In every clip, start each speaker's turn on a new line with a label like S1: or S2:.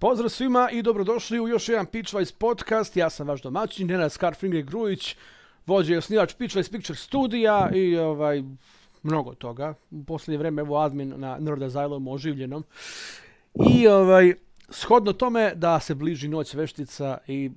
S1: Pozdrav svima i dobrodošli u još jedan Pitchwise podcast. Ja sam vaš domaćin, Nenad Skarfringer Grujić, vođe i osnivač Pitchwise Picture studija i ovaj, mnogo toga. U posljednje vreme evo admin na Nerd Asylumu oživljenom. I ovaj, shodno tome da se bliži noć veštica i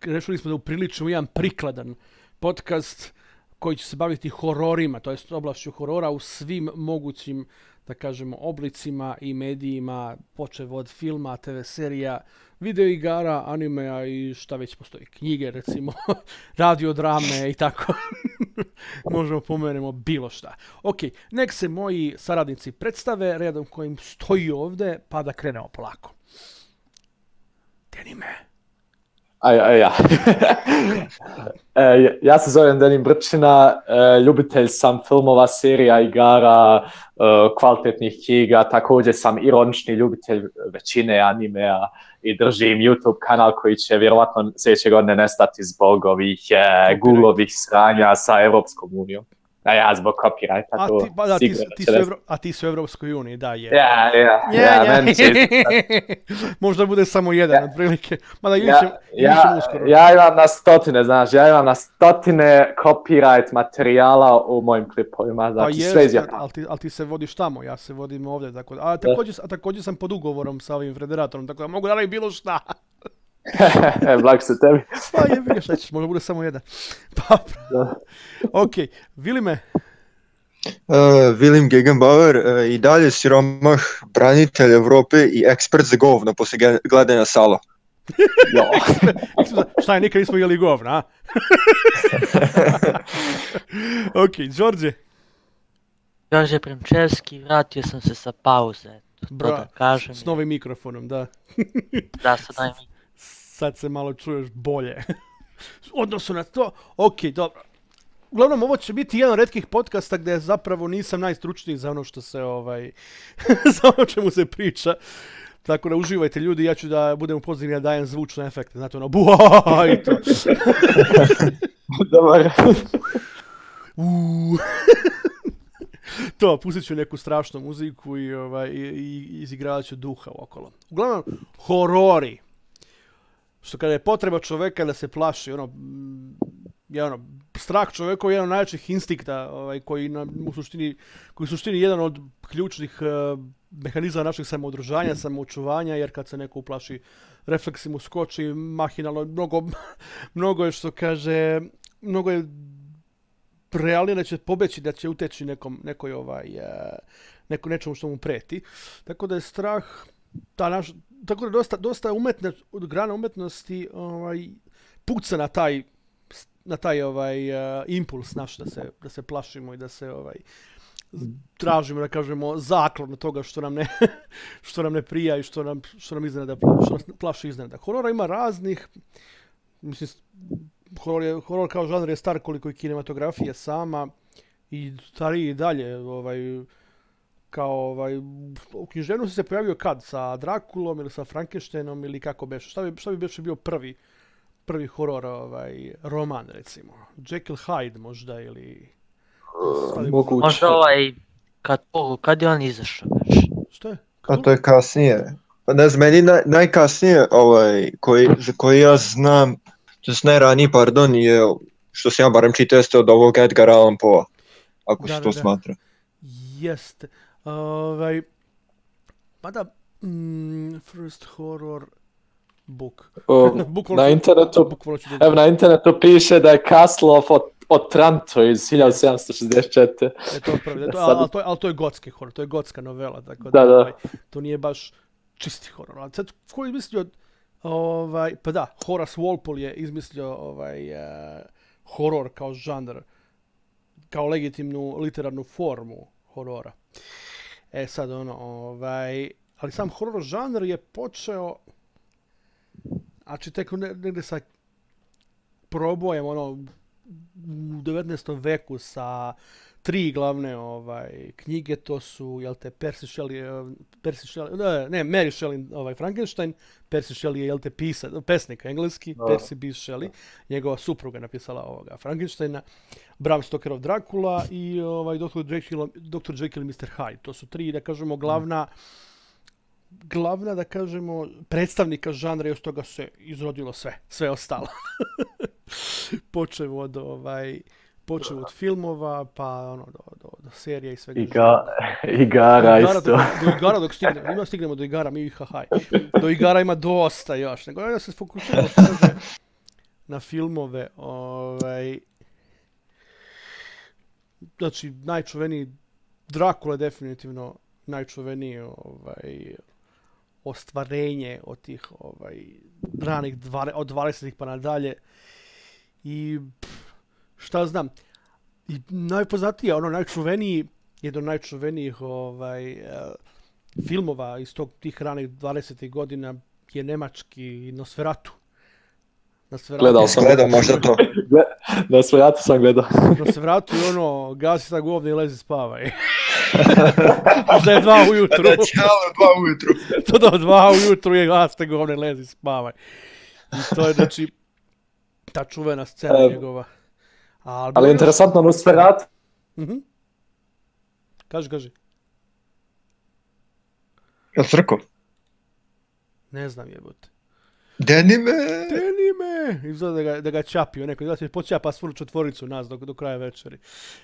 S1: rešili smo da upriličimo jedan prikladan podcast koji će se baviti hororima, to jest oblašću horora u svim mogućim da kažemo, oblicima i medijima, počev od filma, TV serija, video igara, animea i šta već postoji, knjige recimo, radiodrame i tako. Možemo pomenemo bilo šta. Ok, nek se moji saradnici predstave redom kojim stoji ovde, pa da krenemo polako. Denime.
S2: A, a ja. e, ja se zovem Denim Brčina, e, ljubitelj sam filmova, serija, igara, e, kvalitetnih knjiga, također sam ironični ljubitelj većine animea i držim YouTube kanal koji će vjerovatno sljedeće godine nestati zbog ovih e, Google-ovih sranja sa Evropskom unijom. A ja zbog copyrighta
S1: a
S2: to
S1: ti, pa, da, ti, ti, su Evro, a ti su u Evropskoj uniji, da je.
S2: Ja, ja, ja, ja, meni će...
S1: Možda bude samo jedan, ja. otprilike. Mada
S2: ja,
S1: ćemo,
S2: ja,
S1: uskoro.
S2: Ja imam na stotine, znaš, ja imam na stotine copyright materijala u mojim klipovima, znači
S1: pa
S2: sve iz
S1: ali ti, ali ti se vodiš tamo, ja se vodim ovdje, tako da. A također, a također sam pod ugovorom sa ovim federatorom, tako da mogu da bilo šta.
S2: e, blag se tebi.
S1: pa je, vidiš, šta ćeš, možda bude samo jedan. Pa, ok, Vilime.
S3: Uh, Vilim Gegenbauer, uh, i dalje siromah, branitelj Evrope i ekspert za govno posle gledanja sala.
S2: jo.
S1: šta je, nikad nismo jeli govna, a? ok, Đorđe.
S4: Đorđe Primčevski, vratio sam se sa pauze. Bra, to da kažem.
S1: S novim mikrofonom, da.
S4: da, sa novim mikrofonom
S1: sad se malo čuješ bolje. Odnosno na to, ok, dobro. Uglavnom, ovo će biti jedan od redkih podcasta gdje zapravo nisam najstručniji za ono što se, ovaj, za ono čemu se priča. Tako da uživajte ljudi, ja ću da budem upozivni da dajem zvučne efekte. Znate ono, buha i to.
S2: Dobar.
S1: to, pustit ću neku strašnu muziku i, ovaj, i, i izigravat ću duha okolo. Uglavnom, horori što kada je potreba čoveka da se plaši, ono, mm, je ono, strah čoveka je jedan od najjačih instinkta ovaj, koji na, u suštini, koji u suštini jedan od ključnih uh, mehanizama našeg samoodržanja, samoučuvanja, jer kad se neko uplaši, refleksi mu skoči, mahinalno, mnogo, mnogo je što kaže, mnogo je realnije da će pobeći, da će uteći nekom, nekoj ovaj, uh, neko, nečemu što mu preti. Tako da je strah, ta naš, tako da dosta, dosta umetne, od grana umetnosti ovaj, puca na taj, na taj ovaj, uh, impuls naš da se, da se plašimo i da se ovaj, tražimo da kažemo zaklon od toga što nam ne što nam ne prija i što nam što nam iznenada što nas plaši iznenada. Horora ima raznih mislim horor, je, horor kao žanr je star koliko i kinematografija sama i stariji i dalje ovaj kao ovaj u književnosti se pojavio kad? Sa Drakulom ili sa Frankensteinom ili kako beše? Šta bi šta bi beše bio prvi prvi horor ovaj roman recimo? Jekyll Hyde možda ili
S4: mogu možda ovaj kad kad je on izašao
S1: šta je?
S3: A to je kasnije. Pa ne znam meni naj, najkasnije ovaj koji za koji ja znam to je najraniji pardon je što se ja barem čitao jeste od ovog Edgar Allan Poe ako da, se to da, smatra.
S1: Jeste Ovaj, pa da, mm, first horror book.
S2: O, na internetu, evo na internetu piše da je Castle of Otranto iz 1764.
S1: E, to pravi, to, ali, to je, ali to je gotski horor, to je gotska novela, tako
S2: da, da, da.
S1: Ovaj, to nije baš čisti horor. Ali sad, ko je izmislio, ovaj, pa da, Horace Walpole je izmislio ovaj, uh, horor kao žanr, kao legitimnu literarnu formu horora. E sad ono, ovaj, ali sam horror žanr je počeo, znači tek negde sa probojem, ono, u 19. veku sa tri glavne ovaj knjige to su jel te Percy Shelley Percy Shelley ne, Mary Shelley ovaj Frankenstein Percy Shelley je jel te pisa pesnik engleski no. Percy B Shelley njegova supruga napisala ovoga Frankensteina Bram Stokerov Dracula i ovaj Dr. Jekyll Dr. Jekyll i Mr. Hyde to su tri da kažemo glavna glavna, da kažemo, predstavnika žanra i od toga se izrodilo sve, sve ostalo. počeo od ovaj, počeo od filmova, pa ono, do, do, do serija i svega.
S2: Iga, igara
S1: igara
S2: isto.
S1: Do, do igara dok stignemo, ima stignemo do igara, mi hahaj. Do igara ima dosta još, nego ja se fokusiramo na filmove, ovaj, znači, najčuveniji Dracula je definitivno najčuveniji ovaj, ostvarenje od tih ovaj, ranih dvare, od 20-ih pa nadalje. I pff, šta znam, i najpoznatiji, ono najčuveniji, jedan od najčuvenijih ovaj, eh, filmova iz tog tih ranih 20-ih godina je nemački Nosferatu. Nosferatu.
S2: Gledao sam.
S3: Gledao možda to.
S2: Na svojatu sam gledao.
S1: Nosferatu je ono, gasi sa govne i lezi spavaj. Možda je dva ujutru.
S3: Da, ćao, dva ujutru.
S1: to da dva ujutru je glas te govne lezi spavaj. I to je znači ta čuvena scena
S2: Em,
S1: njegova. Ali,
S2: Ali interesantno, Nosferatu,
S1: Mhm. Kaži, kaži.
S3: Jel srko?
S1: Ne znam jebote.
S3: Deni me!
S1: Teni me! Izgleda da ga, da ga čapio neko. Da će počapa svu četvoricu nas do, do kraja večeri.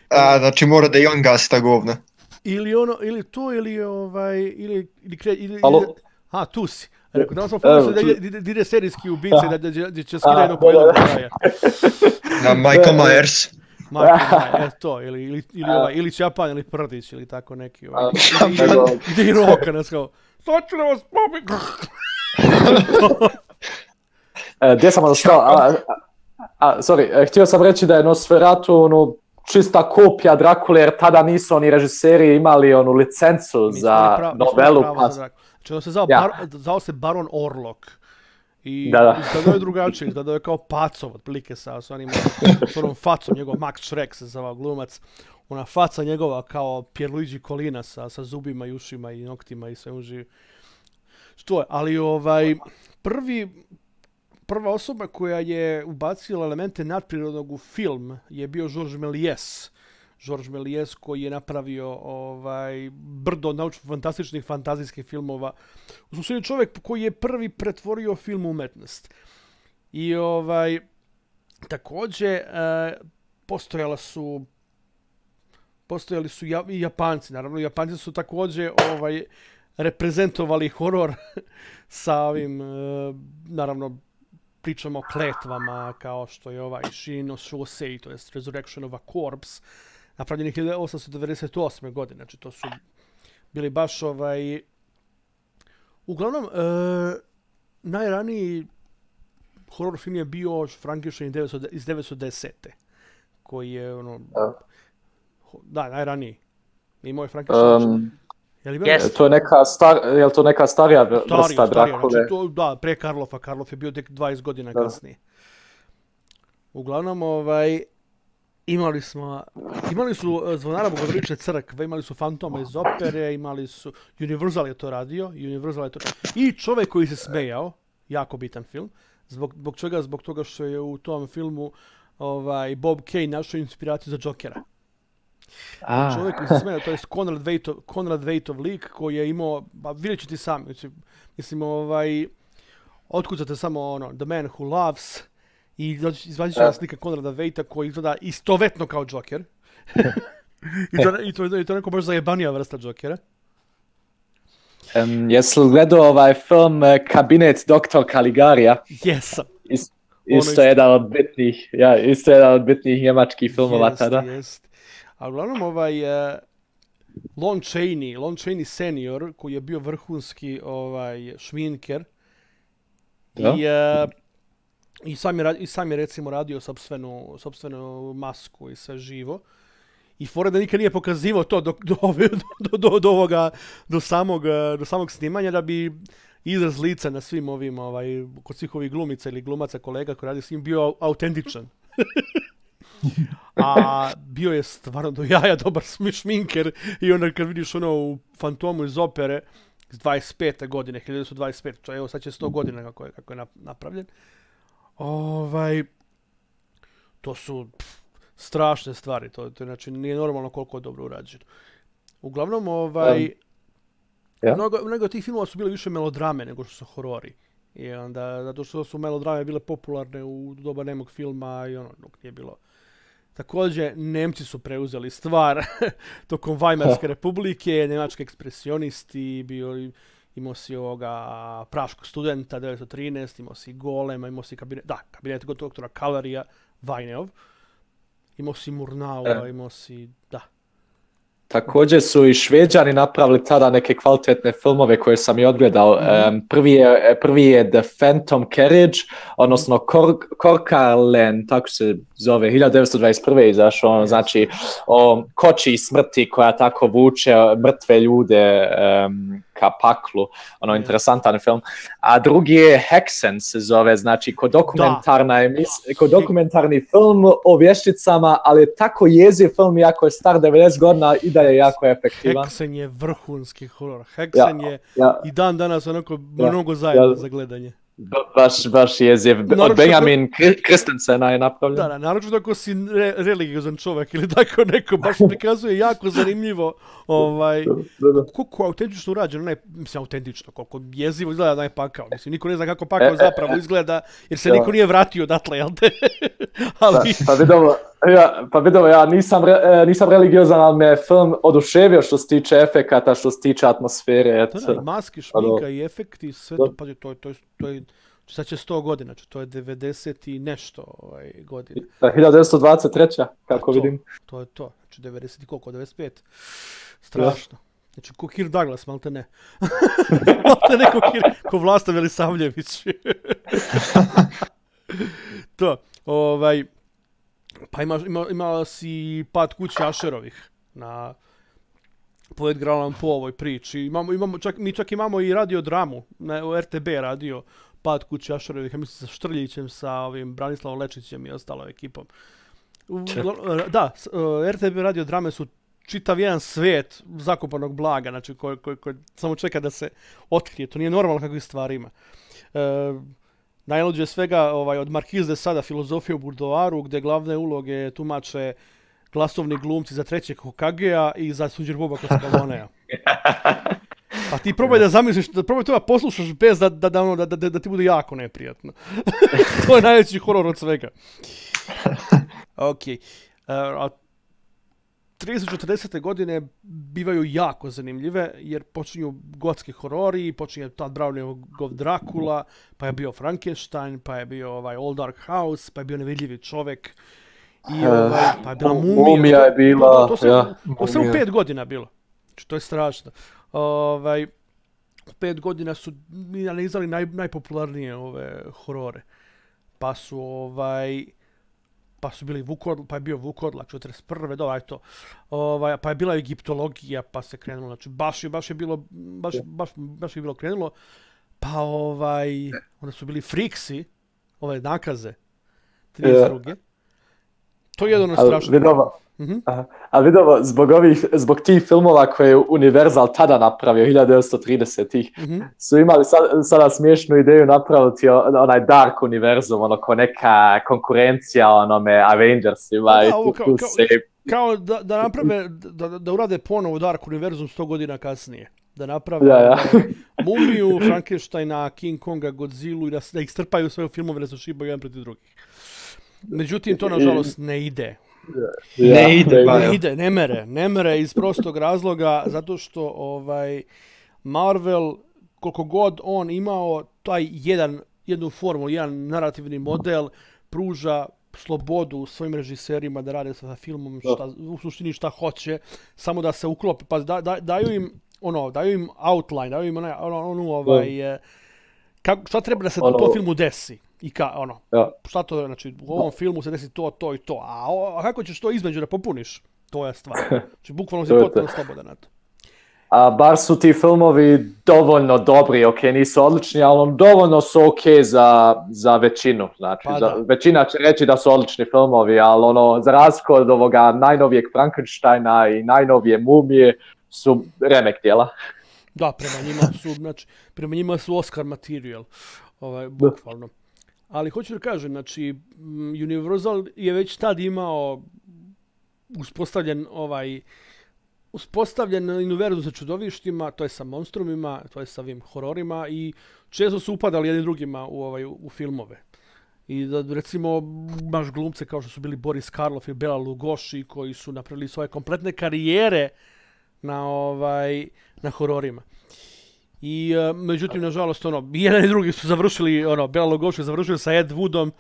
S3: A, znači mora da i on gasi ta govna.
S1: Ili ono, ili to, ili ovaj, ili, ili, kre, ili,
S2: Alo?
S1: ili a, tu si. Rekao, da sam
S2: Evo,
S1: pomislio da,
S2: tu-
S1: ide- da, ide serijski ubice, da, da, da, da će skida
S2: A,
S1: jedno po jedno kraja.
S3: Na Michael Myers.
S1: Michael Myers, to, ili, ili, ili, ovaj, ili Čapan, ili Prdić, ili tako neki. Ovaj. Ide,
S2: nego-
S1: ide i roka nas kao, sad ću da vas pobim.
S2: E, gdje sam ostao? A, sorry, e, htio sam reći da je Nosferatu ono, čista kopija Drakule, jer tada nisu oni režiseri imali onu licencu
S1: smo
S2: za
S1: smo
S2: novelu.
S1: pravo
S2: Pa,
S1: za On se zvao,
S2: Ja.
S1: Bar, zvao se Baron Orlok. I
S2: Da, da.
S1: izgledao je drugačije, izgledao je kao pacov, otprilike sa, sa, onim, s onom facom, njegov Max Schreck se zvao glumac. Ona faca njegova kao Pierluigi Colina sa, sa zubima i ušima i noktima i sve uživi. Što je, ali ovaj, prvi, prva osoba koja je ubacila elemente nadprirodnog u film je bio Georges Méliès. Georges Méliès koji je napravio ovaj brdo naučno-fantastičnih fantazijskih filmova. U suštini čovjek koji je prvi pretvorio film u umetnost. I ovaj takođe e, postojala su postojali su ja, i Japanci, naravno Japanci su takođe ovaj reprezentovali horor sa ovim e, naravno pričamo o kletvama kao što je ovaj Shino Shosei, to je Resurrection of a Corpse, napravljeni 1898. godine, znači to su bili baš ovaj uglavnom e, najraniji horror film je bio Frankenstein 900 iz 910. koji je ono
S2: Da.
S1: da, najraniji. Imao je Frankenstein.
S2: um,
S1: je li
S4: Jest.
S2: to je neka star, je li to neka starija
S1: stariji,
S2: vrsta
S1: stariji,
S2: Drakule?
S1: znači to, da, pre Karlofa, Karlof je bio tek 20 godina
S2: Da.
S1: kasnije. Uglavnom, ovaj, imali smo, imali su eh, zvonara Bogodrične crkve, imali su Fantoma iz opere, imali su, Universal je to radio, Universal je to, i čovjek koji se smejao, jako bitan film, zbog, zbog čega? Zbog toga što je u tom filmu ovaj, Bob Kane našao inspiraciju za Jokera.
S2: A,
S1: Čovjek koji se smeo, to je Konrad Vejtov, Konrad Vejtov lik koji je imao, ba vidjet ću ti sam, mislim, ovaj, otkucate samo ono, The Man Who Loves, i izvadit vam slika Konrada Vejta koji izgleda istovetno kao Joker. I to, i to, i to neko baš zajebanija vrsta Jokera.
S2: um, jesi li gledao ovaj film eh, Kabinet Dr. Caligarija?
S1: Jesam.
S2: Is,
S1: Ono
S2: isto
S1: isto.
S2: je jedan od bitnih, ja, isto je jedan od bitnih njemačkih filmova
S1: Jest,
S2: tada.
S1: Jest. A uglavnom ovaj uh, Lon Chaney, Lon Chaney senior koji je bio vrhunski ovaj šminker
S2: Da.
S1: i uh, i sam je, i sam je recimo radio sopstvenu, sopstvenu masku i sve živo. I fora da nikad nije pokazivao to do, do, do, do, do, ovoga, do samog, do samog snimanja da bi izraz lica na svim ovim, ovaj, kod svih ovih glumica ili glumaca kolega koji radi s njim bio autentičan. A bio je stvarno do jaja dobar šminker i onda kad vidiš ono u Fantomu iz opere iz 25. godine, 1925, to evo sad će 100 godina kako je, kako je napravljen. napravljen. Ovaj, to su pff, strašne stvari, to, to znači nije normalno koliko je dobro urađeno. Uglavnom, ovaj,
S2: Ja.
S1: Mnogo, mnogo od tih filmova su bile više melodrame nego što su horori. I onda, zato što su melodrame bile popularne u doba nemog filma i ono, dok nije bilo. Također, Nemci su preuzeli stvar tokom Weimarske republike, njemački ekspresionisti, bio, imao si ovoga praškog studenta 1913, imao si Golema, imao si kabinet, da, kabinet doktora Kalarija, Vajneov, imao si Murnaua,
S2: E.
S1: imao si, da,
S2: Također su i Šveđani napravili tada neke kvalitetne filmove koje sam i odgledao. Em, prvi, je, prvi je The Phantom Carriage, odnosno Kor Korkalen, tako se zove, 1921. je izašao, ono, znači o koči smrti koja tako vuče mrtve ljude em, ka paklu, ono
S1: Je.
S2: interesantan film. A drugi je Hexen se zove, znači ko dokumentarna emis, ko dokumentarni film o vješticama, ali je tako jeziv film, iako je star 90 godina i da je jako efektivan.
S1: Heksen je vrhunski horor. Heksen je
S2: Ja,
S1: i dan danas onako
S2: Ja,
S1: mnogo zajedno
S2: ja.
S1: za gledanje.
S2: Ba- baš, baš jeziv.
S1: Naročito-
S2: Od Benjamin Kri- Kristensena je napravljen.
S1: Da, da, naročito ako si re, religiozan čovjek ili tako neko, baš prikazuje jako zanimljivo ovaj,
S2: Da, da.
S1: koliko je autentično urađeno, ne, mislim autentično, koliko jezivo izgleda da je pakao. Mislim, niko ne zna kako pakao zapravo izgleda, jer se
S2: Da.
S1: niko nije vratio odatle, jel te? Ali,
S2: Pa, pa vidovo, ja, pa vidovo, ja nisam, re, e, nisam religiozan, ali me je film oduševio što se tiče efekata, što se tiče atmosfere. Et,
S1: da, da, i maske,
S2: Pa da.
S1: šminka i efekti, sve to,
S2: Da.
S1: pazi, to, je- to, je- to je, sad će 100 godina, znači to je 90 i nešto ovaj, godine.
S2: 1923. kako
S1: Pa to.
S2: vidim.
S1: To je to. Znači 90 i koliko, 95. Strašno. Znači, ko Kir Douglas, malte ne. malte ne ko Kir, ko Vlasta Velisavljević. to, ovaj, pa ima, ima, imala si pad kuće Ašerovih na po Edgar Allan Poe ovoj priči. Imamo, imamo čak, mi čak imamo i radio dramu, na RTB radio pad kuće Ašerovih, ja mislim sa Štrljićem, sa ovim Branislavom Lečićem i ostalom ekipom. Gla- Da, uh, RTB radio drame su čitav jedan svijet zakopanog blaga, znači koji, koji, koji samo čeka da se otkrije. To nije normalno kakvih stvari ima. E, najluđe svega ovaj, od Markiz de Sada, filozofije u Burdoaru, gde glavne uloge tumače glasovni glumci za trećeg Hokagea i za Suđer Boba kod Skalonea. Pa ti probaj da zamisliš, da probaj to da poslušaš bez da, da, da, ono, da, da, da, ti bude jako neprijatno. to je najveći horor od svega. Ok. Uh, a 30-40. godine bivaju jako zanimljive, jer počinju gotski horori, počinje Todd Browningov Dracula, pa je bio Frankenstein, pa je bio ovaj Old Dark House, pa je bio nevidljivi čovek, i
S2: Eh,
S1: ovaj, pa je bila
S2: Mu-
S1: mumija.
S2: Mumija je bila,
S1: To, to, to,
S2: ja.
S1: to u pet godina bilo. Znači, to je strašno. Ovaj, u pet godina su analizali naj, najpopularnije ove horore. Pa su ovaj pa su bili Vukodl, pa je bio Vukodlak 41. Do, aj to. Ovaj, pa je bila egiptologija, pa se krenulo. Znači, baš je, baš je bilo, baš, baš, baš je bilo krenulo. Pa ovaj, onda su bili Friksi, ove nakaze, 32. To je jedan od
S2: Ali
S1: Mhm.
S2: Aha. A vidovo, zbog ovih, zbog tih filmova koje je Universal tada napravio, 1930-ih,
S1: Mhm.
S2: su imali sad, sada smiješnu ideju napraviti onaj Dark univerzum, ono ko neka konkurencija onome Avengersima
S1: da,
S2: i tu,
S1: kao-
S2: tu
S1: kao-
S2: se...
S1: kao da, da naprave, da, da- urade ponovo Dark Univerzum 100 godina kasnije. Da naprave
S2: da.
S1: ovaj, Mumiju, Frankensteina, King Konga, Godzilla i da, da ih strpaju sve u filmove da se šibaju jedan protiv drugih. Međutim, to nažalost ne ide.
S3: Ne ide, pa
S1: Ne
S3: ja.
S1: ide, ne mere, ne mere iz prostog razloga, zato što ovaj Marvel, koliko god on imao taj jedan, jednu formulu, jedan narativni model, pruža slobodu svojim režiserima da rade sa filmom šta, u suštini šta hoće, samo da se uklope, pa da, da, daju im ono, daju im outline, daju im onaj, ono, onu, ovaj, eh, kako, šta treba da se u
S2: Ono-
S1: tom filmu desi i ka, ono,
S2: Ja.
S1: šta to, znači, u ovom filmu se desi to, to i to, a, o, a kako ćeš to između da popuniš? To je stvar. Znači, bukvalno si potpuno slobodan na to.
S2: A bar su ti filmovi dovoljno dobri, ok, nisu odlični, ali dovoljno su ok za, za većinu. Znači,
S1: Pa
S2: za,
S1: da.
S2: većina će reći da su odlični filmovi, ali ono, za razliku od ovoga najnovijeg Frankensteina i najnovije Mumije su remek djela.
S1: Da, prema njima su, znači, prema njima su Oscar material, ovaj, bukvalno. Ali hoću da kažem, znači, mm, Universal je već tad imao uspostavljen ovaj uspostavljen univerzum sa čudovištima, to je sa monstrumima, to je sa ovim hororima i često su upadali jedni drugima u, ovaj, u, filmove. I da, recimo, baš glumce kao što su bili Boris Karloff i Bela Lugoši, koji su napravili svoje kompletne karijere na, ovaj, na hororima. I, uh, međutim, nažalost, ono, jedan i drugi su završili, ono, Bela Lugoši završili sa Ed Woodom.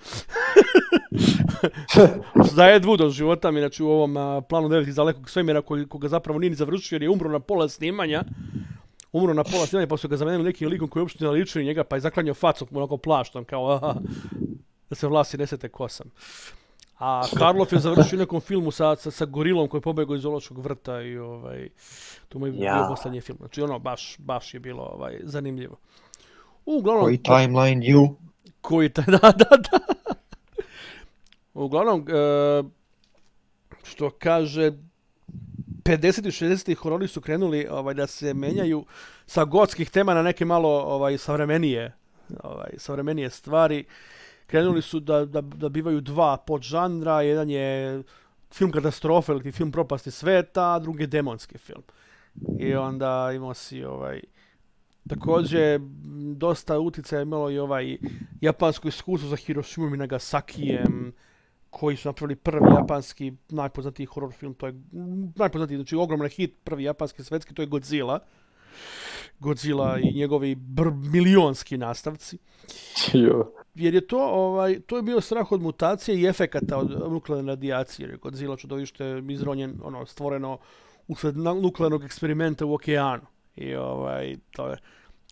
S1: za Ed Wood od života mi, znači u ovom uh, planu 9 iz dalekog svemira, koji, koga zapravo nije ni završio, jer je umro na pola snimanja. Umro na pola snimanja, pa su ga zamenili nekim likom koji uopšte ne ličio njega, pa je zaklanjao facu onako plaštom, kao, aha, da se vlasi nesete kosam. A Karloff je završio u nekom filmu sa, sa, sa gorilom koji je pobegao iz zoološkog vrta i ovaj, to mu je
S2: Ja.
S1: bio poslednji film. Znači ono, baš, baš je bilo ovaj, zanimljivo. Uglavnom,
S3: Koji timeline you?
S1: koji taj, da, da, da. Uglavnom, e, što kaže, 50. i 60. horori su krenuli ovaj, da se menjaju sa gotskih tema na neke malo ovaj, savremenije, ovaj, savremenije stvari. Krenuli su da, da, da bivaju dva podžanra, jedan je film katastrofe ili film propasti sveta, a drugi je demonski film. I onda imao si ovaj, Također, dosta utjecaja je imalo i ovaj japansko iskustvo za Hiroshima i Nagasakijem, koji su napravili prvi japanski najpoznatiji horror film, to je najpoznatiji, znači ogroman hit, prvi japanski svetski, to je Godzilla. Godzilla i njegovi br milionski nastavci.
S2: Jo.
S1: Jer je to, ovaj, to je bio strah od mutacije i efekata od nuklearne radijacije, jer je Godzilla čudovište izronjen, ono, stvoreno usled nuklearnog eksperimenta u okeanu. I ovaj, to je,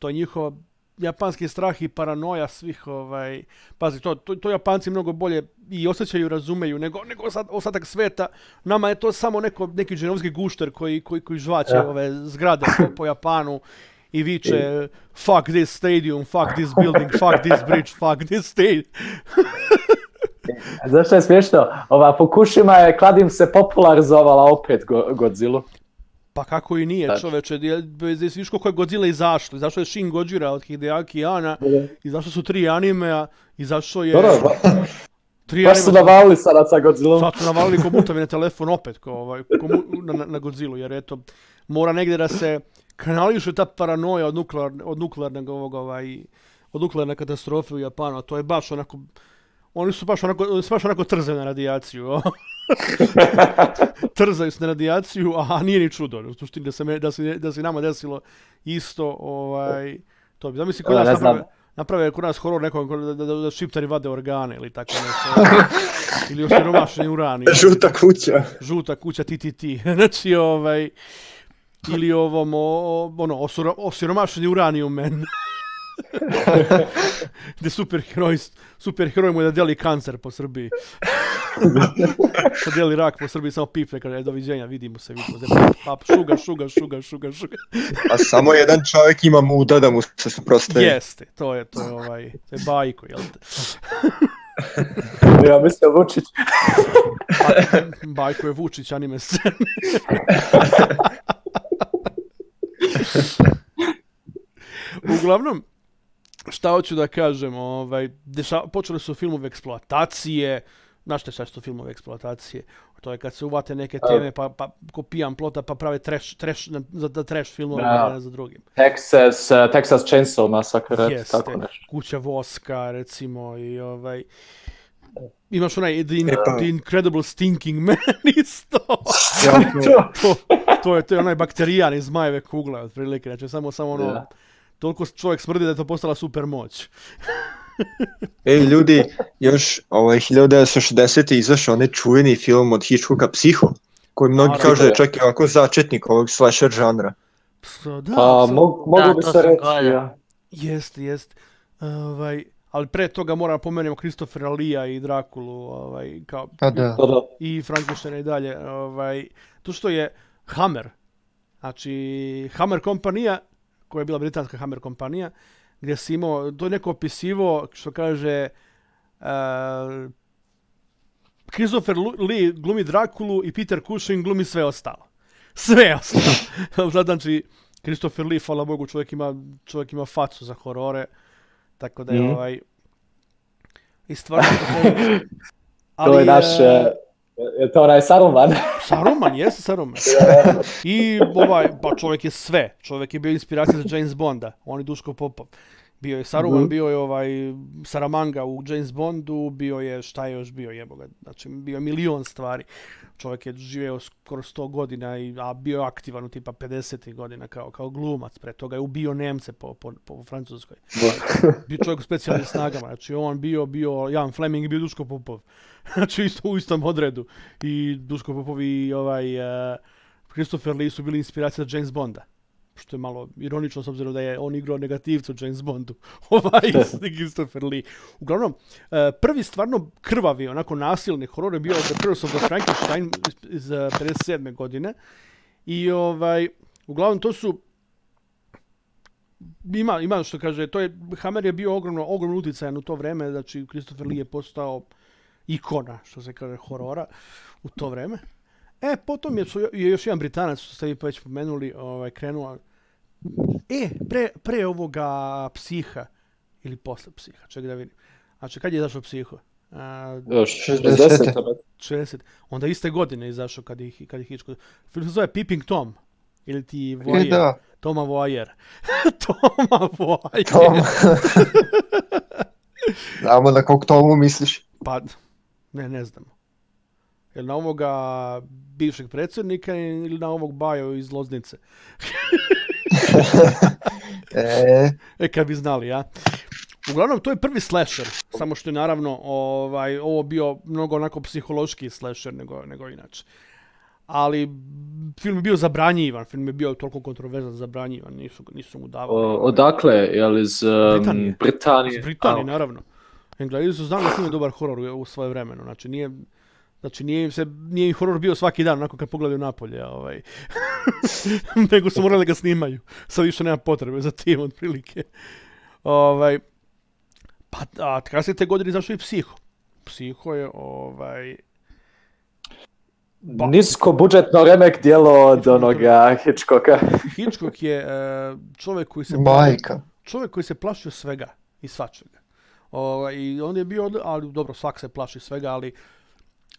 S1: to je njihov japanski strah i paranoja svih, ovaj, pazi, to, to, to Japanci mnogo bolje i osjećaju, razumeju nego, nego ostatak sveta. Nama je to samo neko, neki dženovski gušter koji, koji, koji žvaće
S2: Ja.
S1: ove zgrade po, po Japanu i viče fuck this stadium, fuck this building, fuck this bridge, fuck this state.
S2: Znaš što je smiješno? Ova Fukushima je kladim se popularizovala opet go, Godzilla.
S1: Pa kako i nije, čoveče, bez viš koliko je Godzilla izašlo, izašlo je Shin Gojira od Hideaki Ana, izašlo su tri animea, izašlo je
S2: Dobro,
S1: tri
S2: baš su navalili sada sa Godzillom.
S1: sad su navalili ko mutavi na telefon opet, ko, ovaj, ko na, na Godzillu, jer eto, mora negdje da se kanališe ta paranoja od nuklearne, od nuklearnog ovog, ovaj, od nuklearne katastrofe u Japanu, a to je baš onako, oni su baš onako, oni su baš onako trzaju na radijaciju. trzaju se na radijaciju, a nije ni čudo. U suštini da se, me, da se, da se nama desilo isto, ovaj, to bi, zamisli kod nas naprave, naprave kod nas horor nekog da, da, da, da šiptari vade organe ili tako nešto. ili osiromašeni uran. ili
S3: Žuta kuća.
S1: žuta kuća TTT. znači, ovaj, ili ovom, o, ono, osuro, osiromašeni uranijum men. Gde superheroj, superheroj mu je da deli kancer po Srbiji. da deli rak po Srbiji, samo pipne kada je doviđenja, vidimo se, vidimo se. Pa, šuga, šuga, šuga, šuga, šuga.
S3: A samo jedan čovjek ima muda da mu se suprostavi.
S1: Jeste, to je, to je ovaj, to je bajko, jel te?
S2: Ja mislim Vučić.
S1: Bajko je Vučić anime scene. Uglavnom, šta hoću da kažem, ovaj, deša, počeli su filmove eksploatacije, znaš šta su filmove eksploatacije? To je kad se uvate neke teme, pa, pa ko pijan plota, pa prave trash, trash, za, za trash filmove
S2: Da.
S1: jedan za drugim.
S2: Texas, uh, Texas Chainsaw Massacre,
S1: Jeste,
S2: tako nešto.
S1: kuća voska, recimo, i ovaj... Imaš onaj The, In,
S3: E pa-
S1: The Incredible Stinking Man isto.
S3: Ja, to-
S1: to, to je to je onaj bakterijan iz zmajeve kugle otprilike, znači samo samo ono
S2: Da.
S1: toliko čovjek smrdi da je to postala super moć.
S3: Ej, ljudi, još ovaj 1960. izašao onaj čuveni film od Hitchcocka Psiho, koji mnogi
S1: Naravno.
S3: kažu da je čak i ovako začetnik ovog slasher žanra.
S1: So, da,
S2: Pa,
S1: so-
S2: mo, mogu
S4: Da,
S2: bi se reći, ja.
S1: Jest, jest. Ovaj, ali pre toga moram pomenuti Kristofera Lija i Drakulu, ovaj, kao,
S3: Pa da.
S2: Da,
S1: i Frankensteina i dalje. Ovaj, to što je Hammer, znači Hammer kompanija, koja je bila britanska Hammer kompanija, gdje si imao, to je neko opisivo, što kaže, uh, Christopher Lee glumi Drakulu i Peter Cushing glumi sve ostalo. Sve ostalo. Znači, Christopher Lee, hvala Bogu, čovjek ima, čovjek ima facu za horore, tako da je
S2: Mhm.
S1: ovaj... I stvarno...
S2: To je naš,
S1: e,
S2: eh, Je to onaj Saruman?
S1: Saruman, jeste Saruman. I ovaj, pa čovjek je sve. Čovjek je bio inspiracija za James Bonda. On je Duško Popov. Bio je Saruman,
S2: Mhm.
S1: bio je ovaj Saramanga u James Bondu, bio je, šta je još bio, jebo ga. Znači, bio je milion stvari. Čovjek je živeo skoro 100 godina, i, a bio je aktivan u tipa 50 godina kao, kao glumac. Pre toga je ubio Nemce po, po, po Francuskoj. bio čovjek u specijalnim snagama. Znači, on bio, bio Jan Fleming i bio Duško Popov. Znači, isto u istom odredu. I Duško Popov i ovaj, uh, Christopher Lee su bili inspiracija za James Bonda. Što je malo ironično s obzirom da je on igrao negativca u James Bondu. ovaj Christopher Lee. Uglavnom, uh, prvi stvarno krvavi, onako nasilni horor je bio The Curse of the Frankenstein iz, iz uh, 57. godine. I ovaj, uglavnom to su ima, ima što kaže, to je, Hammer je bio ogromno, ogromno utjecajan u to vreme, znači Christopher Lee je postao ikona, što se kaže, horora u to vreme. E, potom je, je još jedan Britanac, što ste vi već pomenuli, ovaj, krenuo, e, pre, pre ovoga psiha, ili posle psiha, čekaj da vidim. Znači, kad je izašao psiho? A,
S2: Još
S3: 60.
S2: 60.
S1: 60. Onda iste godine je izašao kad ih, kad ih Hitchcock. Film se zove Peeping Tom. Ili ti
S3: E,
S1: Voyeur.
S3: da,
S1: Toma Voyer. Toma Voyer.
S3: Tom. Znamo na kog tomu misliš.
S1: Pa, ne, ne znam. Jel na ovoga bivšeg predsjednika ili na ovog Bajo iz Loznice?
S3: E,
S1: E, kad bi znali, ja. Uglavnom, to je prvi slasher, samo što je naravno ovaj, ovo bio mnogo onako psihološki slasher nego, nego inače. Ali film je bio zabranjivan, film je bio toliko kontroverzan zabranjivan, nisu, nisu mu davali.
S2: O, odakle, je li iz um,
S1: Britanije.
S2: Britanije?
S1: Iz Britanije,
S2: A,
S1: naravno. Englezi su znali da film je dobar horor u, svoje vremeno, znači nije, znači nije im se, nije im horor bio svaki dan, onako kad pogledaju napolje, ovaj. nego su morali da ga snimaju. Sad više nema potrebe za tim, otprilike. Ovaj, pa, a kasnije te godine izašao i Psiho. Psiho je, ovaj, Ba-
S2: Nisko budžetno remek dijelo od onoga Hitchcocka.
S1: Hitchcock je e, čovjek koji se
S3: majka.
S1: čovjek koji se plašio svega i svačega. Ovaj, I on je bio, ali dobro, svak se plaši svega, ali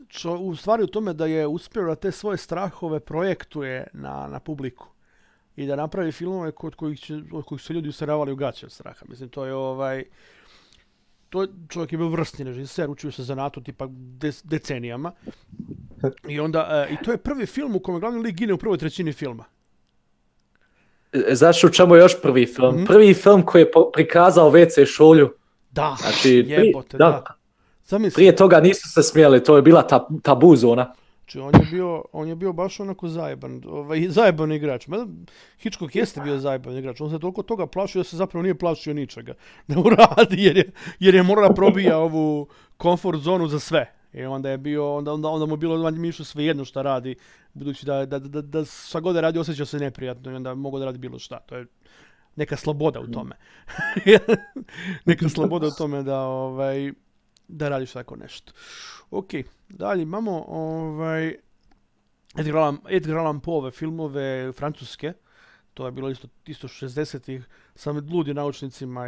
S1: čo, u stvari u tome da je uspio da te svoje strahove projektuje na, na publiku i da napravi filmove kod kojih, će, od kojih su ljudi useravali u gaće od straha. Mislim, to je ovaj... To je, čovjek je bio vrstni režiser, učio se zanatu tipa des, decenijama. I onda, e, i to je prvi film u kojem glavni lik gine u prvoj trećini filma.
S2: E, Znaš u čemu je još prvi film?
S1: Mhm.
S2: Prvi film koji je prikazao WC šolju.
S1: Da,
S2: Znači, pri-
S1: jebote, da.
S2: da.
S1: Zamisli.
S2: Prije toga nisu se smijeli, to je bila ta, tabu zona.
S1: Znači, on je bio, on je bio baš onako zajeban, ovaj, zajeban igrač. Mada Hitchcock jeste bio zajeban igrač. On se toliko toga plašio da se zapravo nije plašio ničega da uradi, jer je, jer je morao da probija ovu komfort zonu za sve. I onda je bio, onda, onda, onda mu je bilo manje mišu svejedno šta radi, budući da, da, da, da šta god radi osjećao se neprijatno i onda mogu da radi bilo šta. To je neka sloboda u tome. neka sloboda u tome da, ovaj, da radiš tako nešto. Ok, dalje imamo ovaj, Edgar Allan, Edgar Allan Poe filmove francuske, to je bilo isto, isto 60-ih, sa ludi naučnicima,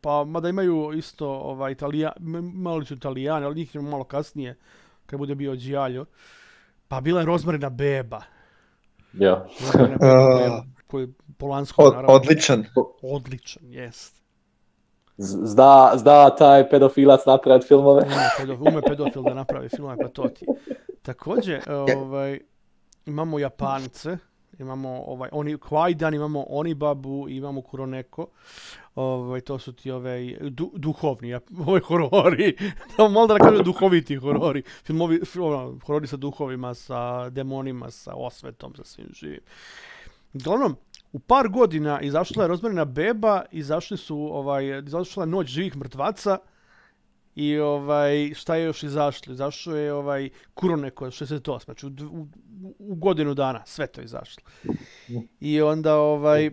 S1: pa mada imaju isto ovaj, Italija, malo su italijani, ali njih ima malo kasnije, kad bude bio Giallo. Pa bila je Rozmarina beba.
S2: Ja.
S1: Rozmarina beba,
S3: A.
S1: koji je Polansko,
S3: Od,
S1: naravno.
S3: odličan.
S1: Odličan, jest.
S2: Z- Zna, zna taj pedofilac napraviti filmove.
S1: Ume, pedofil, ume pedofil da napravi filmove, pa to ti. Također, ovaj, imamo Japance, imamo ovaj, oni Kwaidan, imamo Onibabu, imamo Kuroneko. Ovaj, to su ti ovaj, du, duhovni, ovaj horori. da malo da kažem duhoviti horori. Filmovi, fil, ono, horori sa duhovima, sa demonima, sa osvetom, sa svim živim. Uglavnom, u par godina izašla je Rozmarina beba, izašli su, ovaj, izašla Noć živih mrtvaca, i ovaj, šta je još izašlo? Izašlo je ovaj Kuroneko 68, znači u, u, u godinu dana sve to je izašlo. I onda ovaj,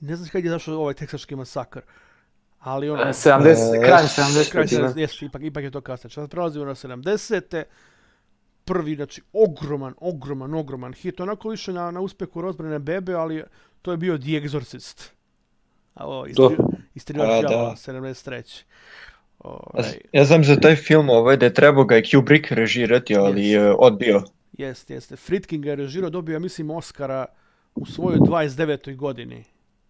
S1: ne znam kad je izašao ovaj teksaški masakr, ali ono,
S2: 70,
S3: E,
S2: kraj
S1: kraj
S2: 70.
S1: 70, jes, ipak, ipak je to kasnije. Sad prelazimo na 70. Prvi, znači, ogroman, ogroman, ogroman hit. Onako više na, na uspehu rozbrane bebe, ali to je bio The Exorcist. A, o,
S2: To.
S1: istri, istri
S3: A, da.
S1: džava, 73. Ovaj,
S3: Ja znam za taj film ovaj, da je trebao ga je Kubrick režirati, ali je odbio.
S1: Jeste, jeste. Fritkin ga je režirao, dobio, ja mislim, Oscara u svojoj 29. godini.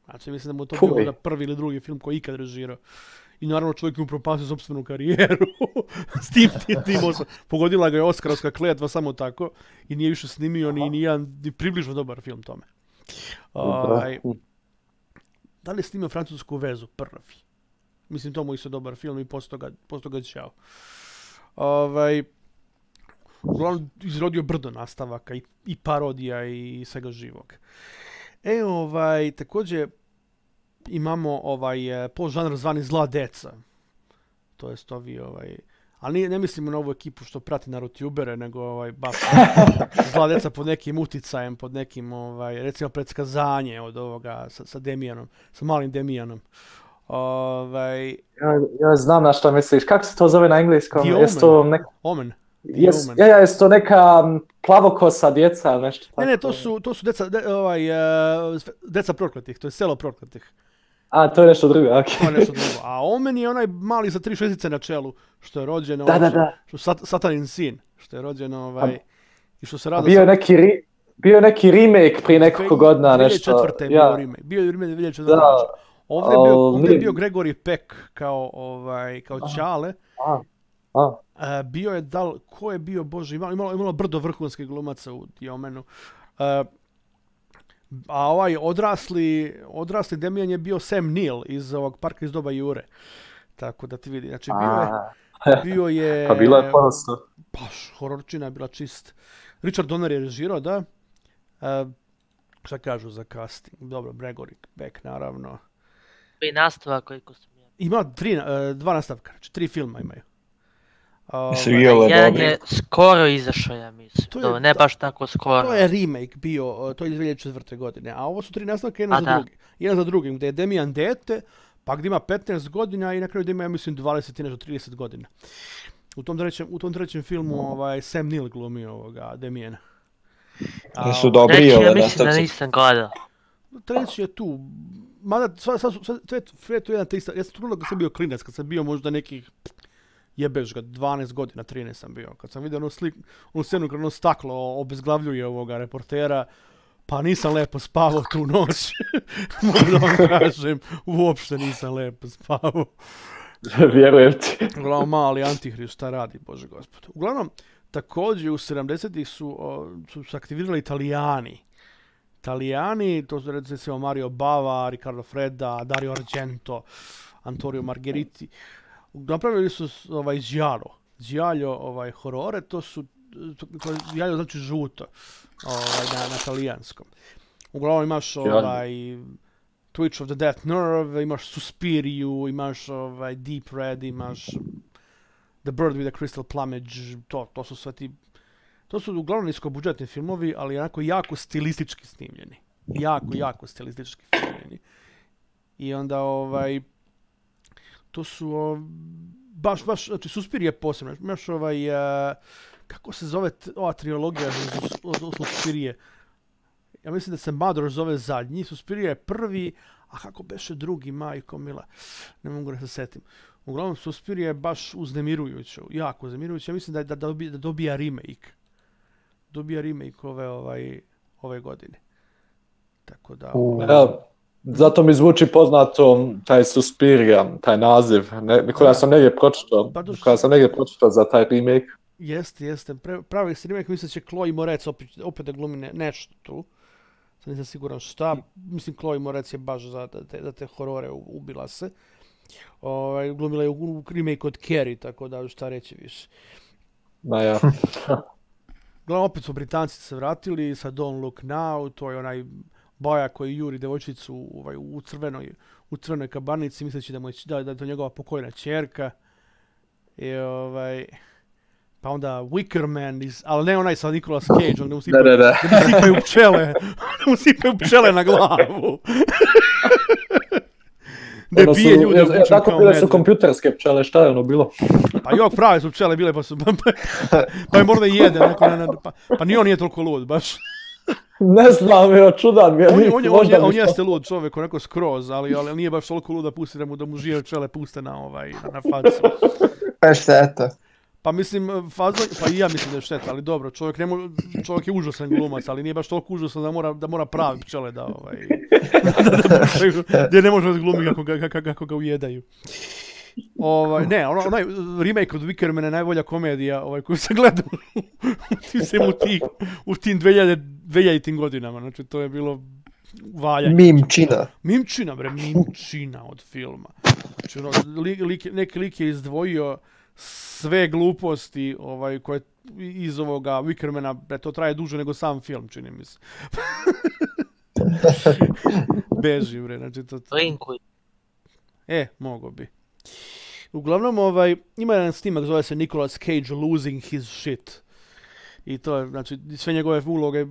S1: Znači, mislim da mu je to bio
S2: Fuj.
S1: onda prvi ili drugi film koji je ikad režirao. I naravno čovjek je upropastio sopstvenu karijeru s tim, tim, Pogodila ga je Oskarovska kletva samo tako i nije više snimio ni, ni jedan ni približno dobar film tome. Ovaj, da li je snimio francusku vezu prvi? Mislim, to mu isto dobar film i posto toga, posto ćao. Ovaj, uglavnom izrodio brdo nastavaka i, i parodija i svega živog. E, ovaj, također imamo ovaj eh, podžanr zvani zla deca. To jest ovi ovaj ali ne mislimo na ovu ekipu što prati na youtubere, nego ovaj baš zla deca pod nekim uticajem, pod nekim ovaj recimo predskazanje od ovoga sa, sa Demijanom, sa malim Demijanom. Ovaj
S2: Ja, ja znam na šta misliš. Kako se to zove na engleskom?
S1: The
S2: Jes to
S1: Omen.
S2: neka...
S1: Omen.
S2: Jes, ja, ja, jes to neka plavokosa djeca, nešto tako?
S1: Ne, ne, to su to su deca de, ovaj eh, deca prokletih, to je selo prokletih.
S2: A, to je nešto drugo, okej.
S1: To je nešto drugo. A Omen je onaj mali sa tri šestice na čelu, što je rođen,
S2: Da,
S1: ovaj,
S2: da, da.
S1: što sat, satanin sin, što je rođen ovaj, i što se rada
S2: Bio je neki, ri, bio neki remake prije nekoliko godina, nešto.
S1: 2004. je bio
S2: Ja,
S1: remake. Bio je remake 2004.
S2: Da,
S1: Ovdje je bio, ovdje je bio Gregory Peck kao, ovaj, kao Čale.
S2: a, a,
S1: E, bio je dal, ko je bio, bože, imalo, imalo, imalo brdo vrhunskih glumaca u Diomenu. E, a ovaj odrasli, odrasli Demian je bio Sam Neill iz ovog parka iz doba Jure. Tako da ti vidi, znači bio je,
S2: a,
S1: bio je...
S2: pa bilo je ponosno.
S1: Baš, hororčina je bila čist. Richard Donner je režirao, da. E, šta kažu za casting? Dobro, Gregory Beck, naravno.
S4: I nastavak koji kostumira.
S1: Ima tri, e, dva nastavka, znači tri filma imaju. Ovaj,
S3: Jel je
S4: Jedan
S3: dobri?
S4: je skoro izašao, ja mislim.
S1: To je-
S4: ne baš tako skoro.
S1: To je remake bio, to je iz 2004. godine, a ovo su tri nastavka jedan
S4: A,
S1: za
S4: da.
S1: drugi. Jedan za drugim, gdje je Demian dete, pa gdje ima 15 godina i na kraju gdje ima, ja mislim, 20 i nešto 30 godina. U tom trećem, u tom trećem filmu ovaj, Sam Neill glumi ovoga Demiana. A,
S3: Jesu dobri
S4: Treći, ja
S3: ove
S4: mislim da nisam gledao.
S1: treći je tu. Mada, sva, sva, su- sve, sve, sve je tu jedan te ista. Ja sam trudno kad sam bio klinac, kad sam bio možda nekih jebeš ga, 12 godina, 13 sam bio. Kad sam vidio onu, slik, onu scenu kad ono staklo obezglavljuje ovoga reportera, pa nisam lepo spavao tu noć. Mogu da vam kažem, uopšte nisam lepo spavao.
S2: Vjerujem ti.
S1: Uglavnom mali antihrist šta radi, bože gospod. Uglavnom, također u 70-ih su, o, su se aktivirali italijani. Italijani, to su recimo Mario Bava, Riccardo Freda, Dario Argento, Antonio Margheriti. Napravili su ovaj Giallo. Giallo ovaj horore, to su to, to, Giallo znači žuto ovaj, na, na talijanskom. Uglavnom imaš ovaj Twitch of the Death Nerve, imaš Suspiriju, imaš ovaj Deep Red, imaš The Bird with the Crystal Plumage, to, to su sve ti to su uglavnom niskobudžetni filmovi, ali onako jako stilistički snimljeni. Jako, jako stilistički snimljeni. I onda ovaj to su o, baš, baš, znači Suspir je posebno. Imaš ovaj, a, kako se zove t- ova trilogija od, od Suspirije? Ja mislim da se Mador zove zadnji, Suspirija je prvi, a kako beše drugi, majko mila, ne mogu da se setim. Uglavnom, Suspirija je baš uznemirujuća, jako uznemirujuća. Ja mislim da, da, da, dobija, da dobija remake. Dobija remake ove, ovaj, ove godine. Tako da... ovaj,
S2: Ja, zato mi zvuči poznato taj Suspiria, taj naziv. Ne, koja sam negdje pročitao,
S1: Pa
S2: koja sam negdje pročitao za taj remake.
S1: Jeste, jeste. Pravi se remake, mislim da će Chloe Moretz opet, opet da glumi ne, nešto tu. Sad nisam siguran šta. Mislim, Chloe Moretz je baš za da te, da te horore ubila se. Ovaj, glumila je u, u remake od Carrie, tako da šta reći više.
S2: Ma ja.
S1: Uglavnom, opet su Britanci se vratili sa Don't Look Now, to je onaj boja koji juri devojčicu ovaj, u crvenoj, u crvenoj kabanici, misleći da, mu je, da, da je to njegova pokojna čerka. I ovaj... Pa onda Wicker Man, iz, ali ne onaj sa Nicolas Cage, onda mu sipaju,
S2: Da, da, da.
S1: da mu sipaju pčele, da mu sipaju pčele na glavu. Ne
S2: Ono
S1: bije ljude kuću
S2: Tako bile su kompjuterske pčele, šta je ono bilo?
S1: Pa jok, prave su pčele bile, pa su, pa, pa je možda i jede, neko, ne, ne, pa, pa ni on nije toliko lud, baš.
S2: Ne znam, evo, čudan mi je.
S1: On, je-
S2: lik,
S1: on, je- on, je- on
S2: mi
S1: jeste lud čovjek, onako skroz, ali, ali nije baš toliko lud da pusti da mu, da mu žive čele puste na, ovaj, na facu.
S3: Pa je šteta.
S1: Pa mislim, fazon, pa i ja mislim da je šteta, ali dobro, čovjek, ne može, čovjek je užasan glumac, ali nije baš toliko užasan da mora, da mora pravi pčele da, ovaj, da, da, puštaju, gdje ne može da glumi kako ga, kako, kako ga ujedaju. Ovaj, ne, ono, onaj remake od Wickermana je najbolja komedija ovaj, koju sam gledao tim, svim u, tih, u tim 2000, 2000 godinama, znači to je bilo valjanje.
S3: Mimčina.
S1: Mimčina, bre, Mimčina od filma. Znači, ono, lik, lik, neki lik je izdvojio sve gluposti ovaj, koje iz ovoga Wickermana, bre, to traje duže nego sam film, čini mi se. Beži, bre, znači to...
S4: Linkuj.
S1: E, mogo bi. Uglavnom, ovaj, ima jedan snimak, zove se Nicolas Cage Losing His Shit. I to je, znači, sve njegove uloge,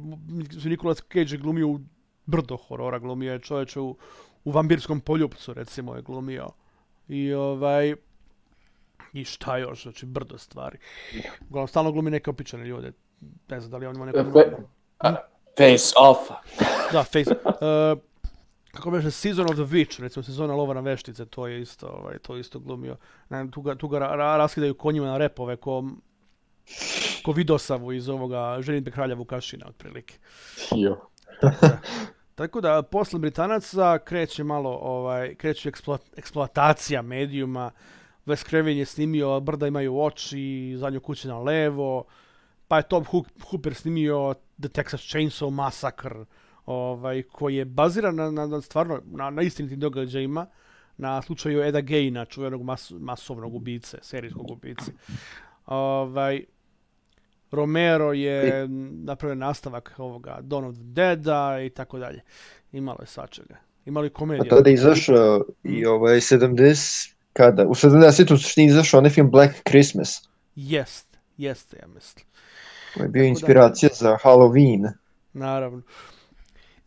S1: Nicolas Cage glumio u brdo horora, glumio je čovječe u, u vampirskom poljupcu, recimo, je glumio. I ovaj, i šta još, znači, brdo stvari. Uglavnom, stalno glumi neke opičane ljude. Ne znam da li on ima neko...
S2: Face off.
S1: Da, face. Uh, kako beše, Season of the Witch, recimo sezona lova na veštice, to je isto, ovaj, to je isto glumio. Ne, tu ga, tu ga ra, ra- raskidaju konjima na repove, ko, ko Vidosavu iz ovoga Ženitbe kralja Vukašina, otprilike.
S2: Jo.
S1: Tako da, posle Britanaca kreće malo, ovaj, kreće eksplo, eksploatacija medijuma. Wes Craven je snimio Brda imaju oči, Zadnju kuću na levo, pa je Tom Hooper snimio The Texas Chainsaw Massacre, ovaj, koji je baziran na, na, stvarno, na, na istinitim događajima, na slučaju Eda Geina, čuvenog mas, masovnog ubice, serijskog ubice. Ovaj, Romero je napravio nastavak ovoga Dawn of the Deada i tako dalje. Imalo je svačega. Imalo je
S3: A tada je izašao i ovaj 70, kada? U 70 u suštini izašao onaj film Black Christmas.
S1: Jest, jeste, ja mislim.
S3: Koji je bio
S1: da.
S3: inspiracija za Halloween.
S1: Naravno.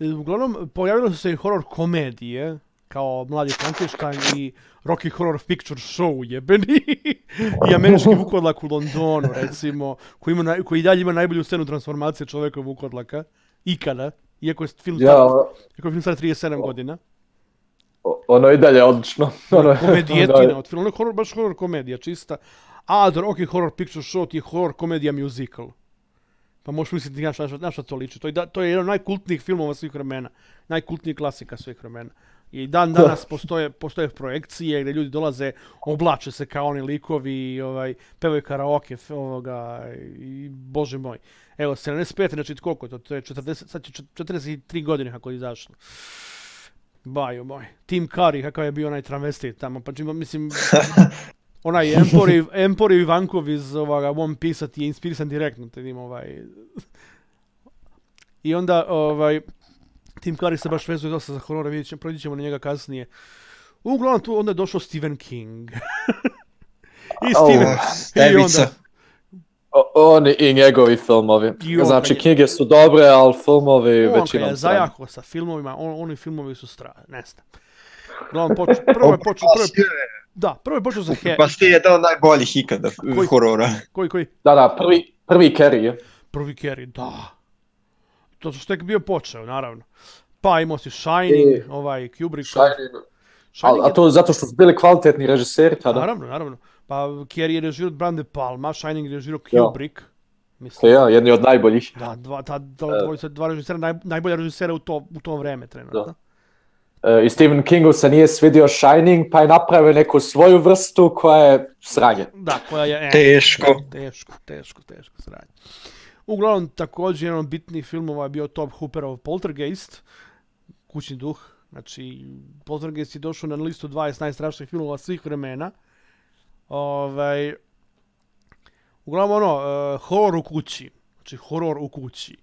S1: E, Uglavnom, pojavile su se i horror komedije, kao Mladi Frankenstein i Rocky Horror Picture Show jebeni i američki vukodlak u Londonu, recimo, koji, ima, naj- koji i dalje ima najbolju scenu transformacije čovjeka u vukodlaka, ikada, iako je film star,
S2: Ja,
S1: iako je film star 37 godina.
S2: o- ono i dalje odlično. Ono,
S1: komedijetina od filma, ono je horror, baš horror komedija, čista. A The Rocky Horror Picture Show ti je horror komedija musical. Pa možeš misliti na šta, na šta to liči. To je, da, to je jedan od najkultnijih filmova svih vremena. Najkultnijih klasika svih vremena. I dan danas postoje, postoje projekcije gdje ljudi dolaze, oblače se kao oni likovi, i, ovaj, pevaju karaoke, ovoga, i bože moj. Evo, 75, znači koliko je to? To je 40, sad će čet- 43 godine kako je izašlo. Baju moj. Tim Curry, kakav je bio onaj travestit tamo, pa čima, mislim, onaj Empori, Empori Ivankov iz ovoga One Piece-a ti je inspirisan direktno, te vidim ovaj... I onda, ovaj, Tim Curry se baš vezuje dosta za horore, vidjet ćemo, prođit ćemo na njega kasnije. Uglavnom tu onda je došao Stephen King. I Stephen,
S3: Oh,
S1: i onda,
S2: O- Oni i njegovi filmovi.
S1: I on
S2: Znači,
S1: je-
S2: knjige su dobre, ali filmovi
S1: on
S2: većinom
S1: je
S2: strane.
S1: zajaho sa filmovima, on, oni filmovi su stra, ne znam. Uglavnom, poču, prvo je počeo, prvo je, da, prvo je počeo sa He,
S3: Pa ti je jedan od najboljih ikada
S1: Koji?
S3: horora.
S1: koji, koji?
S2: Da, da, prvi, prvi Carrie je.
S1: Prvi Carrie, da. To što je tek bio počeo, naravno. Pa imao si Shining,
S2: I-
S1: ovaj Kubrick.
S2: Shining. A,
S1: Shining
S2: a
S1: je-
S2: to zato što su bili kvalitetni režiseri tada.
S1: Naravno, naravno. Pa Carrie je režirao Brande Palma, Shining je režirao
S2: Ja.
S1: Kubrick. Mislim,
S2: Ja, jedni od najboljih.
S1: da, dva, ta, ta, dvojica, dva režisera, naj, najbolja režisera u to, u to vreme trenutno.
S2: Da. E, I Stephen Kingu se nije svidio Shining, pa je napravio neku svoju vrstu koja je sranje.
S1: Da, koja je... E,
S3: Teško.
S1: Teško, teško, teško sranje. Uglavnom, također, jedan od bitnih filmova je bio Top Hooperov Poltergeist, Kućni duh. Znači, Poltergeist je došao na listu 20 najstrašnijih filmova svih vremena. Ovaj, uglavnom, ono, uh, horor u kući. Znači, horor u kući.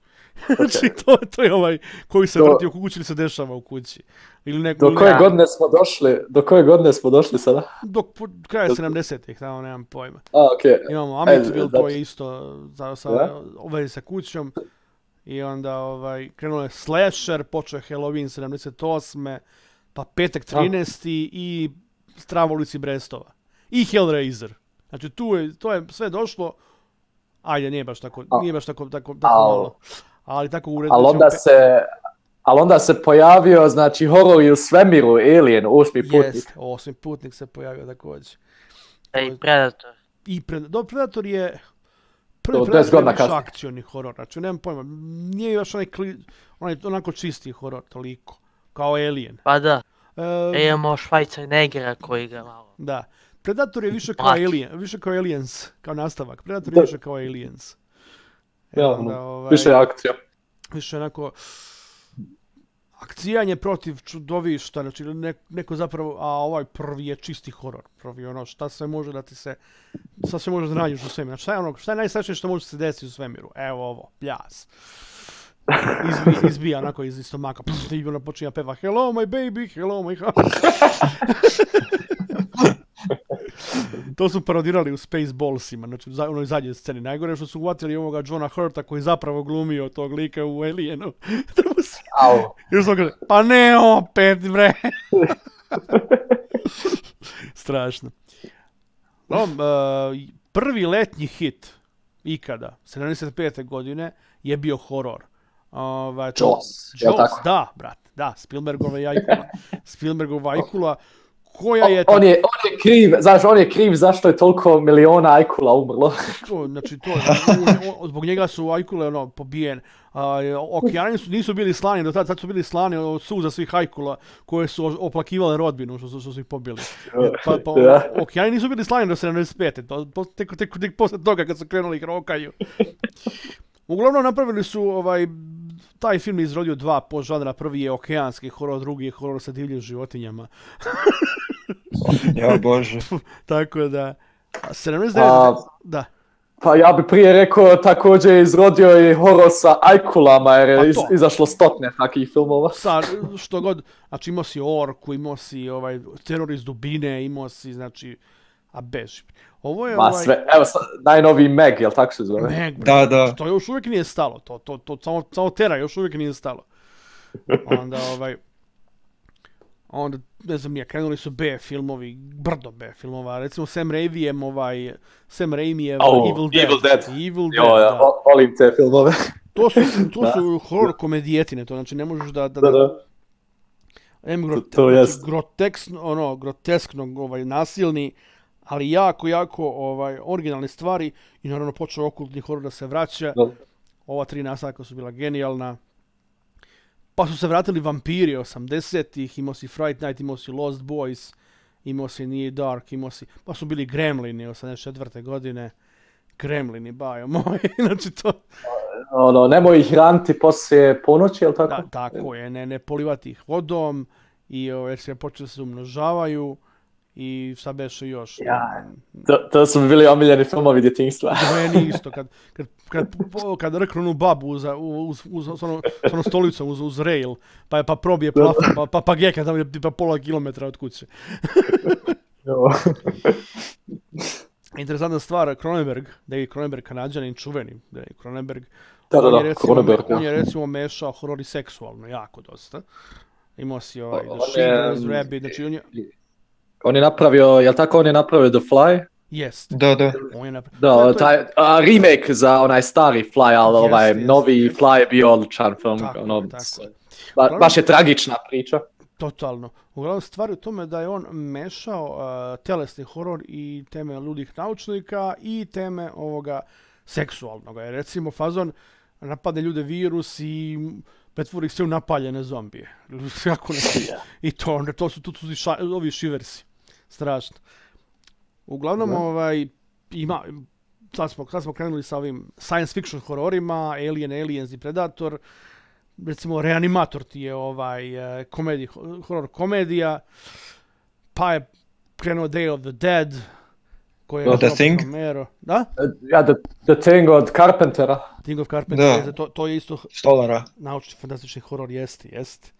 S1: Znači, to, to je ovaj koji se
S2: Do-
S1: vrti u kući ili se dešava u kući. Ili neko,
S2: Do koje godine smo došli? Do koje godine smo došli sada?
S1: Po kraja 70-ih, tamo nemam pojma.
S2: A, okej.
S1: Imamo Amityville
S2: znači-
S1: koji je isto za, sa, vezi sa kućom. I onda ovaj, krenuo je Slasher, počeo je Halloween 78. Pa petak 13. i Strava u ulici Brestova. I Hellraiser. Znači tu je, to je sve došlo, ajde nije baš tako,
S2: A-
S1: nije baš tako, tako, tako
S2: Al-
S1: malo. Ali tako u
S2: Ali onda se, ali onda se pojavio, znači, horor i u svemiru, Alien, osmi putnik.
S1: Jest, osmi putnik se pojavio također.
S4: Da i Predator.
S1: I pred, do, Predator je... Prvi
S2: To, 10
S1: Predator je
S2: kasnije.
S1: akcioni horor, znači nemam pojma, nije još onaj, kli, onaj onako čisti horor, toliko, kao Alien.
S4: Pa da.
S1: E,
S4: E, imamo Švajcar Negra koji ga malo.
S1: Da. Predator je više kao. Alien, više kao Aliens, kao nastavak. Predator je više kao Aliens.
S2: Ja,
S1: onda, ovaj,
S2: Više akcija.
S1: više onako akcijanje protiv čudovišta, znači ne, neko zapravo, a ovaj prvi je čisti horor. Prvi je ono šta sve može da ti se, šta sve može da nađeš u svemiru. Znači, Šta je ono, šta je najstrašnije što može se desiti u svemiru? Evo ovo, pljas. Izbi, izbija onako iz stomaka, pff, i ona počinje da peva Hello my baby, hello my house. to su parodirali u Spaceballsima, znači u za- onoj zadnjoj sceni. Najgore što su uvatili ovoga Johna Hurta koji zapravo glumio tog lika u Alienu. Se-
S2: Au.
S1: I još kaže, pa ne opet, bre. Strašno. No, uh, prvi letnji hit ikada, 75. godine, je bio horor. Ovaj, to-
S2: Jaws,
S1: Jaws,
S2: tako?
S1: da, brat, da, Spielbergova jajkula. Spielbergova jajkula, koja je...
S2: On je, on je kriv, znaš, on je kriv zašto je toliko miliona ajkula umrlo.
S1: To, znači to, on- on- zbog njega su ajkule ono pobijen. Okeani su, nisu bili slani do tada, sad su bili slani od suza svih ajkula koje su oplakivale rodbinu što su, što su ih pobili. Pa, pa,
S2: Da.
S1: okeani nisu bili slani do 75. To, to, tek, tek, tek posle toga kad su krenuli ih rokaju. Uglavnom napravili su ovaj taj film je izrodio dva podžanra. Prvi je okeanski horor, drugi je horor sa divljim životinjama.
S3: Ja bože.
S1: Tako da, a 79.
S2: A-
S1: da.
S2: Pa ja bi prije rekao također je izrodio i horor sa ajkulama jer je
S1: Pa
S2: iz, izašlo stotne takih filmova.
S1: sa što god, znači imao si orku, imao si ovaj teror iz dubine, imao si znači a beži. Ovo je
S2: Ma
S1: ovaj
S2: sve, evo najnoviji Meg, jel tako se zove?
S1: Meg,
S3: Da, da.
S1: To još uvijek nije stalo, to to to samo samo tera još uvijek nije stalo. Onda ovaj onda ne znam nije, krenuli su B filmovi, brdo B filmova, recimo Sam Raimijem ovaj Sam Raimijev
S2: Au,
S1: Evil Dead.
S2: Evil Dead.
S1: Evil
S2: Jo,
S1: Dead,
S2: ja,
S1: da.
S2: vo- volim te filmove.
S1: To su, to
S2: Da.
S1: su horror komedijetine, to znači ne možeš da, da,
S2: da, da.
S1: Em grote,
S2: to
S1: znači,
S2: jest.
S1: groteskno, ono, groteskno, ovaj, nasilni, ali jako, jako ovaj, originalne stvari i naravno počeo okultni horor da se vraća.
S2: Da.
S1: Ova tri nastavka su bila genijalna. Pa su se vratili vampiri 80-ih, imao si Fright Night, imao si Lost Boys, imao si Near Dark, imao si, pa su bili Gremlini 84. godine. Gremlini, bajo moj, znači to,
S2: Ono, nemoj ih raniti poslije ponoći, jel tako?
S1: Da, tako je, ne, ne polivati ih vodom i o, jer se počeli se umnožavaju i šta beše još.
S2: Ja. To, to su mi bili omiljeni filmovi djetinjstva.
S1: Meni isto, kad, kad, kad, kad rknu onu babu za, uz, uz, uz, ono, s onom stolicom uz, uz rail, pa je pa probije plafon, pa, pa, pa geka tamo je tipa pola kilometra od kuće. Interesantna stvar, Cronenberg, David Cronenberg, kanadjanin čuveni, David Cronenberg,
S2: Da, da,
S1: on, je
S2: da,
S1: recimo, on
S2: da.
S1: je recimo mešao horor i seksualno, jako dosta. Imao si ovaj, The
S2: je-
S1: Schindler's Rabbit, znači on je,
S2: On je napravio, jel tako, on je napravio The Fly?
S1: jest,
S3: Da, da.
S1: on je napravio.
S2: Da,
S1: je-
S2: taj a, remake za onaj stari Fly, ali
S1: Jest,
S2: ovaj
S1: jest,
S2: novi
S1: jest.
S2: Fly je bio odličan film.
S1: Tako
S2: ono,
S1: je, tako je.
S2: ba, baš je tragična priča.
S1: Totalno. Uglavnom stvar je u tome da je on mešao uh, telesni horor i teme ludih naučnika i teme ovoga seksualnog. Recimo fazon napadne ljude virus i pretvori sve u napaljene zombije. Kako ne I to, onda to su, tu su ša, ovi šiversi. Strašno. Uglavnom,
S2: Da.
S1: ovaj, ima, sad smo, sad smo krenuli sa ovim science fiction hororima, Alien, Aliens i Predator, recimo Reanimator ti je ovaj uh, komedi, horror komedija, pa je krenuo Day of the Dead, koji je
S3: Oh, The Thing?
S1: Romero. Da?
S2: Ja, The, the Thing od Carpentera.
S1: Thing of Carpenter,
S3: Da.
S1: to, to je isto
S3: Stolara.
S1: naučni fantastični horor, jeste, jeste.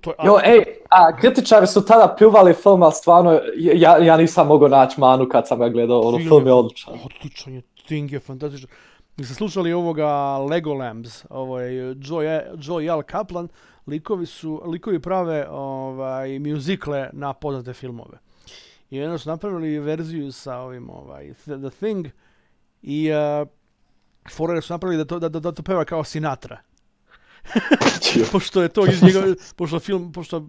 S1: To je,
S2: Jo, ej, a kritičari su tada pljuvali film, ali stvarno, ja, ja nisam mogao naći manu kad sam ga gledao, ono,
S1: Film
S2: film
S1: je-
S2: je odličan.
S1: Odličan je, Thing je fantastičan. Mi ste slušali ovoga Legolambs, ovo je Joy, Joy Al Kaplan, likovi su, likovi prave ovaj, muzikle na poznate filmove. I jedno su napravili verziju sa ovim, ovaj, The, Thing, i uh, Forere su napravili da to, da, da, da to peva kao Sinatra. pošto je to iz njega, pošto film, pošto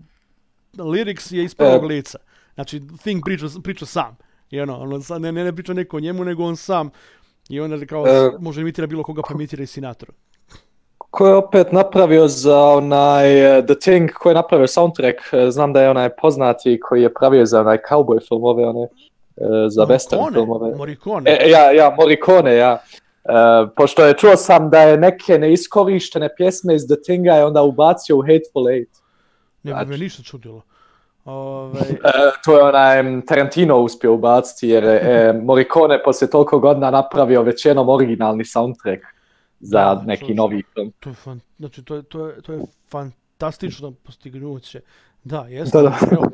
S1: lyrics je iz prvog lica. Znači, Thing priča, priča sam. I ono, ono ne, ne, ne priča neko o njemu, nego on sam. I onda kao,
S2: E.
S1: može imitira bilo koga, pa imitira i Sinatra.
S2: Ko je opet napravio za onaj uh, The Thing, ko je napravio soundtrack, uh, znam da je onaj poznati koji je pravio za onaj cowboy filmove, one, uh, za western filmove.
S1: Morricone.
S2: E, ja, ja, Morricone, ja. Uh, pošto je čuo sam da je neke neiskorištene pjesme iz The Thinga je onda ubacio u Hateful Eight.
S1: ne bi me
S2: znači-
S1: ništa čudilo. Ovaj,
S2: E, to je onaj Tarantino uspio ubaciti jer je e, Morricone poslije toliko godina napravio već jednom originalni soundtrack za
S1: Da,
S2: neki
S1: sam.
S2: novi film.
S1: to je, fan, znači, to je, to je, to je fantastično postignuće. Da, jeste.
S2: Da, da.
S1: Evo,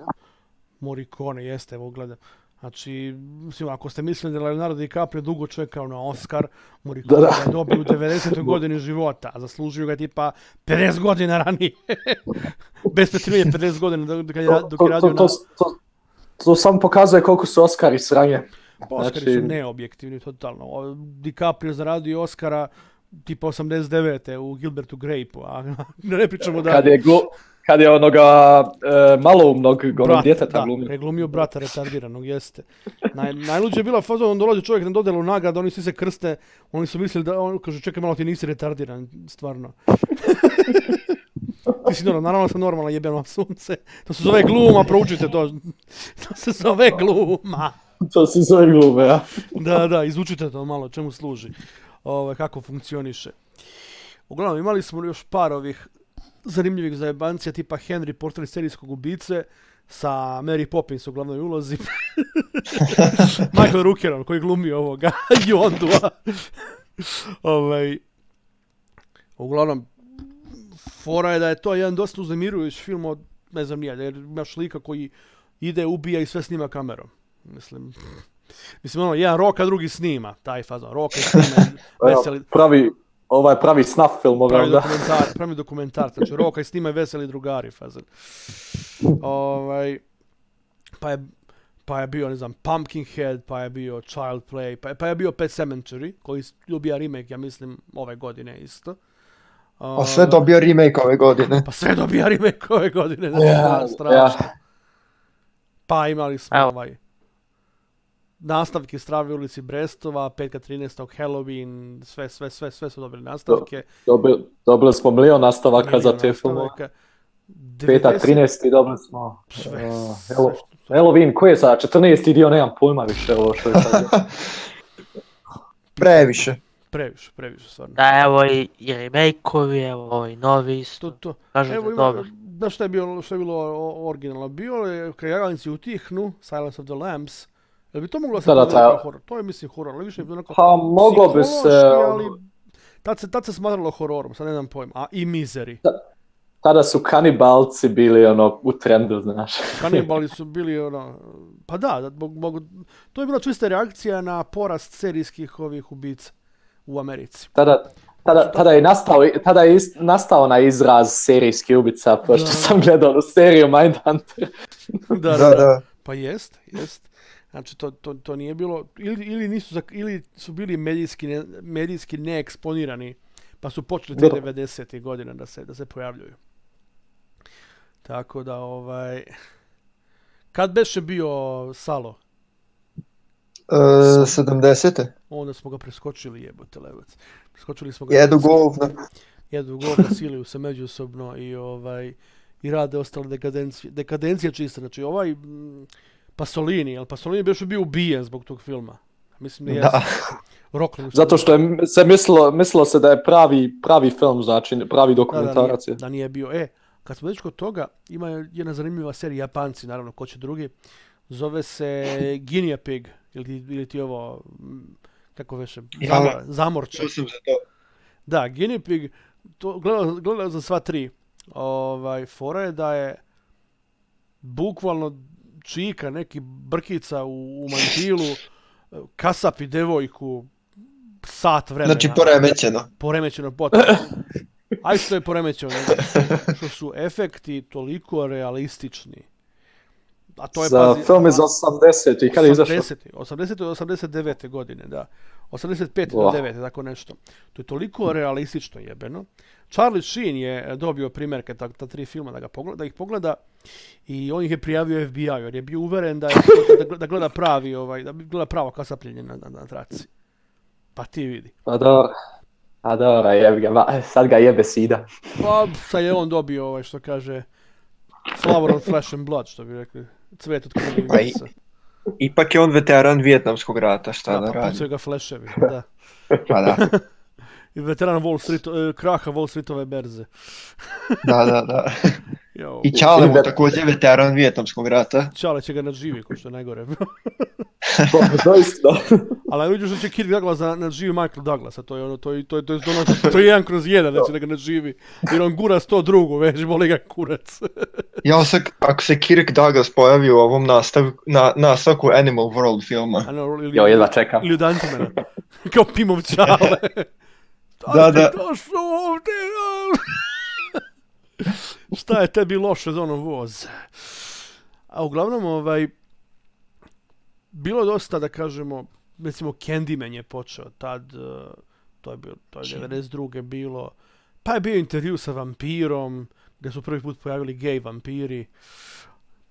S1: Morricone, jeste, evo gledam. Znači, mislim, ako ste mislili da Leonardo DiCaprio dugo čekao na Oscar, Morricone
S2: Da, da.
S1: je dobio u 90. godini života, a zaslužio ga tipa 50 godina ranije. Bez petruje 50 godina dok je,
S2: To,
S1: dok
S2: to,
S1: je radio
S2: to, to,
S1: na...
S2: to, to samo pokazuje koliko su Oscari sranje.
S1: Oscari
S2: znači-
S1: su neobjektivni, totalno. DiCaprio zaradio Oscara tipa 89. u Gilbertu Grape-u, a ne pričamo da...
S2: Kad je, glu, kad je onoga e, maloumnog onog
S1: Brat,
S2: djeteta
S1: da,
S2: glumio.
S1: je glumio brata retardiranog, jeste. Naj, najluđe je bila faza, on dolazi čovjek na dodelu nagrada, oni svi se krste, oni su mislili da, on kaže, čekaj malo, ti nisi retardiran, stvarno. ti si normalno, naravno sam normalna jebeno sunce. To se zove gluma, proučite to. to se zove gluma.
S2: To se zove glume, ja.
S1: Da, da, izučite to malo, čemu služi. Ove, kako funkcioniše. Uglavnom, imali smo još par ovih zanimljivih zajebancija, tipa Henry, portret serijskog ubice, sa Mary Poppins u glavnoj ulozi. Michael Rookeron, koji glumi ovoga, Yondua. ovaj, uglavnom, fora je da je to jedan dosta uznemirujući film od, ne znam nije, jer imaš lika koji ide, ubija i sve snima kamerom. Mislim, mislim ono, jedan roka, drugi snima, taj fazon, roka i snima, veseli,
S2: Pravi, ovaj pravi snuff film ove
S1: pravi
S2: onda.
S1: dokumentar, pravi dokumentar, znači roka i snima i veseli drugari fazon. Ovaj, pa je, pa je bio, ne znam, Pumpkinhead, pa je bio Child Play, pa je, pa je bio Pet Cemetery, koji dobija remake, ja mislim, ove godine isto.
S3: A sve dobio remake ove godine.
S1: Pa sve dobija remake ove godine, znači,
S2: Ja,
S1: yeah, strašno.
S2: ja.
S1: Pa imali smo
S4: Evo.
S1: ovaj nastavke Strave ulici Brestova, petka 13. Halloween, sve, sve, sve, sve su dobili nastavke.
S2: Dobili, dobili smo milion nastavaka za
S1: milion
S2: te filmove.
S1: nastavaka.
S2: Petak
S1: 90
S2: 13. dobili smo.
S1: Sve,
S2: uh,
S1: sve
S2: Hello-
S1: što- sve.
S2: Halloween, koji je sad? 14. dio, nemam pojma više ovo što je sad.
S3: Previše.
S1: Previše, previše, stvarno.
S4: Da, evo i, i remake-ovi, evo ovaj novi
S1: To,
S4: isto.
S1: to.
S4: Kažu
S1: Evo
S4: da je
S1: ima,
S4: dobar.
S1: znaš šta je bilo, što je bilo originalno? Bilo je kad jaganci utihnu, Silence of the Lambs, Jel bi to moglo se
S2: Da, da,
S1: horor? To je mislim horor, ali više je bilo onako
S2: Pa moglo bi se...
S1: ali tad se, tad se smatralo hororom, sad ne znam pojma. A i Misery.
S2: Tada su kanibalci bili ono u trendu, znaš.
S1: Kanibali su bili ono, pa da, da zbog, to je bila čista reakcija na porast serijskih ovih ubica u Americi.
S2: Tada, tada, tada je nastao, tada je ist, nastao na izraz serijski ubica, pošto
S1: Da.
S2: sam gledao seriju Mindhunter.
S1: Da,
S3: Da, da.
S1: Pa jest, jest. Znači, to, to, to nije bilo, ili, ili, nisu, ili su bili medijski, ne, medijski neeksponirani, pa su počeli te
S2: Da.
S1: 90. godine da se, da se pojavljuju. Tako da, ovaj... Kad beše bio Salo,
S3: E, 70.
S1: onda smo ga preskočili jebote levac. Preskočili smo ga.
S3: Jedu govna.
S1: jedu govna, siliju se međusobno i ovaj i rade ostale dekadencije. Dekadencija čista, znači ovaj mm, Pasolini, jel Pasolini je bio bio ubijen zbog tog filma. Mislim da je
S3: Da.
S1: roknuli su
S2: Zato što je se mislilo, mislilo se da je pravi, pravi film, znači pravi
S1: da, da,
S2: dokumentarac.
S1: nije,
S2: je.
S1: da nije bio. E, kad smo već kod toga, ima jedna zanimljiva serija Japanci, naravno, ko će drugi. Zove se Guinea Pig, ili ti, ili ti ovo, kako veše,
S3: Ja.
S1: Zamor, zamorče.
S3: Čuo sam za to.
S1: Da, Guinea Pig, to gledao, gledao za sva tri. Ovaj, fora je da je bukvalno čika, neki brkica u, u mantilu, kasapi devojku sat vremena.
S3: Znači poremećeno.
S1: Poremećeno potpuno. Aj što je poremećeno, što su efekti toliko realistični A to je,
S2: Za
S1: pazi,
S2: film iz 80. i kada je izašao?
S1: 80. 80. do 89. godine, da. 85. do
S2: Wow.
S1: 9. tako nešto. To je toliko realistično jebeno. Charlie Sheen je dobio primjerke ta, ta tri filma da, ga pogleda, da ih pogleda i on ih je prijavio FBI jer je bio uveren da, je, da, da gleda pravi ovaj, da gleda pravo kasapljenje na, na, na traci. Pa ti vidi.
S2: Pa dobro. A dobro, jebi ga, ma, sad ga jebe sida.
S1: Pa sad je on dobio ovaj što kaže Flower of Flesh and Blood, što bi rekli. Cvet od krvi i
S3: Pa
S1: mesa.
S3: Ipak je on veteran Vjetnamskog rata, šta da,
S1: Da, pa
S3: radi.
S1: pucaju ga fleševi, da.
S3: Pa da,
S1: veteran Wall Street, eh, kraha Wall Streetove berze.
S3: da, da, da.
S1: Jo.
S3: I Čale mu također veteran Vjetnamskog rata.
S1: Čale će ga nadživi, ko što je najgore.
S2: Doista.
S1: Ali vidiš da će Kirk Douglas da nadživi Michael Douglasa, to je ono, to je, to je, to je, ono, to je jedan kroz jedan, da će da ga nadživi. Jer on gura sto drugu, već boli ga kurac.
S3: Ja se, ako se Kirk Douglas pojavi u ovom nastav, na, nastavku Animal World filma.
S1: A no, ili,
S2: Jo, jedva čekam.
S1: Ili od Antimana. Kao Pimov Čale.
S3: Da, da.
S1: Došlo ovdje. Šta je tebi loše za ono voz? A uglavnom, ovaj, bilo dosta, da kažemo, recimo Candyman je počeo tad, eh, to je, bilo, to je 92. bilo, pa je bio intervju sa vampirom, gdje su prvi put pojavili gej vampiri,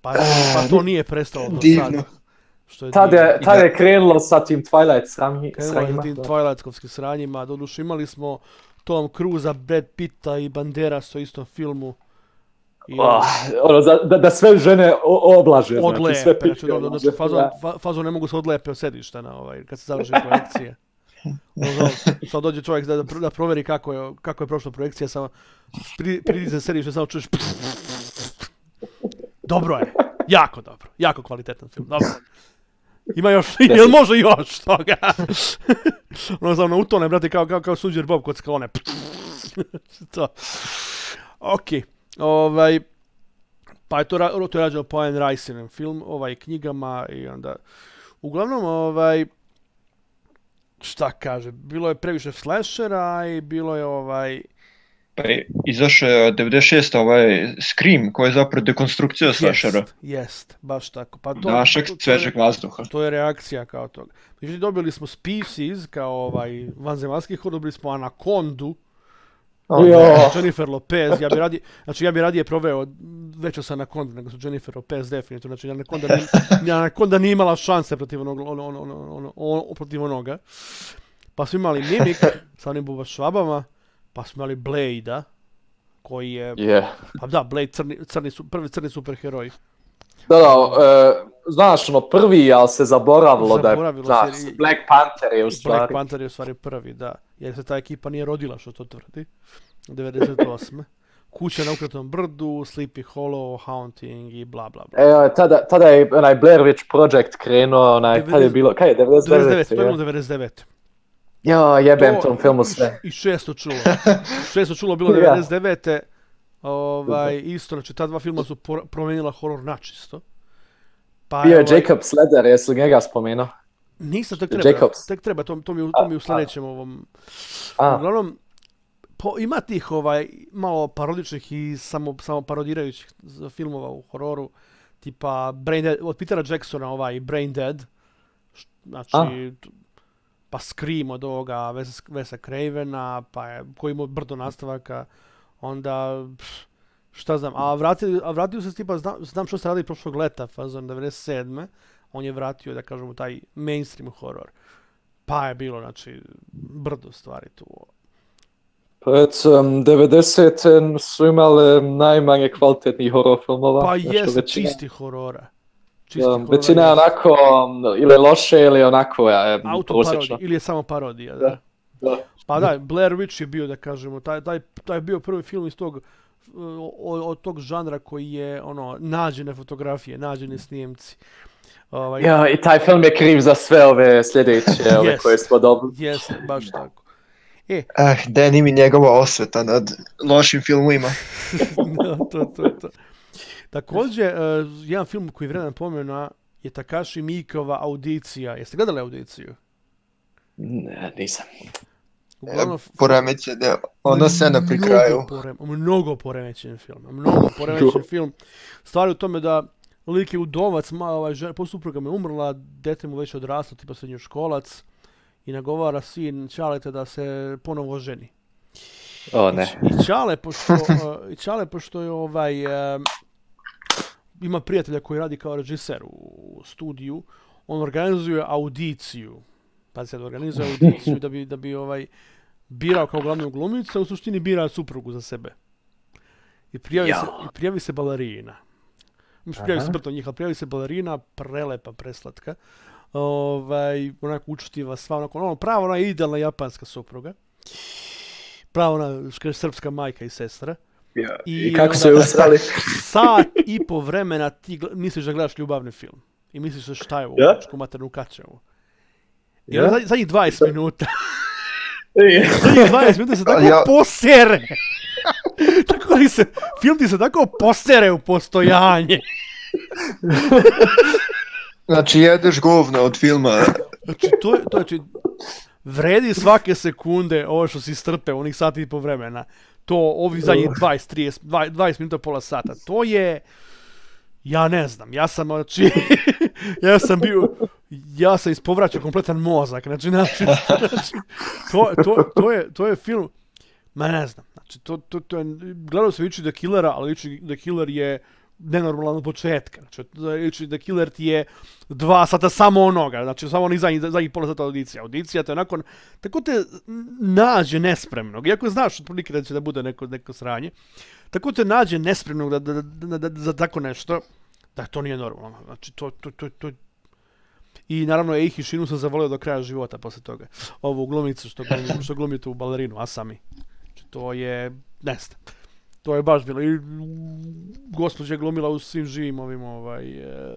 S1: pa, pa to nije prestalo do
S3: Divno.
S1: sad. Što je
S2: Tad
S1: divno.
S2: je, tad je krenulo sa tim Twilight sranji,
S1: Krenulo
S2: sranjima.
S1: tim
S2: da.
S1: Twilightovskim sranjima, doduše imali smo Tom Cruisa, Brad Pitta i Banderas u istom filmu. I
S2: Ah, ono, za, da, da sve žene o, oblaže, znači
S1: odlepe,
S2: sve
S1: znači,
S2: pičke
S1: do, do, do,
S2: oblaže.
S1: fazon,
S2: Da.
S1: fa, fazon ne mogu se odlepe od sedišta na ovaj, kad se završi projekcija. Ono, sad dođe čovjek da, da, pr- da proveri kako je, kako je prošla projekcija, samo pri, pridi se sedište, samo čuješ Dobro je, jako dobro, jako kvalitetan film, dobro. Ima još, jel može još toga? ono znam, utone, brate, kao, kao, kao suđer Bob kod sklone. to. Ok, ovaj, pa je to, to je rađeno po Anne Riceinem film, ovaj, knjigama i onda, uglavnom, ovaj, šta kaže, bilo je previše slashera i bilo je ovaj,
S3: Pa je izašao je 96. ovaj Scream, koji je zapravo dekonstrukcija slashera.
S1: jest, jest, baš tako. Pa to,
S3: Dašak
S1: to- to
S3: svežeg vazduha.
S1: To je reakcija kao toga. Međutim, dobili smo Species kao ovaj vanzemaljski horor, dobili smo Anakondu,
S3: O,
S2: Jo.
S3: ne.
S1: Jennifer Lopez, ja bi radije, znači ja bi radije proveo veće sa Anakondu nego su Jennifer Lopez definitivno, znači Anakonda nije, Anakonda nije imala šanse protiv onog, ono, ono, ono, ono, ono, protiv onoga. Pa smo imali Mimik sa onim buba švabama, pa smo imali Blade-a, koji je,
S2: Je.
S1: pa da, Blade crni, crni, prvi crni superheroj.
S2: Da, da, e, znaš, ono, prvi, ali se zaboravilo,
S1: Zaboravilo
S2: da je,
S1: se
S2: znaš,
S1: i-
S2: Black Panther je u
S1: Black
S2: stvari.
S1: Panther je u stvari prvi, da. Jer se ta ekipa nije rodila, što to tvrdi. 98. Kuća na ukretnom brdu, Sleepy Hollow, Haunting i bla bla bla.
S2: Evo, tada, tada je onaj Blair Witch Project krenuo, onaj, kad je
S1: 90
S2: bilo, kad je,
S1: 99,
S2: 99?
S1: to je bilo
S2: je?
S1: 99.
S2: Jo, jebem
S1: To-
S2: tom filmu sve.
S1: I 600 čulo. 600 čulo bilo
S2: Ja.
S1: 99. Ovaj, isto, znači ta dva filma su por- promijenila horor načisto. Pa
S2: Bio je
S1: ovaj,
S2: Jacob Slater, jesi li njega spomenuo?
S1: Nisam, tek treba,
S2: Jacobs.
S1: tek treba, to, to, mi, to mi u sljedećem ovom
S2: A,
S1: Uglavnom, po, ima tih ovaj, malo parodičnih i samo, samo parodirajućih filmova u hororu, tipa Brain Dead, od Petera Jacksona ovaj Brain Dead, znači,
S2: A.
S1: pa Scream od ovoga Wes- Wesa Cravena, pa je, koji ima brdo nastavaka, onda, pff, šta znam, a vratio, a vratio se tipa, znam, znam što se radi prošlog leta, fazon 97. On je vratio, da kažemo, taj mainstream horor. Pa je bilo, znači, brdo stvari tu.
S2: pred um, 90 su imale najmanje kvalitetnih horror filmova.
S1: Pa jest
S2: većina-
S1: čisti horora. Horora
S2: većina je onako um, ili loše ili onako ja,
S1: Autoparodija, ili je samo parodija, da.
S2: Da. Da.
S1: Pa da, Blair Witch je bio, da kažemo, taj, taj, taj je bio prvi film iz tog, uh, od, od tog žanra koji je, ono, nađene fotografije, nađene snimci. Ovaj,
S2: Ja, i taj film je kriv za sve ove sljedeće, ove
S1: Jest.
S2: koje smo dobili.
S1: Jest, baš tako. E,
S3: Eh, Danny mi njegova osveta nad lošim filmovima.
S1: da, to, to, to. Također, uh, jedan film koji je vredan pomena je Takashi Miikova Audicija. Jeste gledali Audiciju?
S2: Ne, nisam.
S1: Uglavnom,
S3: Poremećen je ona scena pri kraju.
S1: Mnogo, porem, mnogo poremećen film. Mnogo poremećen film. Stvar je u tome da lik je udovac, ma, ovaj, žena, po supruga mu je umrla, dete mu već odraslo, tipa srednjoškolac, i nagovara sin Čaleta da se ponovo ženi.
S2: O ne.
S1: I Čale, pošto, uh, i Čale, pošto je ovaj, um, ima prijatelja koji radi kao režiser u studiju, on organizuje audiciju. Pa se organizuje audiciju da bi, da bi ovaj, birao kao glavnu glumicu, u suštini bira suprugu za sebe. I prijavi,
S2: Ja.
S1: se, i prijavi se balerina. Mislim, prijavi se brto njih, ali prijavi se balerina, prelepa, preslatka. Ovaj, onako učutiva sva, onako, ono, pravo ona idealna japanska supruga. Pravo ona srpska majka i sestra.
S2: Ja.
S1: I
S2: I, kako su je usrali?
S1: Sat i po vremena ti misliš da gledaš ljubavni film. I misliš da šta je ovo,
S2: Ja?
S1: ja? maternu kačevu. I
S2: Ja?
S1: onda zadnjih- zadnjih 20 minuta,
S2: I-
S1: zadnjih 20 minuta se tako
S3: Ja-
S1: posere. tako li se, film ti se tako posere u postojanje.
S3: Znači, jedeš govna od filma.
S1: Znači, to je, to je, znači, vredi svake sekunde ovo što si strpe, onih sati i po vremena. To, ovi zadnjih 20, 30, 20, 20 minuta, pola sata. To je, ja ne znam, ja sam, znači, ja sam bio, ja sam ispovraćao kompletan mozak, znači, znači, znači to, to, to, je, to je film, ma ne znam, znači, to, to, to je, gledao sam liči The Killera, ali liči The Killer je nenormalan od početka, znači, liči znači, The Killer ti je dva sata samo onoga, znači, samo onih zadnjih, zadnjih pola sata audicija, audicija te nakon, tako te nađe nespremnog, iako znaš otprilike da će da bude neko, neko sranje, tako te nađe nespremnog da, da, da, da, da, za tako nešto, da to nije normalno. Znači, to, to, to, to... I naravno, Eihi Shinu sam zavolio do kraja života posle toga. Ovu glumicu što glumi, što glumi tu balerinu, Asami. Znači, to je, ne znam. To je baš bilo. I gospođa je glumila u svim živim ovim, ovaj... E...